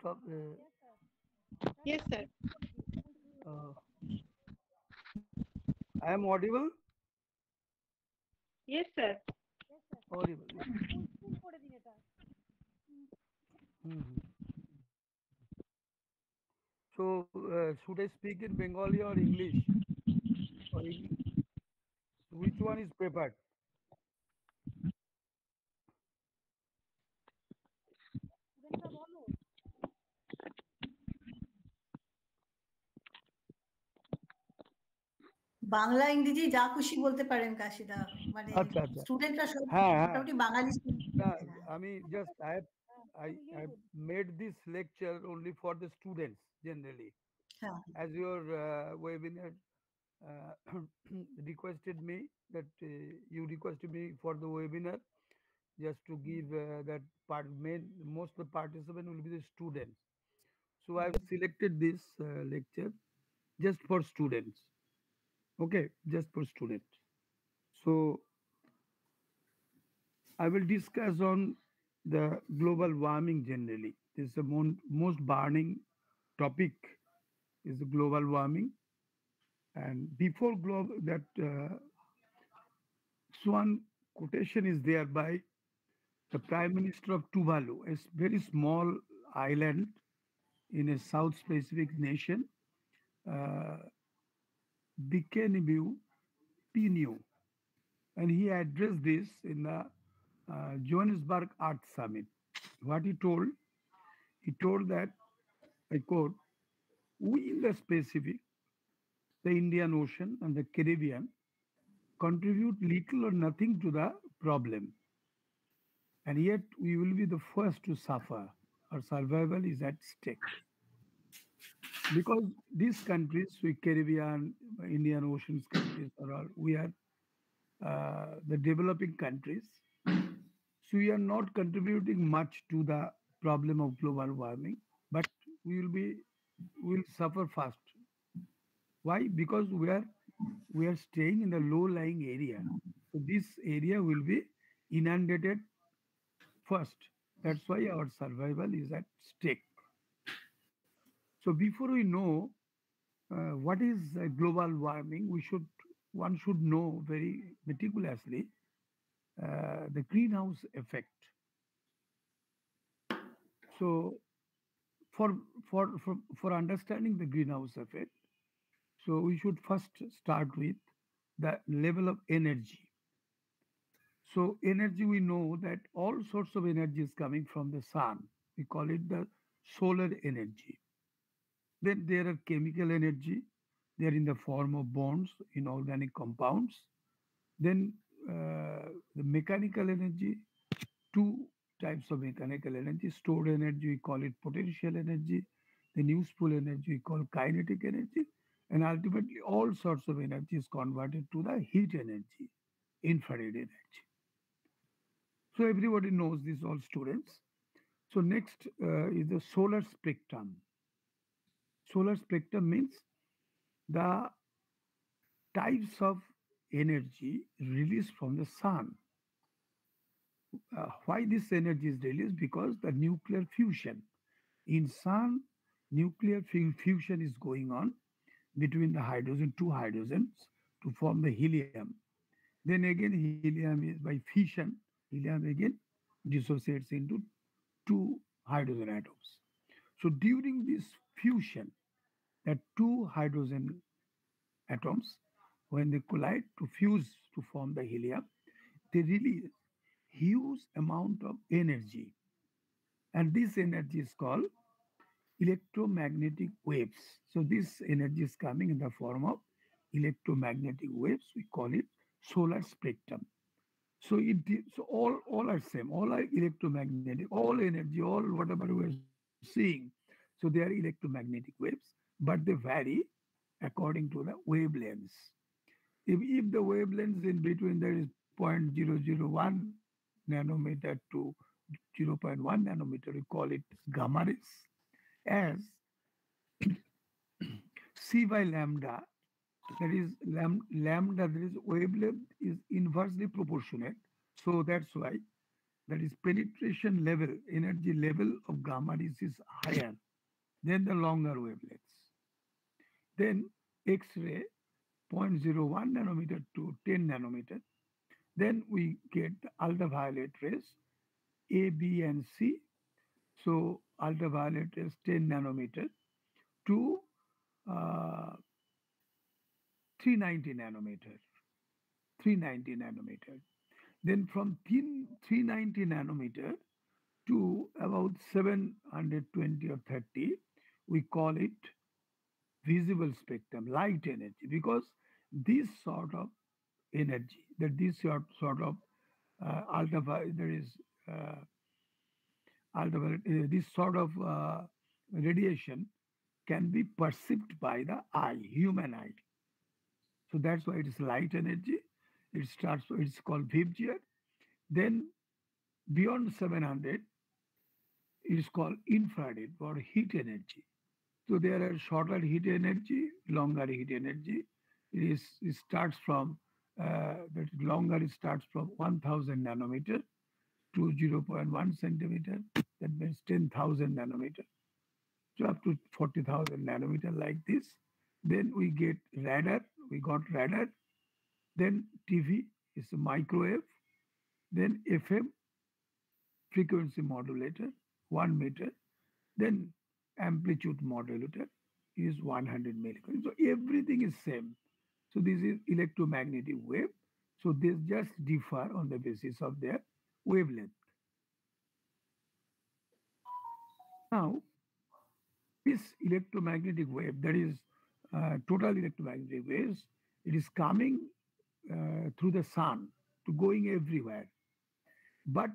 Top, uh, yes, sir. Uh, I am audible? Yes, sir. Audible. Mm -hmm. So, uh, should I speak in Bengali or English? Or English? Which one is preferred? Bangla ইংরেজি যা খুশি বলতে পারেন কাশিদা মানে আচ্ছা, আচ্ছা। স্টুডেন্টরা সব হ্যাঁ, হ্যাঁ। মোটামুটি বাঙালি না student। আমি just I have I I have made this lecture only for the students generally হ্যাঁ as your uh, webinar uh, requested me that uh, you requested me for the webinar just to give uh, that part main most of the participant will be the students so i've selected this uh, lecture just for students okay just for students so i will discuss on the global warming generally. This is the mon- most burning topic is the global warming. And before global that uh, swan quotation is there by the prime minister of tuvalu a very small island in a south pacific nation. Uh, Bikinibu Pinu. And he addressed this in the uh, Johannesburg Earth Summit. What he told, he told that, I quote, we in the Pacific, the Indian Ocean and the Caribbean contribute little or nothing to the problem. And yet we will be the first to suffer. Our survival is at stake. Because these countries, we Caribbean, Indian Oceans countries, are all, we are uh, the developing countries. So we are not contributing much to the problem of global warming, but we will be will suffer fast. Why? Because we are we are staying in the low-lying area. So this area will be inundated first. That's why our survival is at stake. So before we know uh, what is uh, global warming, we should one should know very meticulously uh, the greenhouse effect. So for, for for for understanding the greenhouse effect, so we should first start with the level of energy. So energy, we know that all sorts of energy is coming from the sun. We call it the solar energy. Then there are chemical energy. They are in the form of bonds in organic compounds. Then uh, the mechanical energy, two types of mechanical energy. Stored energy, we call it potential energy. Then useful energy, we call kinetic energy. And ultimately, all sorts of energy is converted to the heat energy, infrared energy. So everybody knows this, all students. So next uh, is the solar spectrum. Solar spectrum means the types of energy released from the sun. Uh, why this energy is released? Because the nuclear fusion. In sun, nuclear fu- fusion is going on between the hydrogen, two hydrogens to form the helium. Then again, helium is by fission, helium again dissociates into two hydrogen atoms. So during this fusion, that two hydrogen atoms, when they collide to fuse to form the helium, they release huge amount of energy. And this energy is called electromagnetic waves. So this energy is coming in the form of electromagnetic waves. We call it solar spectrum. So it so all all are same. All are electromagnetic. All energy, all whatever we are seeing. So they are electromagnetic waves, but they vary according to the wavelengths. If, if the wavelengths in between there is 0.001 nanometer to 0.1 nanometer, we call it gamma rays. As C by lambda, that is lam- lambda, there is wavelength is inversely proportionate. So that's why that is penetration level, energy level of gamma rays is higher than the longer wavelengths. Then X-ray 0.01 nanometer to 10 nanometer. Then we get ultraviolet rays A, B, and C. So ultraviolet is 10 nanometer to uh, 390 nanometer. 390 nanometer. Then from thin 390 nanometer to about 720 or 30, we call it visible spectrum, light energy, because this sort of energy, that this sort, sort of uh, ultraviolet, there is uh, ultraviolet, uh, this sort of uh, radiation can be perceived by the eye, human eye. So that's why it is light energy. It starts, it's called VIBGYOR. Then beyond 700, it is called infrared or heat energy. So there are shorter heat energy, longer heat energy. It is it starts from uh, that longer it starts from 1000 nanometer to 0.1 centimeter. That means 10,000 nanometer. So up to 40,000 nanometer like this. Then we get radar. We got radar. Then TV is a microwave. Then FM frequency modulator, one meter. Then amplitude modulator is 100 millicurie. So everything is same. So this is electromagnetic wave. So they just differ on the basis of their wavelength. Now, this electromagnetic wave, that is uh, total electromagnetic waves, it is coming uh, through the sun to going everywhere. But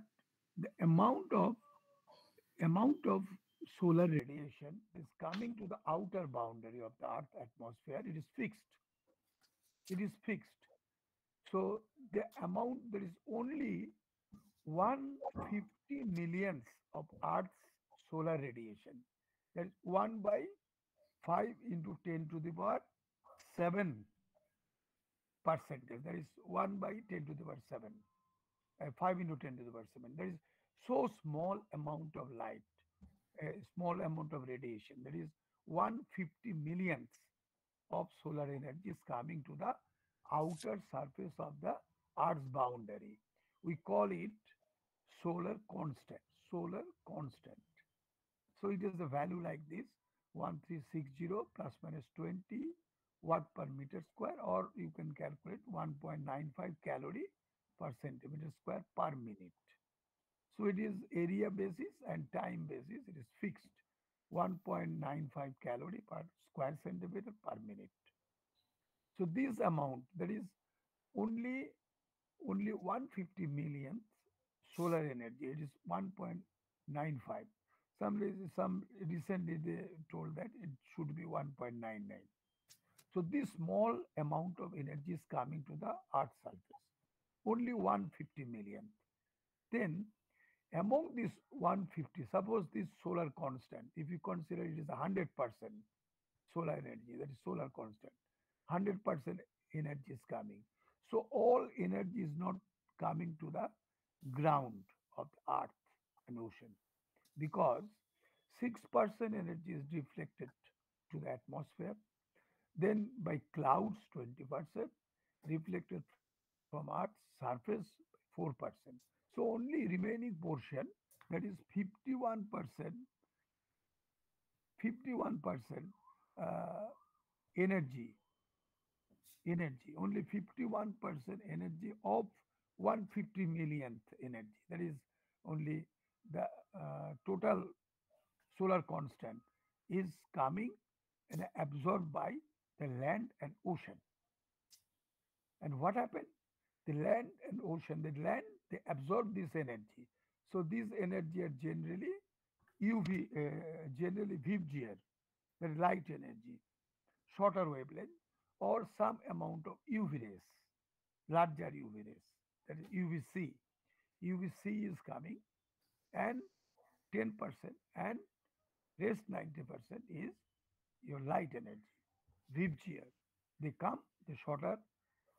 the amount of amount of solar radiation is coming to the outer boundary of the Earth atmosphere. It is fixed. It is fixed. So the amount there is only 150 millionths of Earth's solar radiation. That is 1 by 5 into 10 to the power 7 percentage. That is 1 by 10 to the power 7. Uh, 5 into 10 to the power 7. There is so small amount of light, a small amount of radiation. That is 150 millionths of solar energy is coming to the outer surface of the Earth's boundary. We call it solar constant. Solar constant. So it is a value like this 1360 plus minus 20 watt per meter square, or you can calculate 1.95 calorie per centimeter square per minute. So it is area basis and time basis. It is fixed 1.95 calorie per square centimeter per minute. So this amount that is only only 150 million solar energy. It is 1.95. Some some recently they told that it should be 1.99. So this small amount of energy is coming to the Earth's surface. Only 150 million. Then among this 150, suppose this solar constant, if you consider it is 100% solar energy, that is solar constant, 100% energy is coming. So all energy is not coming to the ground of the earth and ocean because 6% energy is reflected to the atmosphere. Then by clouds, 20%, reflected from earth's surface, 4%. So only remaining portion, that is 51%, 51% uh, energy, energy, only 51% energy of 150 millionth energy. That is only the uh, total solar constant is coming and absorbed by the land and ocean. And what happened? The land and ocean, the land they absorb this energy. So these energy are generally UV, uh, generally VIBGYOR, the light energy, shorter wavelength, or some amount of UV rays, larger UV rays, that is UVC. UVC is coming and 10% and rest 90% is your light energy, VIBGYOR. They come, they shorter,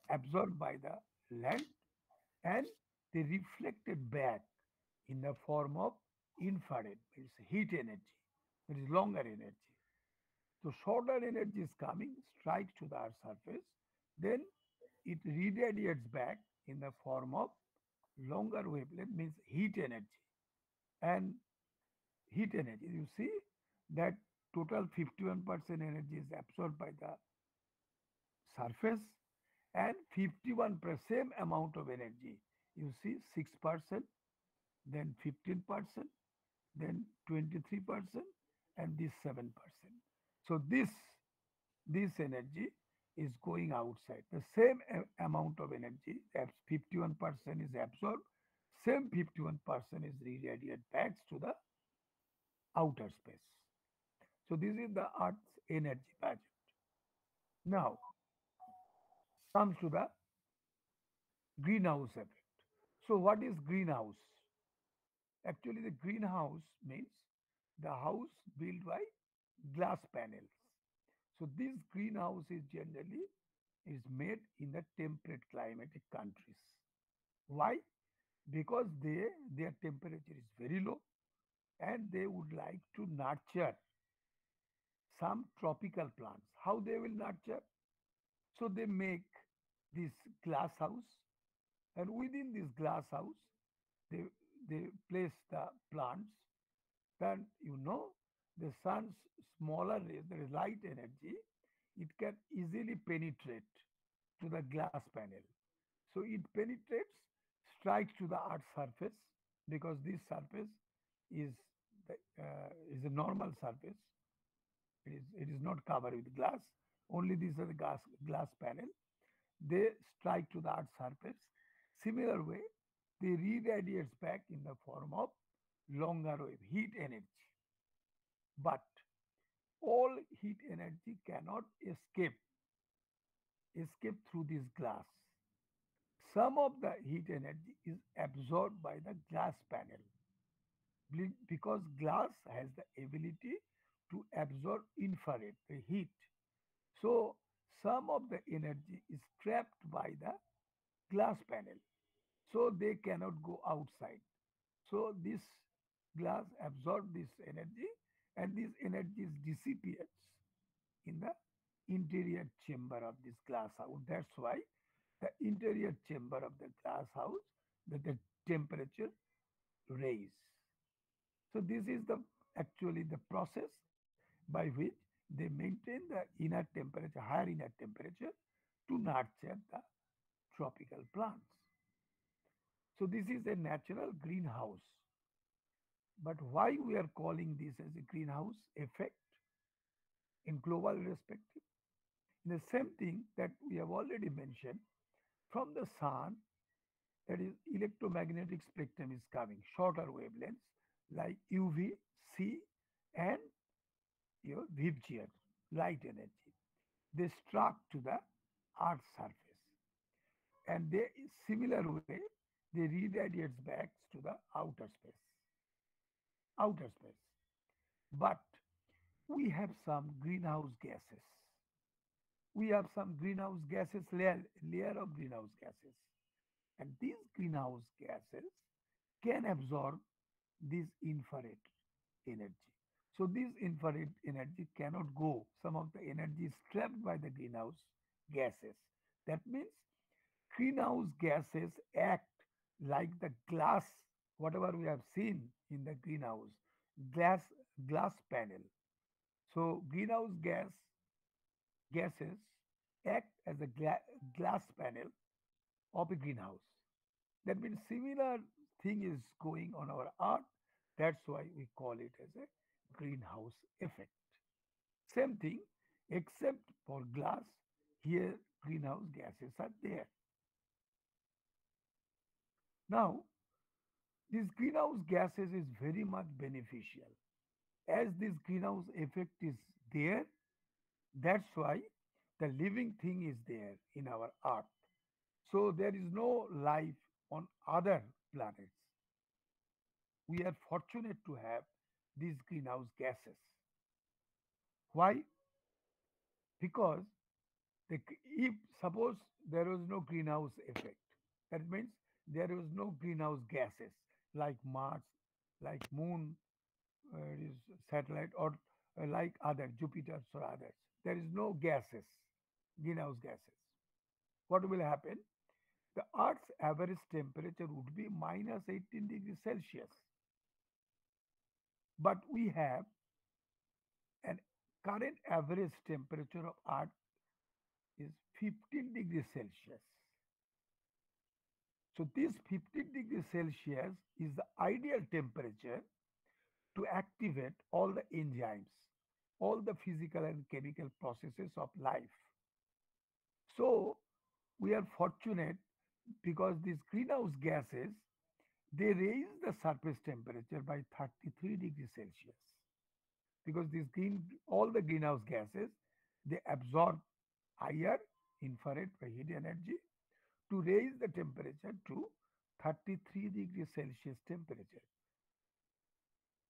absorbed by the land and they reflected back in the form of infrared, means heat energy, that is longer energy. So shorter energy is coming, strikes to the Earth's surface, then it radiates back in the form of longer wavelength, means heat energy. And heat energy, you see that total 51% energy is absorbed by the surface and 51% same amount of energy you see 6%, then 15%, then 23%, and this 7%. So this, this energy is going outside. The same amount of energy, that's 51% is absorbed, same 51% is radiated back to the outer space. So this is the Earth's energy budget. Now, comes to the greenhouse effect. So what is greenhouse? Actually, the greenhouse means the house built by glass panels. So this greenhouse is generally is made in the temperate climatic countries. Why? Because they their temperature is very low and they would like to nurture some tropical plants. How they will nurture? So they make this glass house and within this glass house they they place the plants. Then you know the sun's smaller rays there is light energy it can easily penetrate to the glass panel. So it penetrates strikes to the earth surface because this surface is the, uh, is a normal surface. It is it is not covered with glass. Only these are the glass glass panel. They strike to the earth surface Similar way, they re-radiates back in the form of longer wave heat energy. But all heat energy cannot escape escape through this glass. Some of the heat energy is absorbed by the glass panel because glass has the ability to absorb infrared, the heat. So some of the energy is trapped by the glass panel so they cannot go outside. So this glass absorbs this energy and this energy disappears in the interior chamber of this glass house. That's why the interior chamber of the glass house that the temperature raise so this is the actually the process by which they maintain the inner temperature higher inner temperature to nurture the tropical plants. So this is a natural greenhouse. But why we are calling this as a greenhouse effect in global perspective? The same thing that we have already mentioned from the sun, that is electromagnetic spectrum is coming, shorter wavelengths like UV, C, and your VIBGR, light energy. They struck to the Earth's surface and they similar way they radiates back to the outer space outer space. But we have some greenhouse gases. We have some greenhouse gases layer, layer of greenhouse gases. And these greenhouse gases can absorb this infrared energy. So this infrared energy cannot go. Some of the energy is trapped by the greenhouse gases. That means greenhouse gases act like the glass, whatever we have seen in the greenhouse, glass glass panel. So greenhouse gas gases act as a gla- glass panel of a greenhouse. That means similar thing is going on our earth. That's why we call it as a greenhouse effect. Same thing, except for glass, here greenhouse gases are there. Now, this greenhouse gases is very much beneficial. As this greenhouse effect is there, that's why the living thing is there in our earth. So there is no life on other planets. We are fortunate to have these greenhouse gases. Why? Because the, if suppose there was no greenhouse effect, that means there is no greenhouse gases like Mars, like Moon, uh, is satellite, or uh, like other Jupiters or others. There is no gases, greenhouse gases. What will happen? The Earth's average temperature would be minus 18 degrees Celsius. But we have an current average temperature of Earth is 15 degrees Celsius. So this 15 degrees Celsius is the ideal temperature to activate all the enzymes, all the physical and chemical processes of life. So we are fortunate because these greenhouse gases they raise the surface temperature by 33 degrees Celsius because these green all the greenhouse gases they absorb higher infrared heat energy to raise the temperature to 33 degrees Celsius temperature.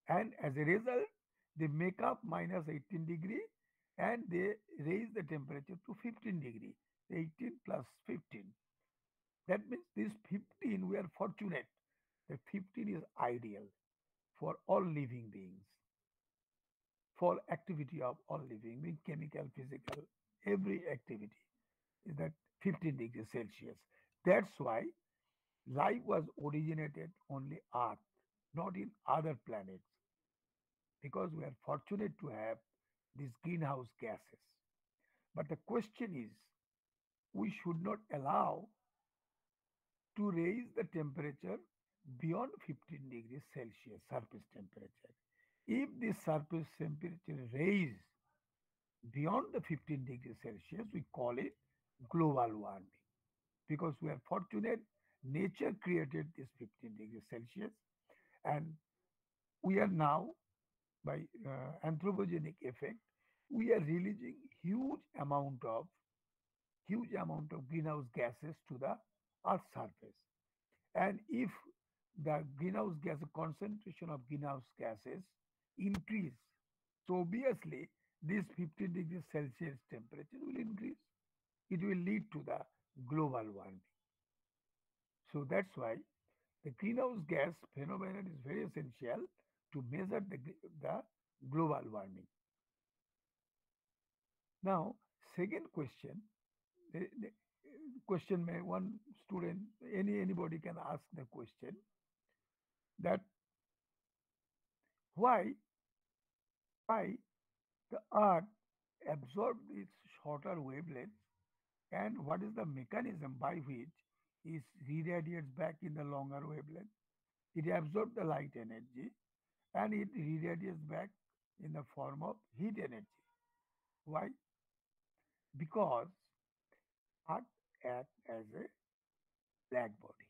And as a result, they make up minus 18 degree and they raise the temperature to 15 degree, 18 plus 15. That means this 15, we are fortunate that 15 is ideal for all living beings, for activity of all living beings, chemical, physical, every activity is that 15 degrees Celsius. That's why life was originated only on Earth, not in other planets, because we are fortunate to have these greenhouse gases. But the question is, we should not allow to raise the temperature beyond 15 degrees Celsius surface temperature. If the surface temperature raise beyond the 15 degrees Celsius, we call it global warming. Because we are fortunate nature created this 15 degrees Celsius and we are now by uh, anthropogenic effect we are releasing huge amount of huge amount of greenhouse gases to the earth surface. And if the greenhouse gas concentration of greenhouse gases increase so obviously this 15 degrees celsius temperature will increase it will lead to the global warming so that's why the greenhouse gas phenomenon is very essential to measure the, the global warming. Now, second question, the, the question may one student, any anybody can ask the question that why why the earth absorbed its shorter wavelengths and what is the mechanism by which it radiates back in the longer wavelength. It absorbs the light energy and it radiates back in the form of heat energy. Why? Because Earth acts as a black body.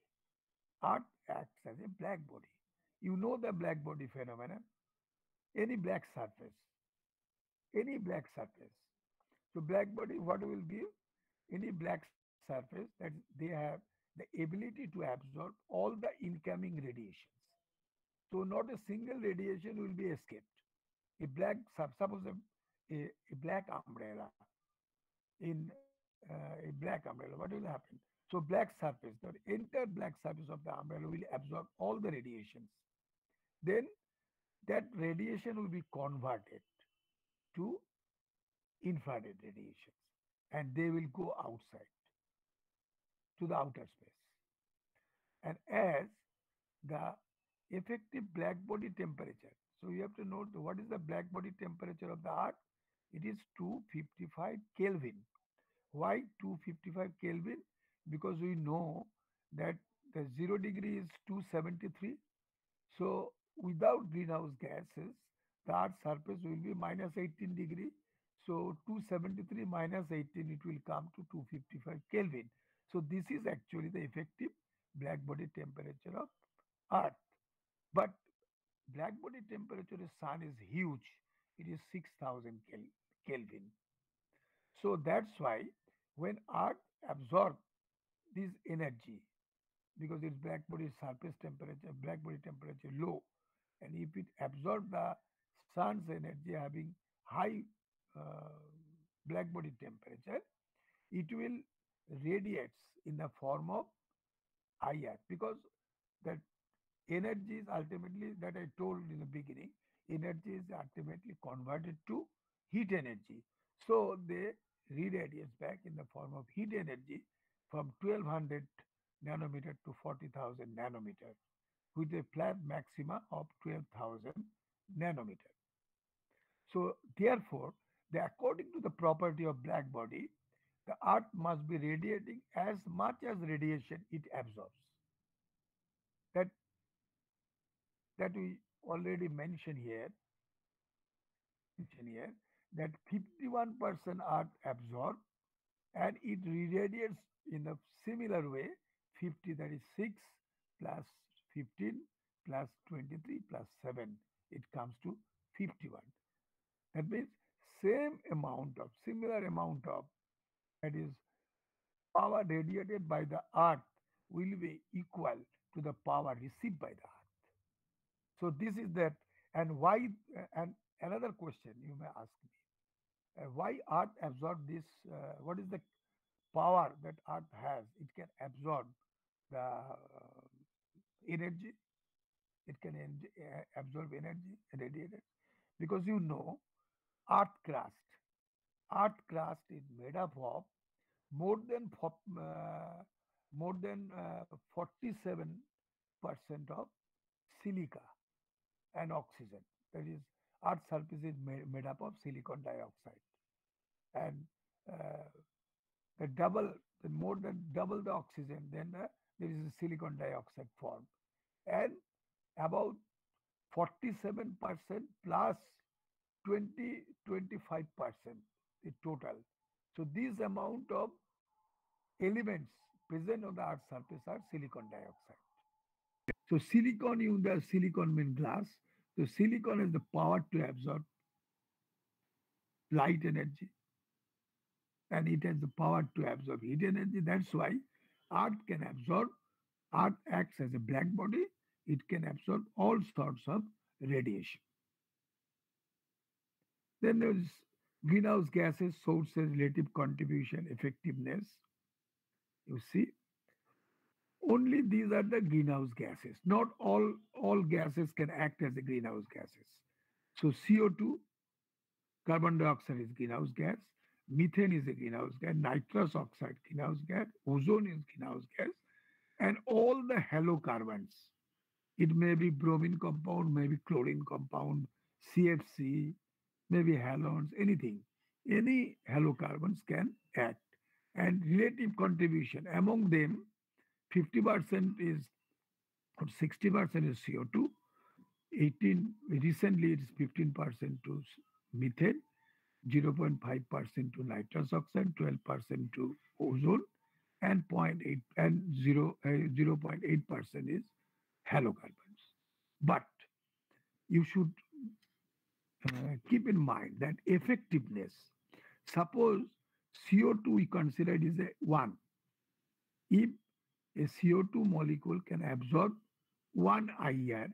Earth acts as a black body. You know the black body phenomenon. Any black surface, any black surface. So black body, what will give? Any black surface that they have the ability to absorb all the incoming radiations. So not a single radiation will be escaped. A black, suppose a, a, a black umbrella in uh, a black umbrella, what will happen? So black surface, the entire black surface of the umbrella will absorb all the radiations. Then that radiation will be converted to infrared radiations and they will go outside to the outer space. And as the effective black body temperature, so you have to note what is the black body temperature of the Earth? It is 255 Kelvin. Why 255 Kelvin? Because we know that the zero degree is 273. So without greenhouse gases, the Earth's surface will be minus 18 degree. So 273 minus 18, it will come to 255 Kelvin. So this is actually the effective black body temperature of Earth. But black body temperature of Sun is huge. It is 6000 Kel Kelvin. So that's why when Earth absorbs this energy, because its black body surface temperature, black body temperature low, and if it absorbs the sun's energy having high Uh, black body temperature, it will radiates in the form of IR because that energy is ultimately that I told in the beginning, energy is ultimately converted to heat energy. So they radiates back in the form of heat energy from 1200 nanometer to 40,000 nanometer with a flat maxima of 12,000 nanometer. So therefore, the, according to the property of black body, the earth must be radiating as much as radiation it absorbs. That, that we already mentioned here, mentioned here that 51% earth absorb and it radiates in a similar way 50 that is 6 plus 15 plus 23 plus 7 it comes to 51 that means same amount of similar amount of that is power radiated by the earth will be equal to the power received by the earth. So this is that and why and another question you may ask me uh, why earth absorb this uh, what is the power that earth has? It can absorb the uh, energy. It can uh, absorb energy radiated. Because you know earth crust earth crust is made up of more than uh, more than uh, 47 percent of silica and oxygen. That is earth surface is made, made up of silicon dioxide. And uh, the double the more than double the oxygen then the, there is a silicon dioxide form. And about 47 percent plus 20 25 percent the total so this amount of elements present on the earth surface are silicon dioxide so silicon you the silicon mean glass so silicon has the power to absorb light energy and it has the power to absorb heat energy. That's why Earth can absorb, Earth acts as a black body, it can absorb all sorts of radiation. Then there's greenhouse gases, sources, relative contribution, effectiveness. You see, only these are the greenhouse gases. Not all, all gases can act as the greenhouse gases. So CO2, carbon dioxide is greenhouse gas, methane is a greenhouse gas, nitrous oxide greenhouse gas, ozone is greenhouse gas, and all the halocarbons. It may be bromine compound, maybe chlorine compound, CFC, maybe halogens, anything. Any halocarbons can act. And relative contribution among them, 50% is or 60% is CO2, 18 recently it is 15% to methane, 0.5% to nitrous oxide, 12% to ozone, and 0.8 and 0, uh, 0.8% is halocarbons. But you should uh, keep in mind that effectiveness, suppose CO2 we consider it is a 1. If a CO2 molecule can absorb 1 IR,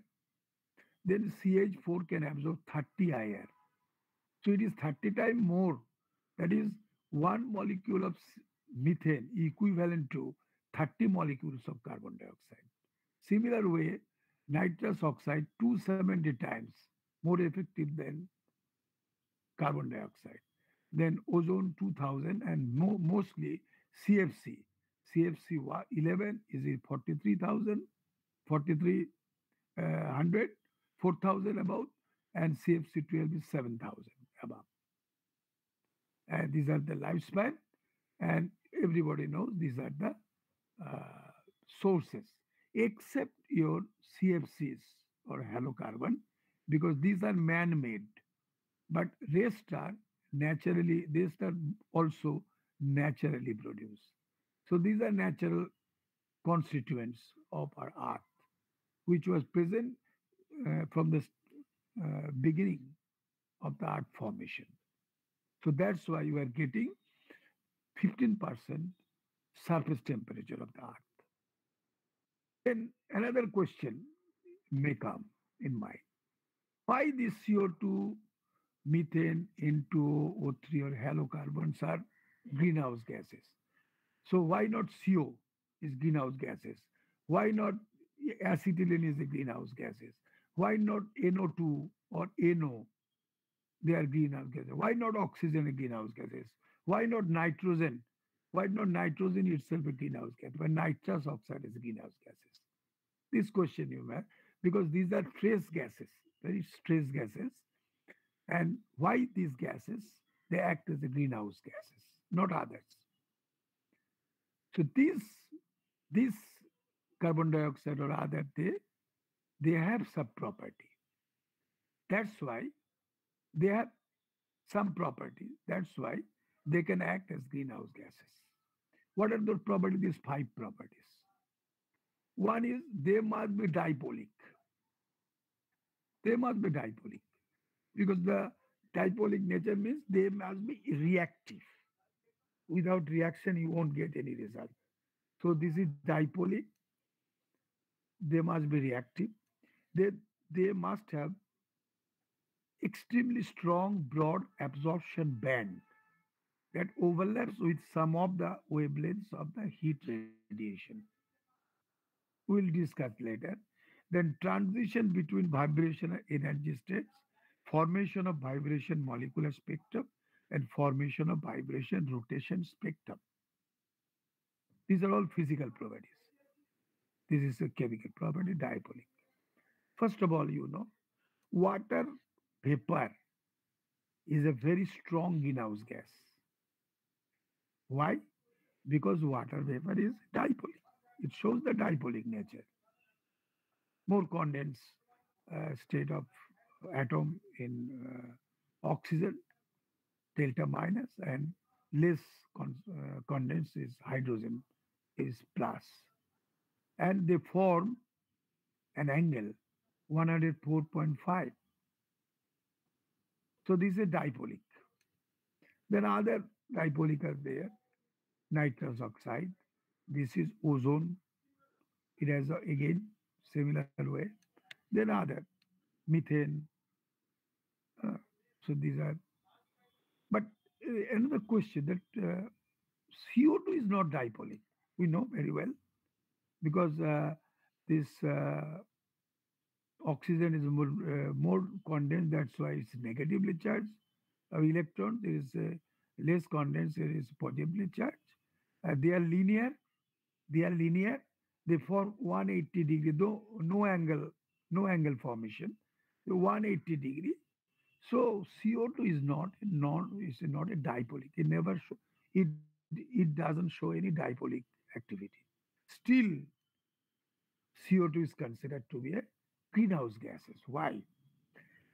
then CH4 can absorb 30 IR. So it is 30 times more. That is one molecule of methane equivalent to 30 molecules of carbon dioxide. Similar way, nitrous oxide 270 times more effective than carbon dioxide. Then ozone 2000 and mo mostly CFC. CFC 11 is 43,000, 4300, 4,000 about, and CFC 12 is 7,000 above. And these are the lifespan, and everybody knows these are the uh, sources, except your CFCs or halocarbon, because these are man-made. But rest are naturally, rest are also naturally produced. So these are natural constituents of our earth, which was present uh, from the uh, beginning of the earth formation. So that's why you are getting 15% surface temperature of the earth. Then another question may come in mind. Why this CO2, methane, N2O, O3 or halocarbons are greenhouse gases? So why not CO is greenhouse gases? Why not acetylene is a greenhouse gases? Why not NO2 or NO? They are greenhouse gases. Why not oxygen greenhouse gases? Why not nitrogen? Why not nitrogen itself a greenhouse gas? Why nitrous oxide is greenhouse gases? This question you may, because these are trace gases, very trace gases. And why these gases? They act as the greenhouse gases, not others. So these, this carbon dioxide or other, they, they have some property. That's why they have some property. That's why they can act as greenhouse gases. What are those properties? These five properties. One is they must be dipolic. They must be dipolic because the dipolic nature means they must be reactive. Without reaction, you won't get any result. So this is dipolic. They must be reactive. They, they must have extremely strong broad absorption band that overlaps with some of the wavelengths of the heat radiation. We'll discuss later. Then transition between vibrational energy states, formation of vibration molecular spectrum, and formation of vibration rotation spectrum. These are all physical properties. This is a chemical property, dipolic. First of all, you know, water vapor is a very strong greenhouse gas. Why? Because water vapor is dipolic. It shows the dipolic nature. More condensed uh, state of atom in uh, oxygen, delta minus, and less con uh, condensed is hydrogen is plus. And they form an angle 104.5. So this is a dipolic. Then other dipolic are there. Nitrous oxide. This is ozone. It has a, again similar way. Then other methane. Uh, so these are. But uh, another question that uh, CO2 is not dipolic. We know very well because uh, this uh, oxygen is more, uh, more condensed. That's why it's negatively charged. Of electron, there is less condensed, there is positively charged. They are linear. They are linear. They form 180 degree, though no angle, no angle formation. 180 degree. So CO2 is not non is not a dipolic. It never show it it doesn't show any dipolic activity. Still, CO2 is considered to be a greenhouse gases. Why?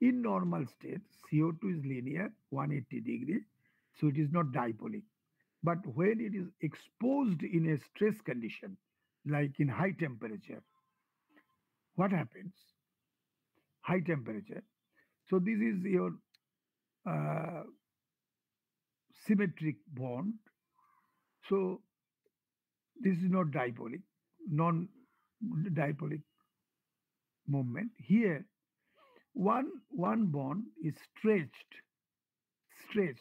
In normal state, CO2 is linear, 180 degree, so it is not dipolic. But when it is exposed in a stress condition, like in high temperature, what happens? High temperature. So this is your uh, symmetric bond. So this is not dipolic, non-dipolic movement. Here, one, one bond is stretched, stretched.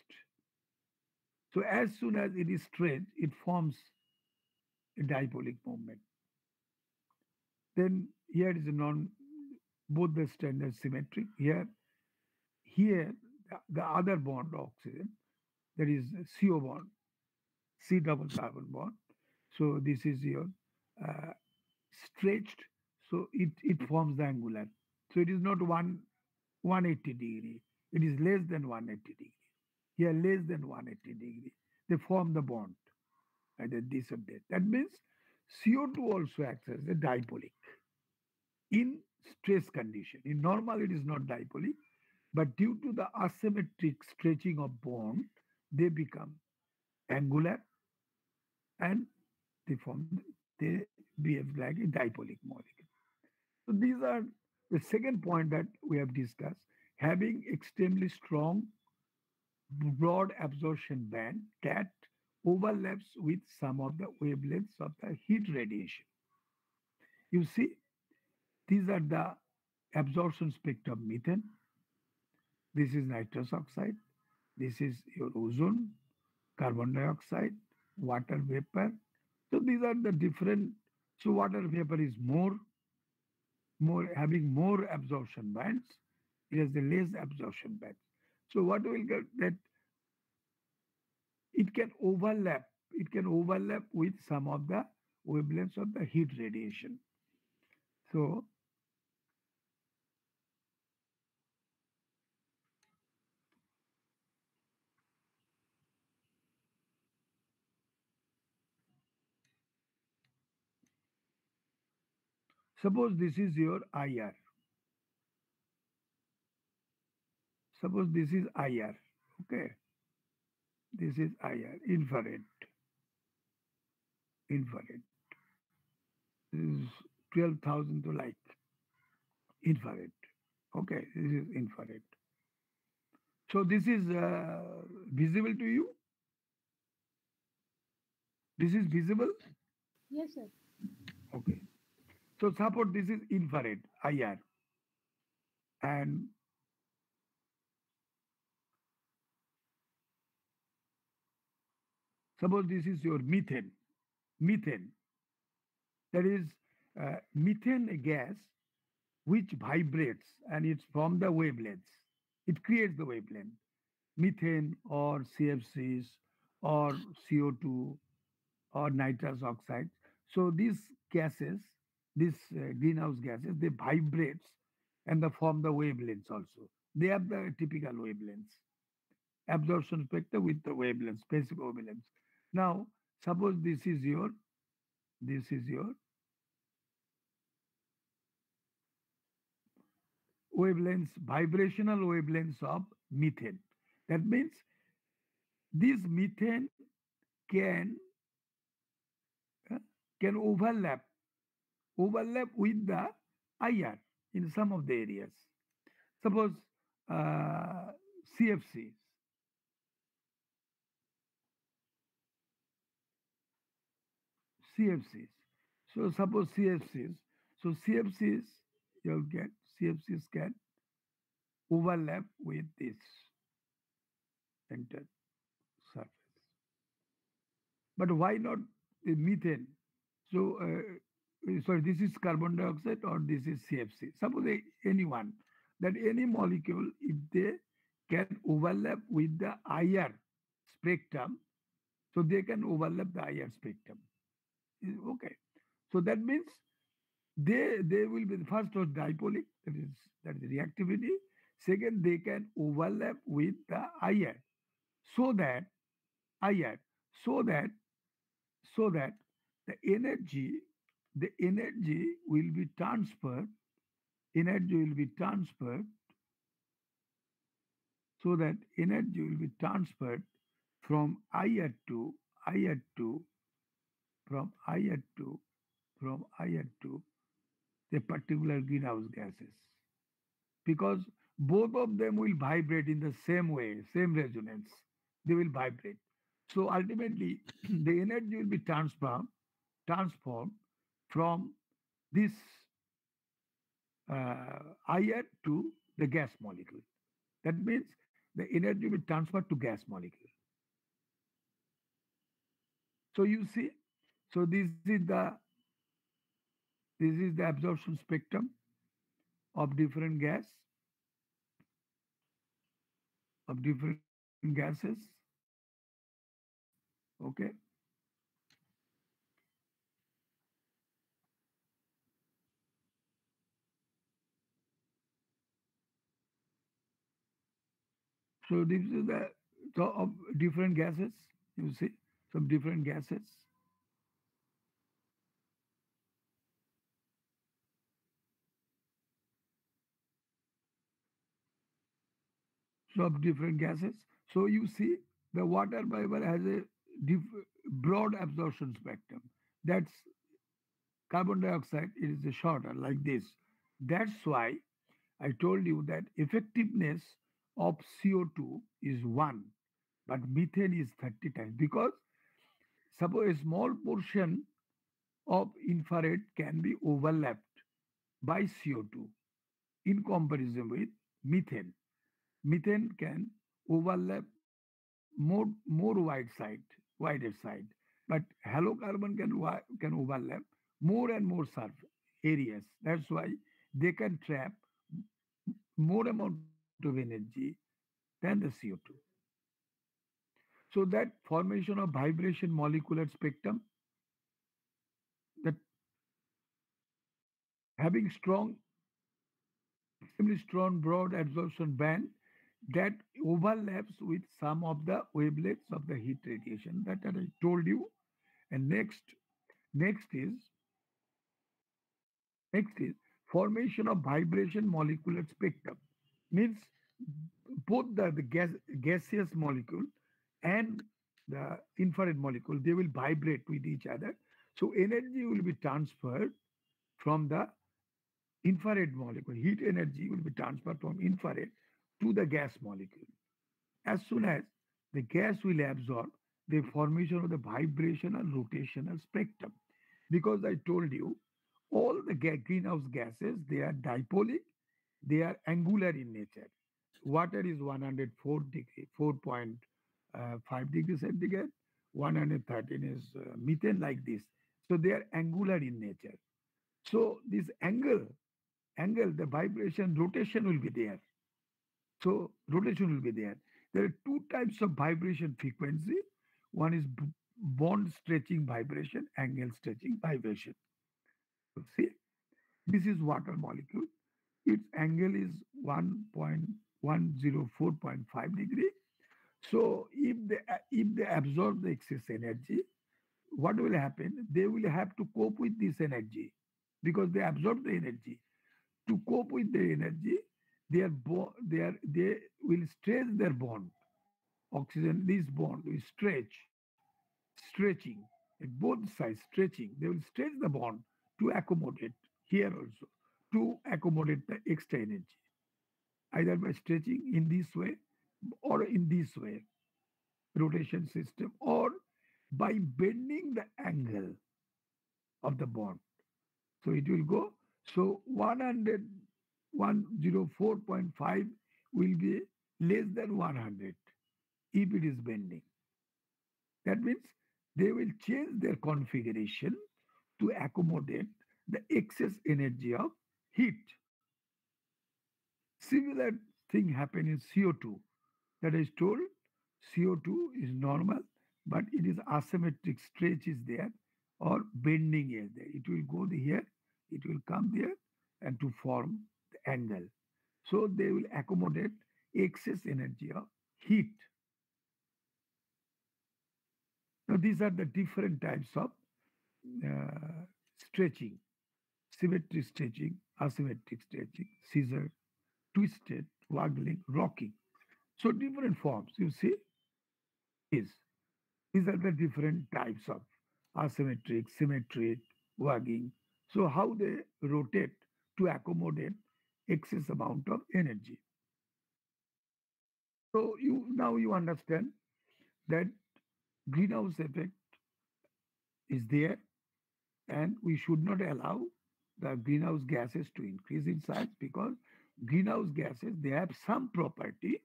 So as soon as it is stretched, it forms dipolic moment. Then here is a non, both the standard symmetric. Here, here the, the other bond oxygen, that is CO bond, C double carbon bond. So this is your uh, stretched so it, it forms the angular. So it is not one 180 degree. It is less than 180 degree. Here less than 180 degree. They form the bond. Either this or that. That means CO2 also acts as a dipolic in stress condition. In normal, it is not dipolic, but due to the asymmetric stretching of bond, they become angular and they form they behave like a dipolic molecule. So these are the second point that we have discussed. Having extremely strong broad absorption band that overlaps with some of the wavelengths of the heat radiation. You see, these are the absorption spectrum methane. This is nitrous oxide. This is your ozone, carbon dioxide, water vapor. So these are the different. So water vapor is more more having more absorption bands, it has the less absorption bands. So what will get that it can overlap, it can overlap with some of the wavelengths of the heat radiation. So Suppose this is your IR. Suppose this is IR. Okay. This is IR, infrared. Infrared. This is 12,000 to light. Infrared. Okay, this is infrared. So this is uh, visible to you? This is visible? Yes, sir. Okay. So suppose this is infrared, IR. And suppose this is your methane. Methane. That is uh, methane gas which vibrates and it's from the wavelengths. It creates the wavelength. Methane or CFCs or CO2 or nitrous oxide. So these gases, these uh, greenhouse gases, they vibrates and they form the wavelengths also. They have the typical wavelengths. Absorption spectrum with the wavelengths, specific wavelengths. Now, suppose this is your, this is your wavelengths, vibrational wavelengths of methane. That means this methane can uh, can overlap overlap with the IR in some of the areas. Suppose uh, CFCs. CFCs. So suppose CFCs. So CFCs, you'll get CFCs can overlap with this center surface. But why not the methane? So, uh, sorry, this is carbon dioxide or this is CFC. Suppose anyone, that any molecule, if they can overlap with the IR spectrum, so they can overlap the IR spectrum. Okay. So that means they they will be the first was dipolic, that is that is reactivity. Second, they can overlap with the IR so that IR, so that so that the energy, the energy will be transferred, energy will be transferred, so that energy will be transferred from IR to IR to from IR to from IR to the particular greenhouse gases because both of them will vibrate in the same way, same resonance. They will vibrate. So ultimately, the energy will be transformed, transformed from this uh, IR to the gas molecule. That means the energy will be transferred to gas molecule. So you see, so this is the this is the absorption spectrum of different gas of different gases. Okay. So this is the so of different gases. You see some different gases. Of different gases. So you see the water vapor has a broad absorption spectrum. That's carbon dioxide it is a shorter like this. That's why I told you that effectiveness of CO2 is one, but methane is 30 times because suppose a small portion of infrared can be overlapped by CO2 in comparison with methane. Methane can overlap more more wide side, wider side, but halocarbon can can overlap more and more surface areas. That's why they can trap more amount of energy than the CO2. So that formation of vibration molecular spectrum that having strong, extremely strong broad absorption band that overlaps with some of the wavelengths of the heat radiation that, I told you. And next, next is next is formation of vibration molecular spectrum. Means both the, the gas, gaseous molecule and the infrared molecule, they will vibrate with each other. So energy will be transferred from the infrared molecule. Heat energy will be transferred from infrared to the gas molecule. As soon as the gas will absorb the formation of the vibrational rotational spectrum. Because I told you, all the greenhouse gases, they are dipolic, they are angular in nature. Water is 104 degree, 4.5 uh, degrees centigrade, 113 is uh, methane like this. So they are angular in nature. So this angle, angle, the vibration, rotation will be there. So rotation will be there. There are two types of vibration frequency. One is bond stretching vibration, angle stretching vibration. So see, this is water molecule. Its angle is 1.104.5 degree. So if they if they absorb the excess energy, what will happen? They will have to cope with this energy because they absorb the energy. To cope with the energy, they are bo- they are they will stretch their bond. Oxygen, this bond will stretch, stretching at both sides, stretching. They will stretch the bond to accommodate here also, to accommodate the extra energy, either by stretching in this way or in this way, rotation system, or by bending the angle of the bond. So it will go. So 100 104.5 will be less than 100 if it is bending. That means they will change their configuration to accommodate the excess energy of heat. Similar thing happen in CO2. That is told CO2 is normal, but it is asymmetric stretch is there or bending is there. It will go here, it will come there and to form angle. So they will accommodate excess energy of heat. Now these are the different types of uh, stretching. Symmetric stretching, asymmetric stretching, scissor, twisted, waggling, rocking. So different forms, you see, is these are the different types of asymmetric, symmetric, wagging. So how they rotate to accommodate excess amount of energy. So you now you understand that greenhouse effect is there and we should not allow the greenhouse gases to increase in size because greenhouse gases they have some property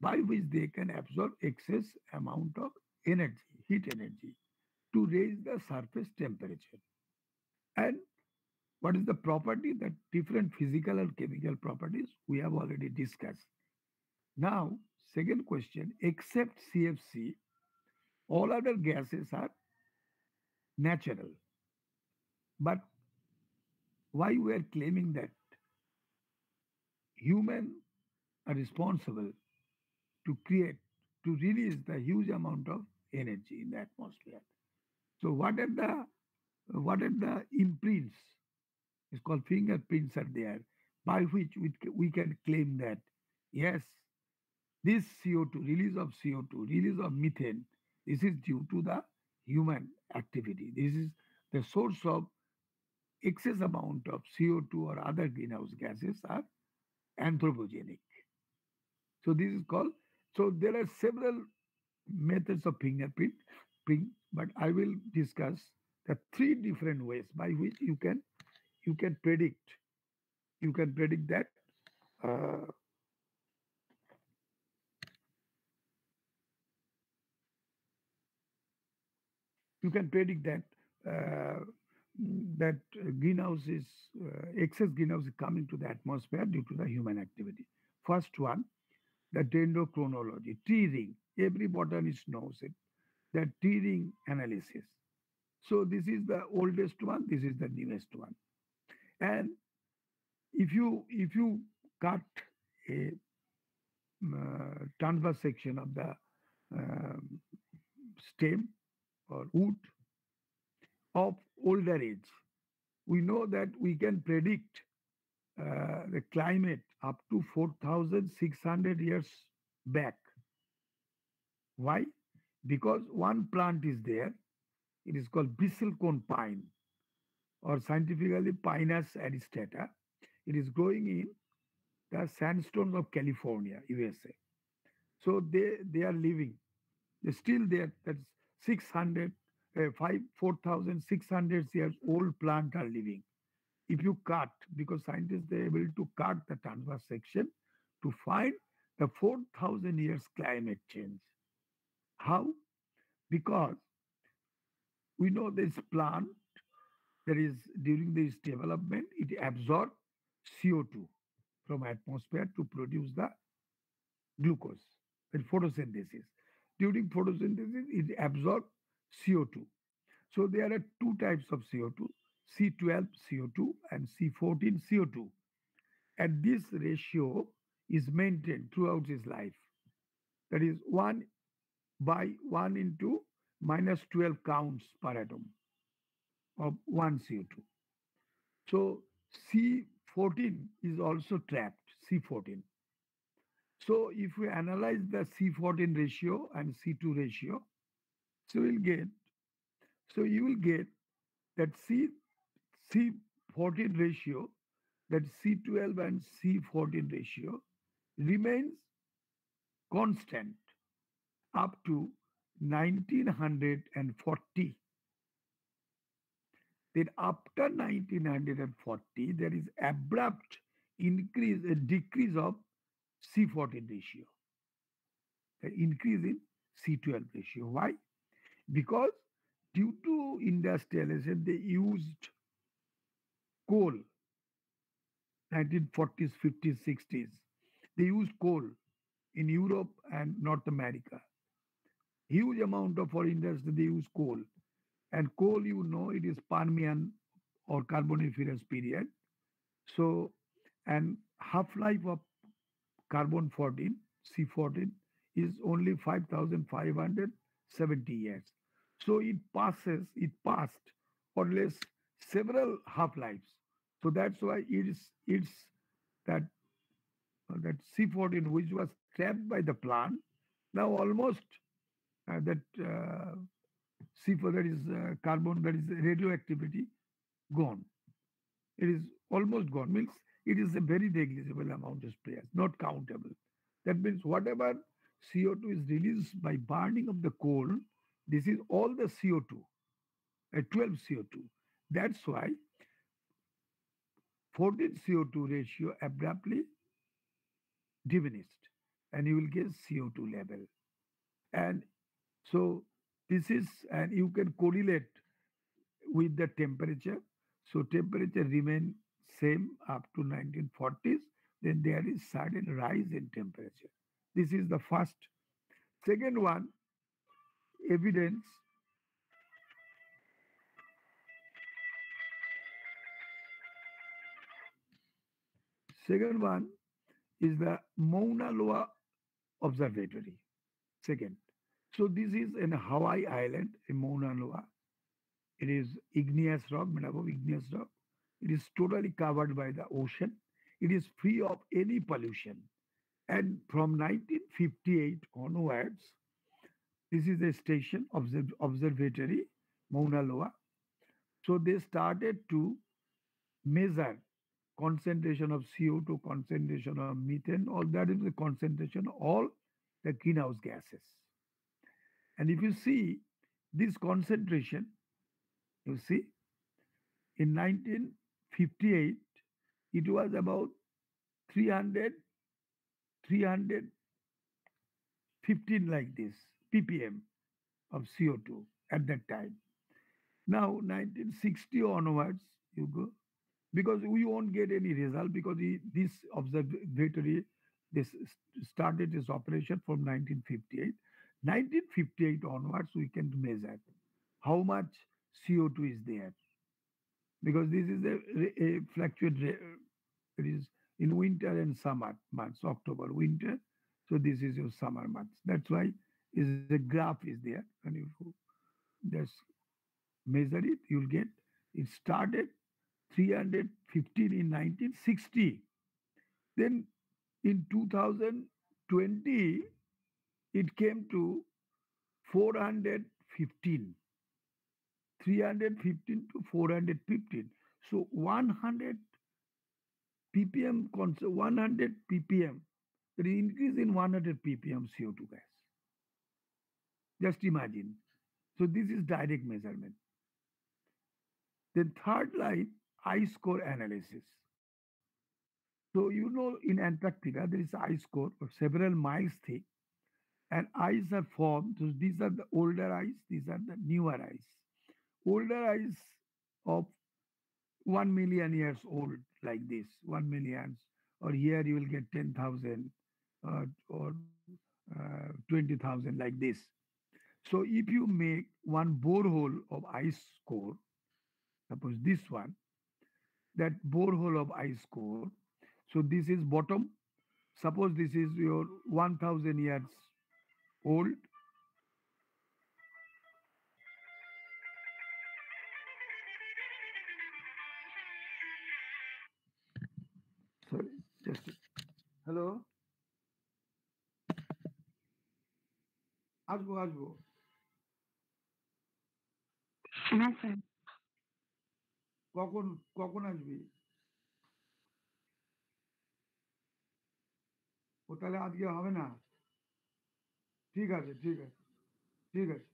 by which they can absorb excess amount of energy heat energy to raise the surface temperature and what is the property that different physical and chemical properties we have already discussed. Now, second question, except CFC, all other gases are natural. But why we are claiming that humans are responsible to create, to release the huge amount of energy in the atmosphere. So what are the what are the imprints it's called fingerprints are there by which we, we can claim that, yes, this CO2, release of CO2, release of methane, this is due to the human activity. This is the source of excess amount of CO2 or other greenhouse gases are anthropogenic. So this is called, so there are several methods of fingerprint, but I will discuss the three different ways by which you can you can predict you can predict that uh, you can predict that uh, that greenhouse is uh, excess greenhouse is coming to the atmosphere due to the human activity. First one, the dendrochronology, tree ring. Every botanist knows it. The tree ring analysis. So this is the oldest one. This is the newest one. And if you if you cut a uh, transverse section of the uh, stem or wood of older age, we know that we can predict uh, the climate up to 4,600 years back. Why? Because one plant is there. It is called bristlecone pine or scientifically Pinus aristata. It is growing in the sandstones of California, USA. So they, they are living. They're still there. That's 600, uh, 5, 4,600 years old plant are living. If you cut, because scientists are able to cut the transverse section to find the 4,000 years climate change. How? Because we know this plant that is during this development, it absorbs CO2 from atmosphere to produce the glucose and photosynthesis. During photosynthesis, it absorbs CO2. So there are two types of CO2, C12 CO2 and C14 CO2. And this ratio is maintained throughout his life. That is 1 by 1 into minus 12 counts per atom of 1 CO2. So C14 is also trapped, C14. So if we analyze the C14 ratio and C2 ratio, so we'll get, so you will get that C, C14 ratio, that C12 and C14 ratio remains constant up to 1940. Then after 1940, there is abrupt increase, a decrease of C14 ratio. The increase in C12 ratio. Why? Because due to industrialization, they used coal, 1940s, 50s, 60s. They used coal in Europe and North America. Huge amount of for industry, they use coal. And coal, you know, it is Permian or Carboniferous period. So, and half-life of carbon 14, C14, is only 5,570 years. So it passes, it passed or less several half-lives. So that's why it's it's that uh, that C14 which was trapped by the plant now almost uh, that uh, C4 that is uh, carbon that is radioactivity gone. It is almost gone. Means it is a very negligible amount of spares, not countable. That means whatever CO2 is released by burning of the coal, this is all the CO2, a 12 CO2. That's why 14 CO2 ratio abruptly diminished and you will get CO2 level. And so this is, and you can correlate with the temperature. So temperature remain same up to 1940s. Then there is sudden rise in temperature. This is the first. Second one, evidence Second one is the Mauna Loa Observatory. Second. So this is in Hawaii Island in Mauna Loa. It is igneous rock, made up of igneous rock. It is totally covered by the ocean. It is free of any pollution. And from 1958 onwards, this is a station, observ- observatory, Mauna Loa. So they started to measure concentration of CO2, concentration of methane, all that is the concentration of all the greenhouse gases. And if you see this concentration, you see, in 1958, it was about 300, 315 like this ppm of CO2 at that time. Now, 1960 onwards, you go, because we won't get any result because he, this observatory this started its operation from 1958 1958 onwards we can measure how much co2 is there. Because this is a, a fluctuate it is in winter and summer months october winter. So this is your summer months. That's why is the graph is there. And if you just measure it you'll get it started 315 in 1960. Then in 2020, it came to 415. 315 to 415. So 100 ppm, 100 ppm, is increase in 100 ppm CO2 gas. Just imagine. So this is direct measurement. Then third line, ice core analysis. So you know in Antarctica there is ice core of several miles thick and ice are formed. These are the older ice, these are the newer ice. Older ice of 1 million years old like this, 1 million, or here you will get 10,000 uh, or uh, 20,000 like this. So if you make one borehole of ice core, suppose this one, that borehole of ice core, so this is bottom. Suppose this is your 1000 years old. Sorry, just hello. আসব আসব হ্যাঁ কখন কখন আসবি ও তাহলে আজকে হবে না ঠিক আছে ঠিক আছে ঠিক আছে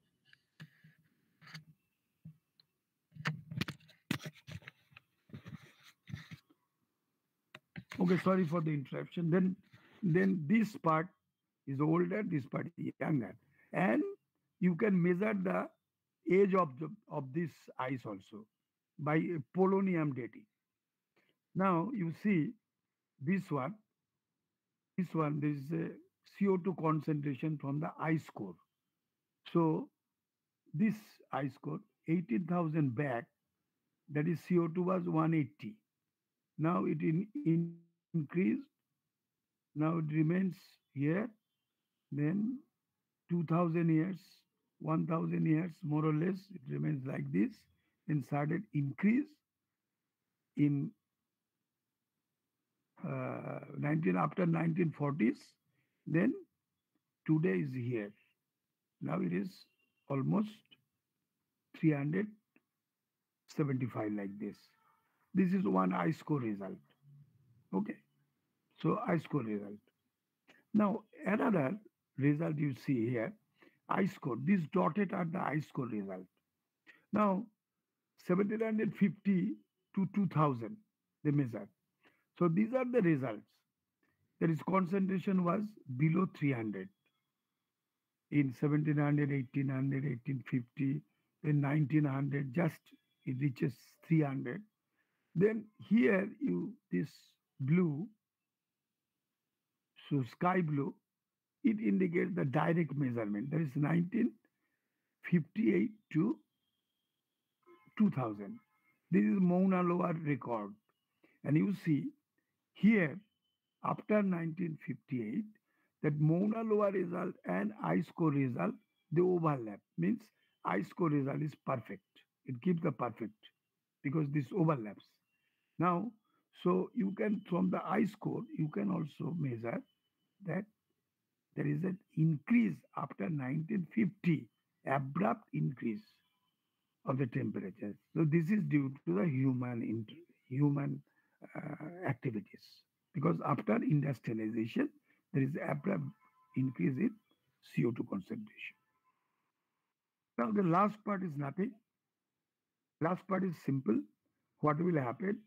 okay sorry for the interruption then then this part is older this part is younger and you can measure the age of the, of this ice also by polonium dating now you see this one this one there is a co2 concentration from the ice core so this ice core 18000 back that is co2 was 180 now it in, in increased. Now it remains here. Then 2000 years 1000 years more or less it remains like this then started increase in uh, 19 after 1940s then today is here. Now it is almost 375 like this. This is one ice core result. Okay? So ice core result. Now another result you see here ice core these dotted are the ice core result. Now 1750 to 2000 they measure. So these are the results there is concentration was below 300 in 1700 1800 1850 then 1900 just it reaches 300 then here you this blue so sky blue it indicates the direct measurement. That is 1958 to 2000 this is Mauna Loa record. And you see here after 1958 that Mauna Loa result and ice core result they overlap. Means ice core result is perfect. It gives the perfect because this overlaps. Now so you can from the ice core you can also measure that there is an increase after 1950 abrupt increase of the temperature. So this is due to the human human uh, activities because after industrialization there is abrupt increase in CO2 concentration. Now the last part is nothing. Last part is simple. What will happen?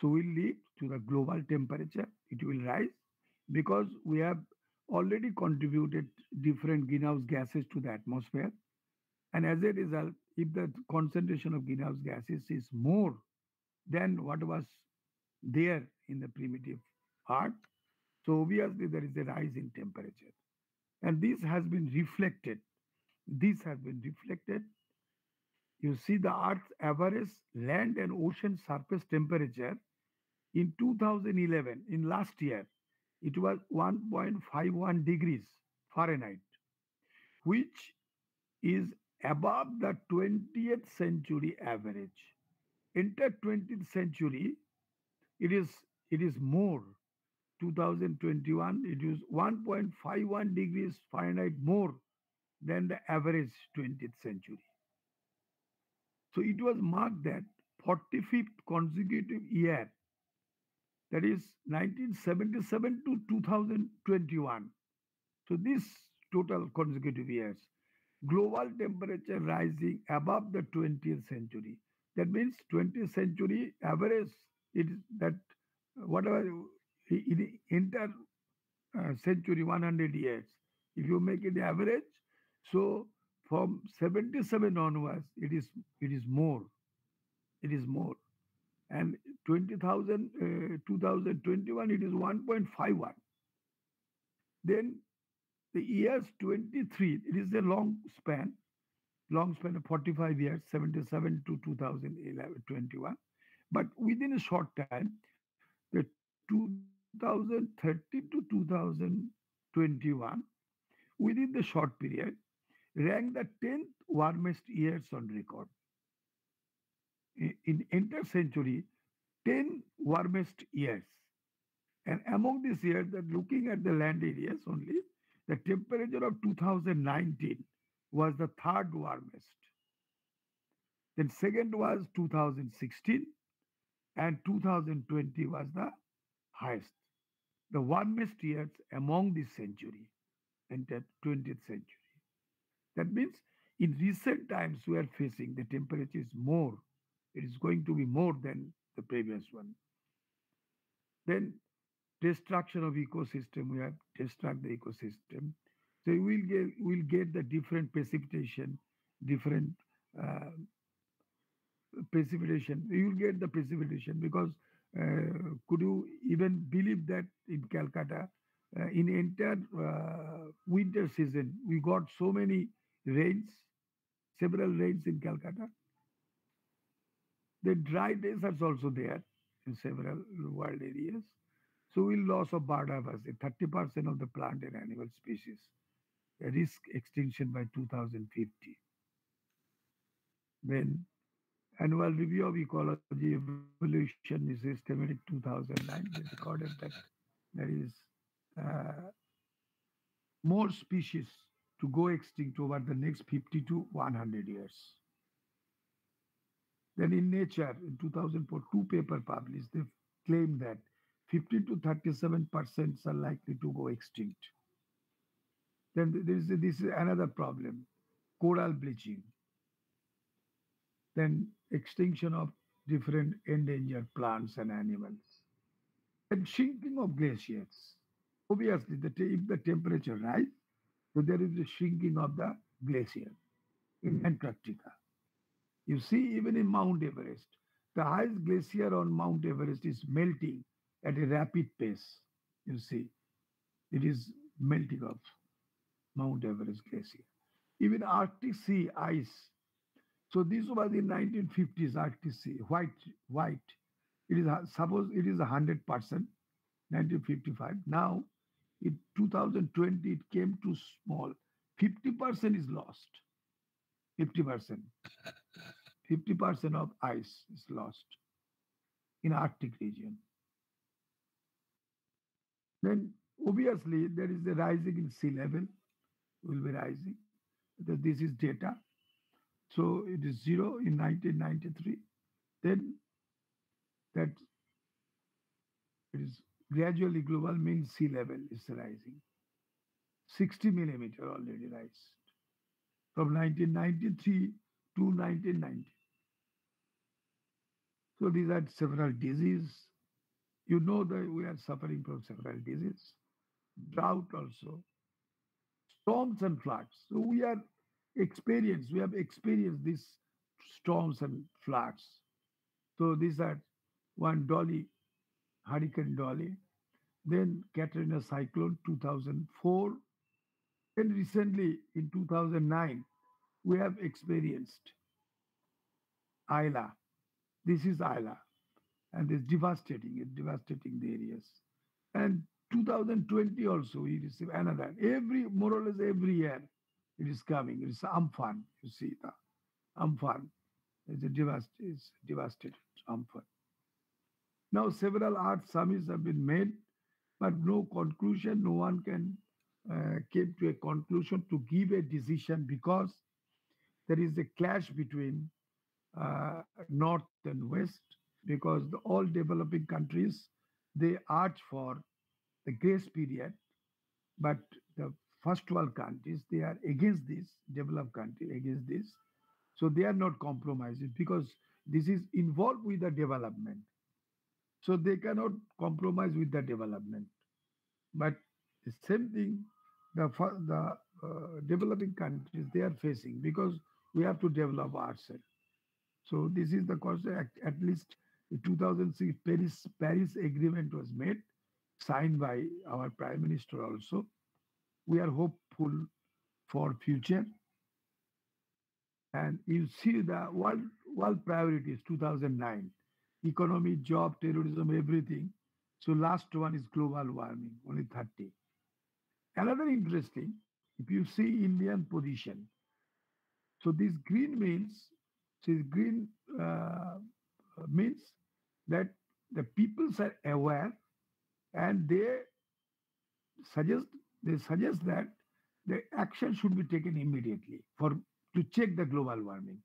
So will lead to the global temperature. It will rise because we have already contributed different greenhouse gases to the atmosphere. And as a result, if the concentration of greenhouse gases is more than what was there in the primitive Earth, so obviously there is a rise in temperature. And this has been reflected. This has been reflected. You see the Earth's average land and ocean surface temperature in 2011, in last year, it was 1.51 degrees Fahrenheit, which is above the 20th century average. Enter 20th century, it is it is more 2021 it is 1.51 degrees fahrenheit more than the average 20th century. So it was marked that 45th consecutive year, that is 1977 to 2021. So this total consecutive years, global temperature rising above the 20th century. That means 20th century average, it is that whatever in the entire uh, century, 100 years, if you make it average, so from 77 onwards, it is it is more. It is more. And 20,000, uh, 2021, it is 1.51. Then the years 23, it is a long span, long span of 45 years, 77 to 2011, 21. But within a short time, the 2030 to 2021, within the short period, ranked the 10th warmest years on record. In, in entire century, 10 warmest years. And among these years, that looking at the land areas only, the temperature of 2019 was the third warmest. Then second was 2016 and 2020 was the highest. The warmest years among this century, entire 20th century. That means in recent times we are facing the temperature is more. It is going to be more than the previous one. Then destruction of ecosystem, we have destruct the ecosystem. So we will get we'll get the different precipitation, different uh, precipitation. You will get the precipitation because could you even believe that in Calcutta, uh, in entire uh, winter season, we got so many rains, several rains in Calcutta. The dry deserts also there in several world areas. So we loss of biodiversity, 30% of the plant and animal species, risk extinction by 2050. Then annual review of ecology evolution is systematic 2009. They recorded that there is uh, more species to go extinct over the next 50 to 100 years. Then in Nature, in 2004, two paper published, they claim that 50 to 37 percent are likely to go extinct. Then there is this is another problem, coral bleaching. Then extinction of different endangered plants and animals. And shrinking of glaciers. Obviously, the, if the temperature rise, so there is a shrinking of the glacier in Antarctica. You see, even in Mount Everest, the highest glacier on Mount Everest is melting at a rapid pace. You see, it is melting of Mount Everest glacier. Even Arctic Sea ice. So this was in 1950s Arctic white, white. It is suppose it is hundred percent, 1955. Now, in 2020 it came to small. 50% is lost. 50%. 50% of ice is lost in Arctic region. Then obviously there is a rising in sea level, will be rising. This is data. So it is zero in 1993. Then that it is gradually global mean sea level is rising. 60 millimeter already rise from 1993 to 1990. So these are several diseases. You know that we are suffering from several diseases, drought also, storms and floods. So we are experienced, we have experienced these storms and floods. So these are one Dolly, Hurricane Dolly, then Katrina cyclone 2004, and recently in 2009, we have experienced Aila. This is Aila, and it's devastating, it's devastating the areas. And 2020 also, we receive another. Every, more or less every year, it is coming. It's Amphan, you see, the Amphan. It's a devast, it's devastated Amphan. Now, several Earth summits have been made, but no conclusion. No one can uh, came to a conclusion to give a decision because there is a clash between uh, North and West because the, all developing countries they arch for the grace period, but the first world countries they are against this developed country against this, so they are not compromising because this is involved with the development, so they cannot compromise with the development. But the same thing the the uh, developing countries they are facing because we have to develop ourselves. So this is the cause. At, at least 2006 Paris Paris Agreement was made, signed by our Prime Minister also. We are hopeful for future. And you see the world world priorities 2009, economy, job, terrorism, everything. So last one is global warming, only 30. Another interesting, if you see Indian position, so this green means, this green uh, means that the peoples are aware and they suggest they suggest that the action should be taken immediately for to check the global warming.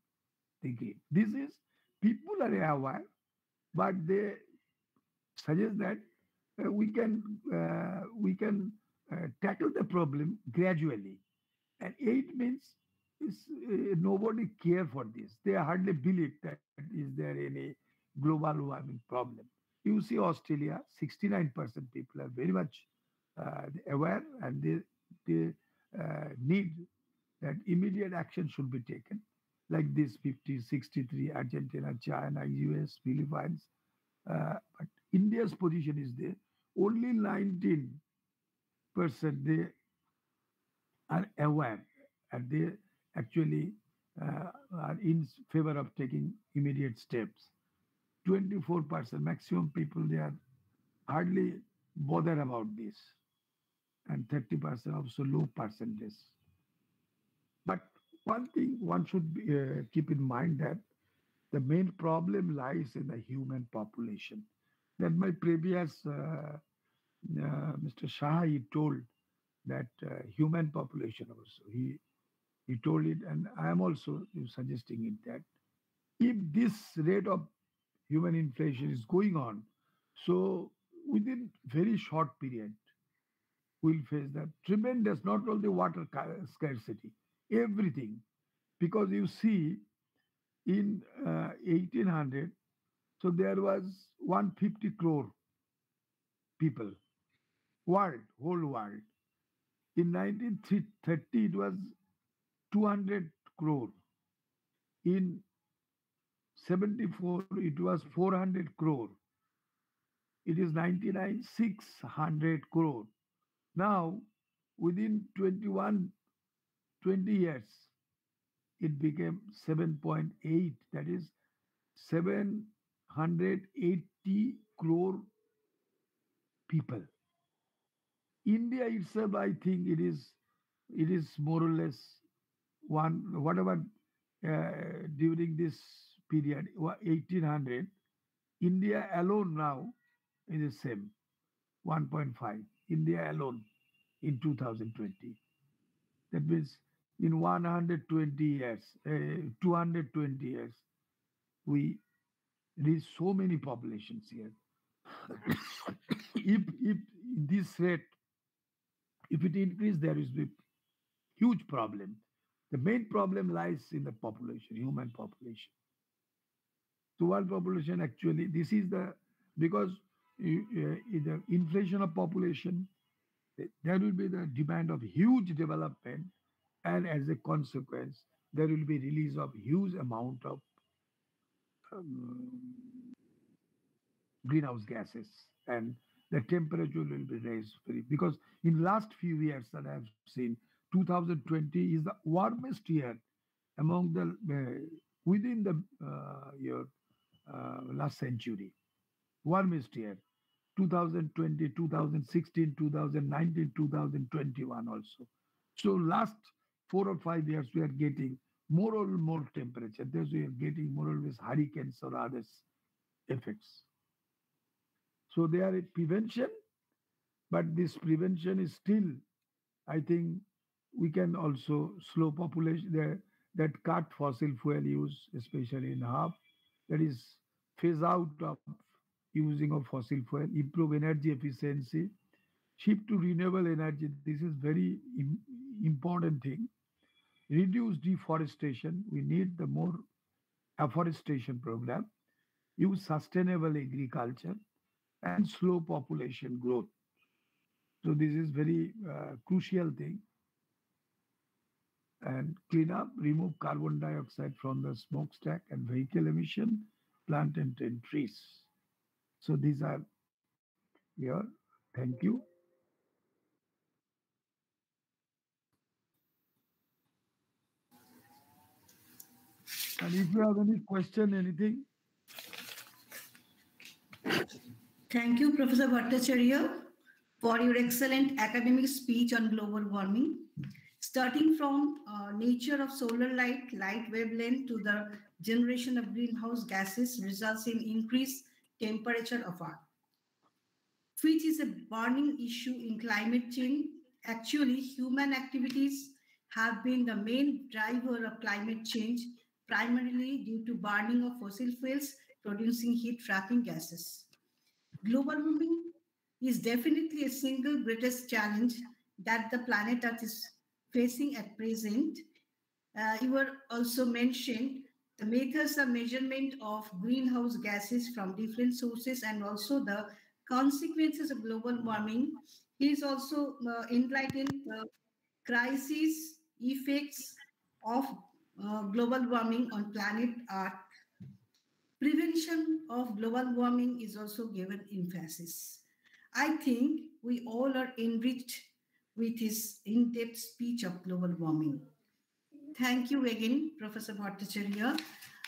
The green. This is people are aware, but they suggest that uh, we can uh, we can uh, tackle the problem gradually. And eight means is uh, nobody care for this. They hardly believe that is there any global warming problem. You see Australia, 69% people are very much aware and they, they uh, need that immediate action should be taken. Like this 50, 63, Argentina, China, US, Philippines. Uh, but India's position is there. Only 19% they are aware and they actually uh, are in favor of taking immediate steps 24% maximum people they are hardly bother about this and 30% also low percentage but one thing one should be, uh, keep in mind that the main problem lies in the human population that my previous uh, uh, Mr. Shah, he told that uh, human population also. He he told it, and I am also suggesting it that if this rate of human inflation is going on, so within very short period, we'll face that tremendous, not only water scarcity, everything. Because you see, in uh, 1800, so there was 150 crore people world, whole world. In 1930, it was 200 crore. In 74, it was 400 crore. It is 99, 600 crore. Now, within 21, 20 years, it became 7.8, that is 780 crore people. India itself, I think it is it is more or less one whatever uh, during this period 1800 India alone now is the same 1.5 India alone in 2020 that means in 120 years uh, 220 years we reach so many populations here if if this rate if it increases, there is a huge problem. The main problem lies in the population, human population. So world population actually, this is the, because the inflation of population, there will be the demand of huge development and as a consequence, there will be release of huge amount of um, greenhouse gases and the temperature will be raised very because in last few years that I have seen, 2020 is the warmest year among the uh, within the uh, year uh, last century, warmest year. 2020, 2016, 2019, 2021 also. So last four or five years we are getting more or more temperature. Thus we are getting more or less hurricanes or other effects. So they are a prevention, but this prevention is still I think we can also slow population there that cut fossil fuel use, especially in half. That is phase out of using of fossil fuel, improve energy efficiency, shift to renewable energy. This is very Im- important thing. Reduce deforestation. We need the more afforestation program. Use sustainable agriculture and slow population growth. So this is very uh, crucial thing. And clean up, remove carbon dioxide from the smokestack and vehicle emission, plant and trees. So these are here. Thank you. And if you have any question, anything, Thank you, Professor Bhattacharya, for your excellent academic speech on global warming. Starting from uh, nature of solar light, light wavelength to the generation of greenhouse gases results in increased temperature of Earth, which is a burning issue in climate change. Actually, human activities have been the main driver of climate change, primarily due to burning of fossil fuels producing heat trapping gases. Global warming is definitely a single greatest challenge that the planet Earth is facing at present. Uh, you were also mentioned the methods of measurement of greenhouse gases from different sources and also the consequences of global warming. He is also uh, enlightened the crisis effects of uh, global warming on planet Earth prevention of global warming is also given emphasis. I think we all are enriched with his in-depth speech of global warming. Thank you again, Professor Bhattacharya.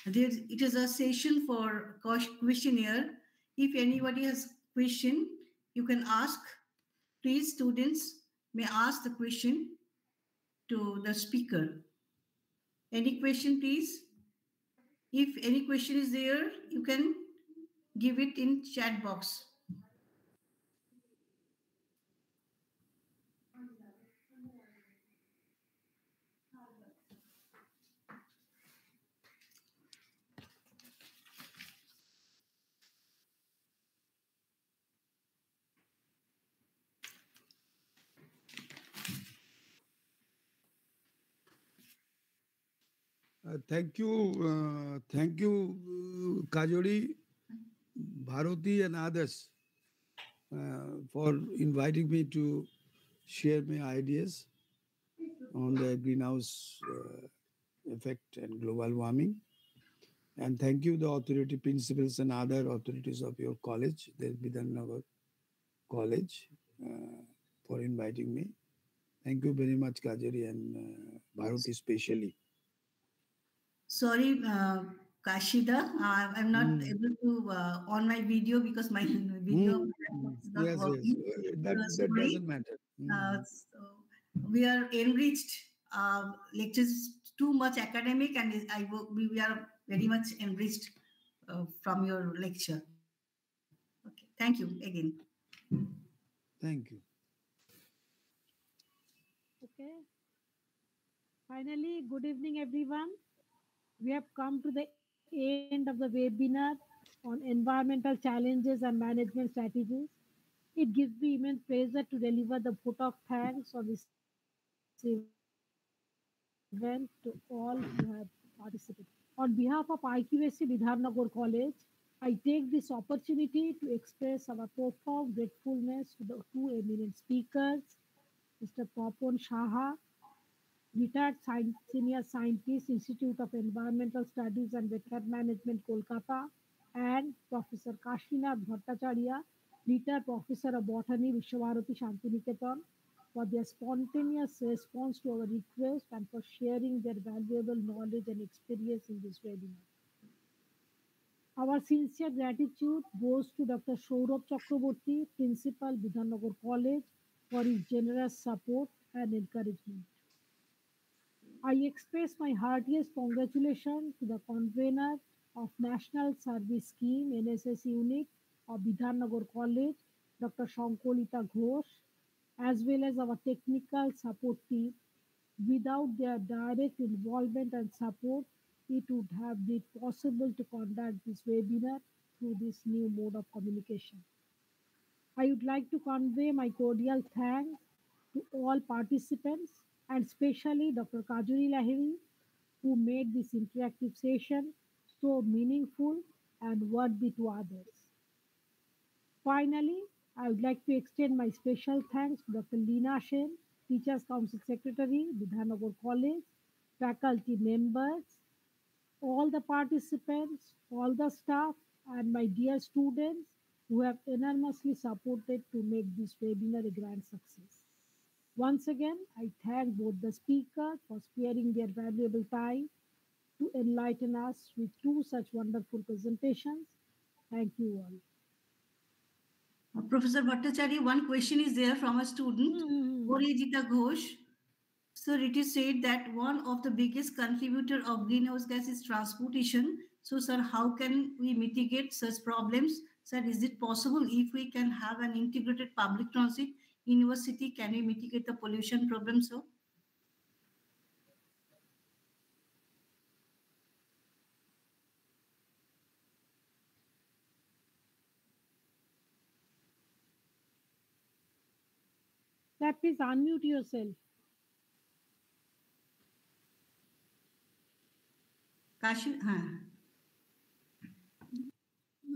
It is a session for questionnaire. If anybody has question, you can ask. Please, students may ask the question to the speaker. Any question, please? If any question is there, you can give it in chat box. Thank you, uh, thank you, uh, Kajori, Bharati, and others uh, for inviting me to share my ideas on the greenhouse uh, effect and global warming. And thank you, the authority principals and other authorities of your college, the Bidhannagar College, uh, for inviting me. Thank you very much, Kajori and uh, Bharati, especially. Sorry, uh, Kashida, uh, I'm not Mm. able to uh, on my video because my video Mm, is not Yes, yes, working. uh, that, Uh, that doesn't matter. Uh, Mm. so we are enriched. Uh, lectures too much academic, and I we we are very much enriched uh, from your lecture. Okay, thank you again. Thank you. Okay. Finally, good evening, everyone. We have come to the end of the webinar on environmental challenges and management strategies. It gives me immense pleasure to deliver the vote of thanks on this event to all who have participated. On behalf of IQAC Bidhannagar College, I take this opportunity to express our profound gratefulness to the two eminent speakers, Mr. Papon Shaha, retired sci- senior scientist, Institute of Environmental Studies and Wetland Management, Kolkata, and Professor Kashinath Bhattacharya, retired professor of botany, Vishwabharati Shantiniketan, for their spontaneous response to our request and for sharing their valuable knowledge and experience in this webinar. Our sincere gratitude goes to Dr. Saurabh Chakraborty, Principal, Bidhannagar College, for his generous support and encouragement. I express my heartiest congratulations to the convener of National Service Scheme NSS Unit of Bidhannagar College, Dr. Shankolita Ghosh, as well as our technical support team. Without their direct involvement and support, it would have been possible to conduct this webinar through this new mode of communication. I would like to convey my cordial thanks to all participants and especially Dr. Kajori Lahiri, who made this interactive session so meaningful and worthy to others. Finally, I would like to extend my special thanks to Dr. Lina Shen, Teachers Council Secretary, Bidhannagar College, faculty members, all the participants, all the staff, and my dear students who have enormously supported to make this webinar a grand success. Once again, I thank both the speakers for sparing their valuable time to enlighten us with two such wonderful presentations. Thank you all. Uh, Professor Bhattacharya, one question is there from a student, Hmm. Orejita Ghosh. So it is said that one of the biggest contributor of greenhouse gas is transportation. So, sir, how can we mitigate such problems? Sir, is it possible if we can have an integrated public transit city? Can we mitigate the pollution problem, sir? That please unmute yourself. Kashi, huh.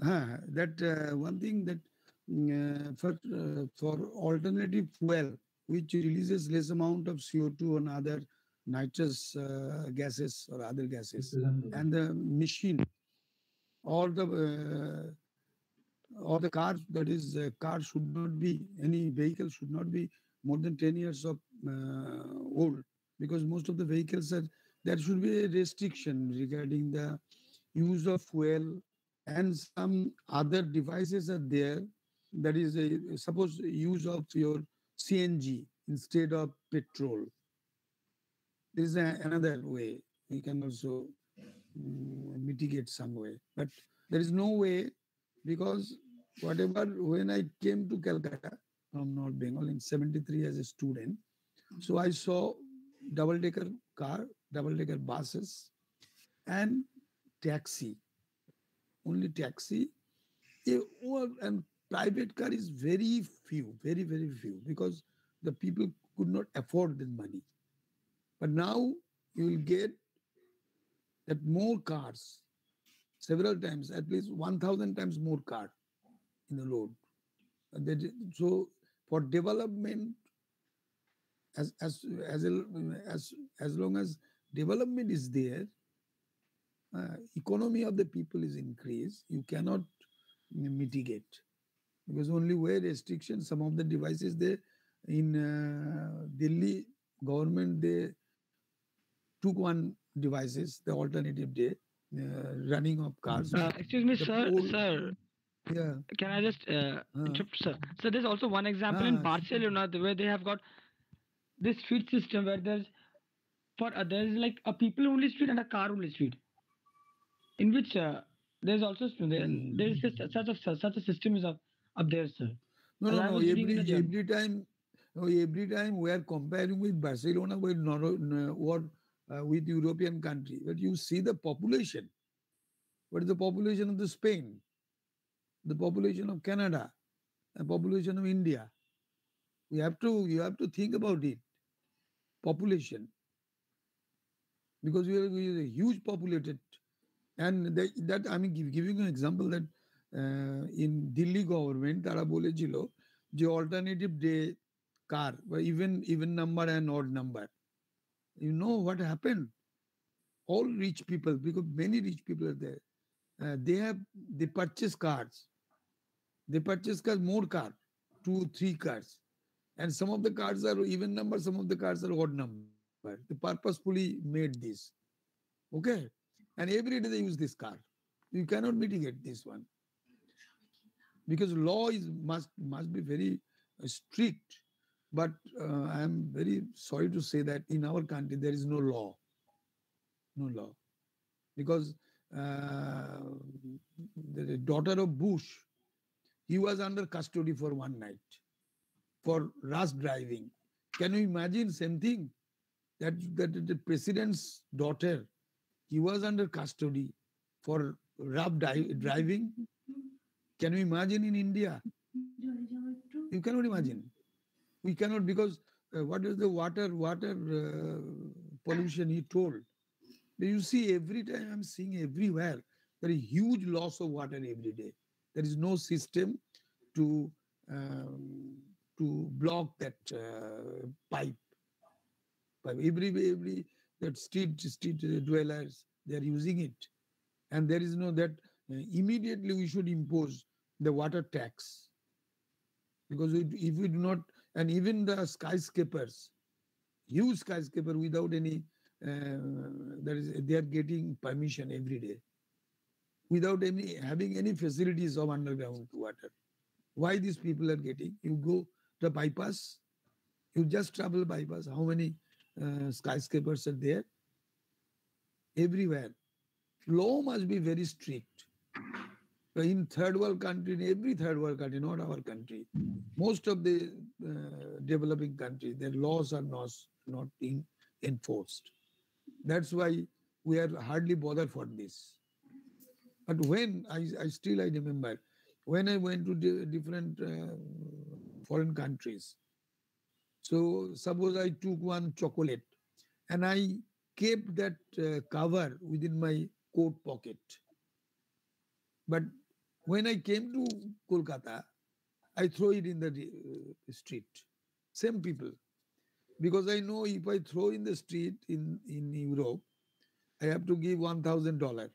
Ah, that uh, one thing that mm, uh, for uh, for alternative fuel which releases less amount of CO2 and other nitrous uh, gases or other gases. And the machine or the uh, or the car that is uh, car should not be any vehicle should not be more than 10 years of uh, old because most of the vehicles are there should be a restriction regarding the use of fuel and some other devices are there that is a suppose use of your cng instead of petrol. This is a, another way. We can also mm, mitigate some way. But there is no way because whatever when i came to calcutta from north bengal in 73 as a student so i saw double decker car double decker buses and taxi. Only taxi. And private car is very few very very few because the people could not afford the money. But now you will get that more cars several times at least 1000 times more car in the road. So for development as as as as as long as development is there uh, economy of the people is increased you cannot mitigate because only where restriction some of the devices there in uh, delhi government they took one devices the alternative day uh, running of cars. Uh, excuse me, The sir. Sir, yeah. Can I just uh, interrupt, sir? So there's also one example in Barcelona where they have got this street system where there's for others like a people only street and a car only street, in which uh, there's also there's such a such a system is up up there, sir. No, And no, no. was reading in Every every time, no, every time we are comparing with Barcelona with Noro, n- or uh, with European country, but you see the population. What is the population of the Spain? The population of Canada, the population of India. We have to you have to think about it. Population, because we are, we are a huge populated, and that, that I mean give, giving an example that uh, in Delhi government তারা বলেছিল যে alternative day car বা even even number and odd number you know what happen all rich people because many rich people are there uh, they have they purchase cars they purchase cars more car two three cars and some of the cars are even number some of the cars are odd number they purposefully made this okay and every day they use this car you cannot mitigate this one because law is must must be very uh, strict but uh, i am very sorry to say that in our country there is no law no law because uh, the daughter of bush he was under custody for one night for rash driving. Can you imagine same thing? That, that the president's daughter, he was under custody for rough dri- driving. Can you imagine in India? You cannot imagine. We cannot because uh, what is the water water uh, pollution he told. You see, every time I'm seeing everywhere there is huge loss of water every day. There is no system to um, to block that uh, pipe. pipe. Every every that street street dwellers they are using it, and there is no that immediately we should impose the water tax. Because if we do not and even the skyscrapers huge skyscraper without any uh, they are getting permission every day. Without any having any facilities of underground water. Why these people are getting you go the bypass you just travel bypass how many uh, skyscrapers are there? Everywhere. Law must be very strict in third world country, in every third world country, not our country, most of the uh, developing countries, their laws are not, not being enforced. That's why we are hardly bothered for this. But when I, I still I remember when I went to di- different uh, foreign countries. So suppose I took one chocolate and I kept that uh, cover within my coat pocket. But when I came to Kolkata, I throw it in the uh, street. Same people. Because I know if I throw in the street in, in Europe, I have to give $1,000.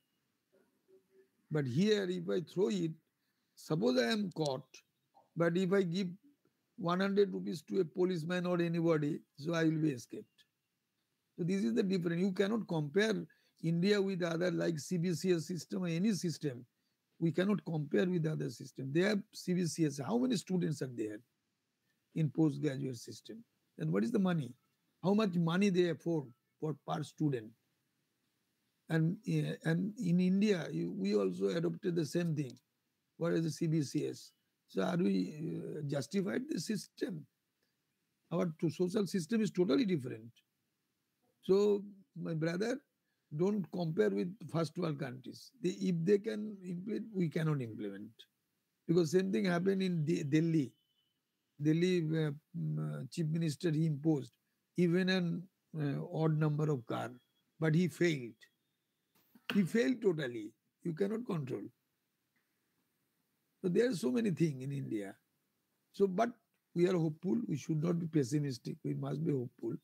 But here, if I throw it, suppose I am caught, but if I give 100 rupees to a policeman or anybody, so I will be escaped. So this is the difference. You cannot compare India with other like CBCS system or any system. We cannot compare with other system. They have CBCS. How many students are there in postgraduate system? And what is the money? How much money they afford for per student? And, uh, and in India, we also adopted the same thing. What is the CBCS? So are we uh, justified the system? Our social system is totally different. So, my brother, don't compare with first world countries. They, if they can implement, we cannot implement. Because same thing happened in De- Delhi. Delhi uh, uh, chief minister he imposed even an uh, odd number of car, but he failed. He failed totally. You cannot control. So there are so many things in India. So, but we are hopeful. We should not be pessimistic. We must be hopeful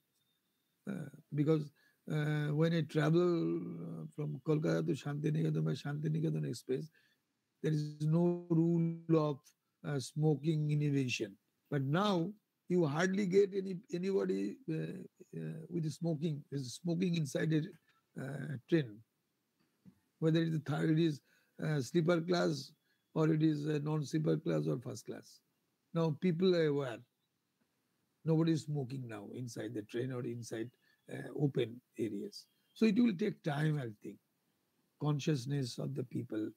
uh, because uh, when I travel uh, from Kolkata to Shantiniketan by Shantiniketan Express, there is no rule of uh, smoking inhibition. But now you hardly get any anybody uh, uh, with smoking is smoking inside a uh, train, whether it is third, it is uh, sleeper class or it is non-sleeper class or first class. Now people are aware. Nobody is smoking now inside the train or inside open areas. So it will take time, I think, consciousness of the people,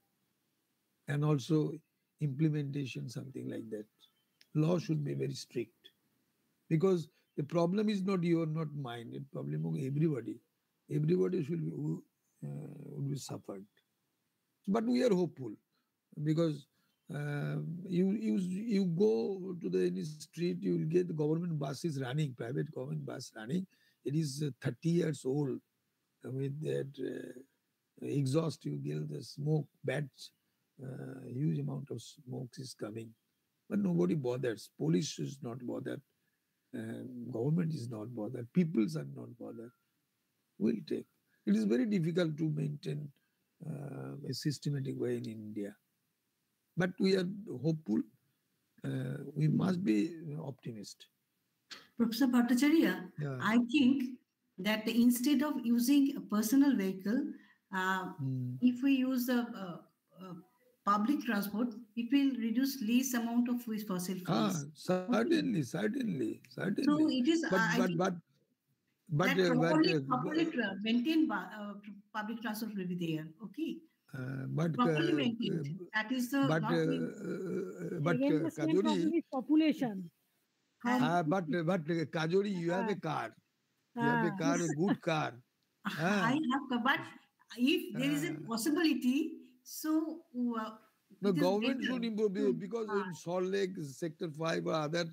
and also implementation, something like that. Law should be very strict because the problem is not your, not mine. The problem of everybody. Everybody should be uh, would be suffered. But we are hopeful because uh, you you you go to the any street, you will get the government buses running, private government bus running. It is uh, 30 years old with that uh, exhaust. You get the smoke, bad, uh, huge amount of smoke is coming, but nobody bothers. Police is not bothered. Uh, government is not bothered. Peoples are not bothered. We'll take. It is very difficult to maintain uh, a systematic way in India. But we are hopeful. Uh, we must be optimist. Professor Bhattacharya, Yeah. I think that instead of using a personal vehicle, uh, Mm. if we use a, a, a public transport, it will reduce least amount of waste fossil Ah, fuels. certainly, certainly, certainly. So it is, but I but think but but, that uh, but, properly, uh, properly tra- maintained by, uh, public transport will be there. Okay, uh, but properly uh, maintained. uh, That is the but not uh, being- uh, but Again, uh, the same Kajori, problem is population. Uh, but but Kajori, you have a car. You have a car, a good car. I have, but if there is a possibility, so uh, No, government should improve be- because in Salt Lake, Sector 5 or other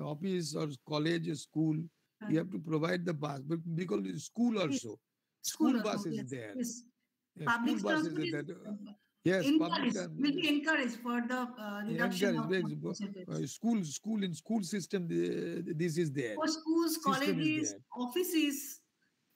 office or college, school, ah, you have to provide the bus. But because school also, school school bus is yes, there. Yes. Yeah, Public school bus is is there. Yes, encourage, encouraged, and will be encouraged for the uh, reduction of encourage, uh, school, school in school system, the, this is there. For schools, system colleges, offices,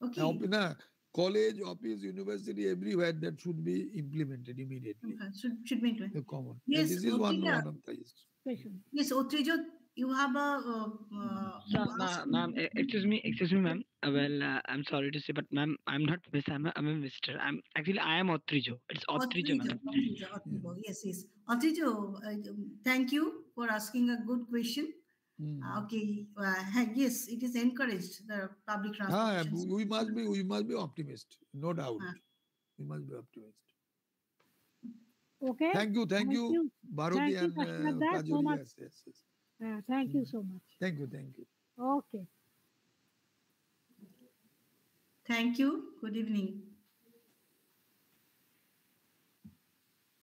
okay. Now, na, college, office, university, everywhere that should be implemented immediately. Okay, Should, should be included. The common. And Yes, this is one, one of the Question. Yes, Otrijo, you have a, uh, uh, you So, ma- asked ma'am, e- excuse me, excuse me, ma'am. Uh, well, uh, I'm sorry to say, but ma'am, I'm not Miss. I'm a, I'm a Mister. I'm actually I am Otrijo. It's Otrijo, Otrijo, ma'am. Otrijo, Otrijo, yes, yes. Otrijo, uh, thank you for asking a good question. Mm. Okay, uh, yes, it is encouraged, the public Ah, we we must be we must be optimist, no doubt. Ah. We must be optimist. Okay. Thank you, thank, Thank you, you. Bharati Thank you, and uh, Kashnada, so Yes, yes, yes. Uh, thank you so much. Thank you, thank you. Okay. Thank you. Good evening.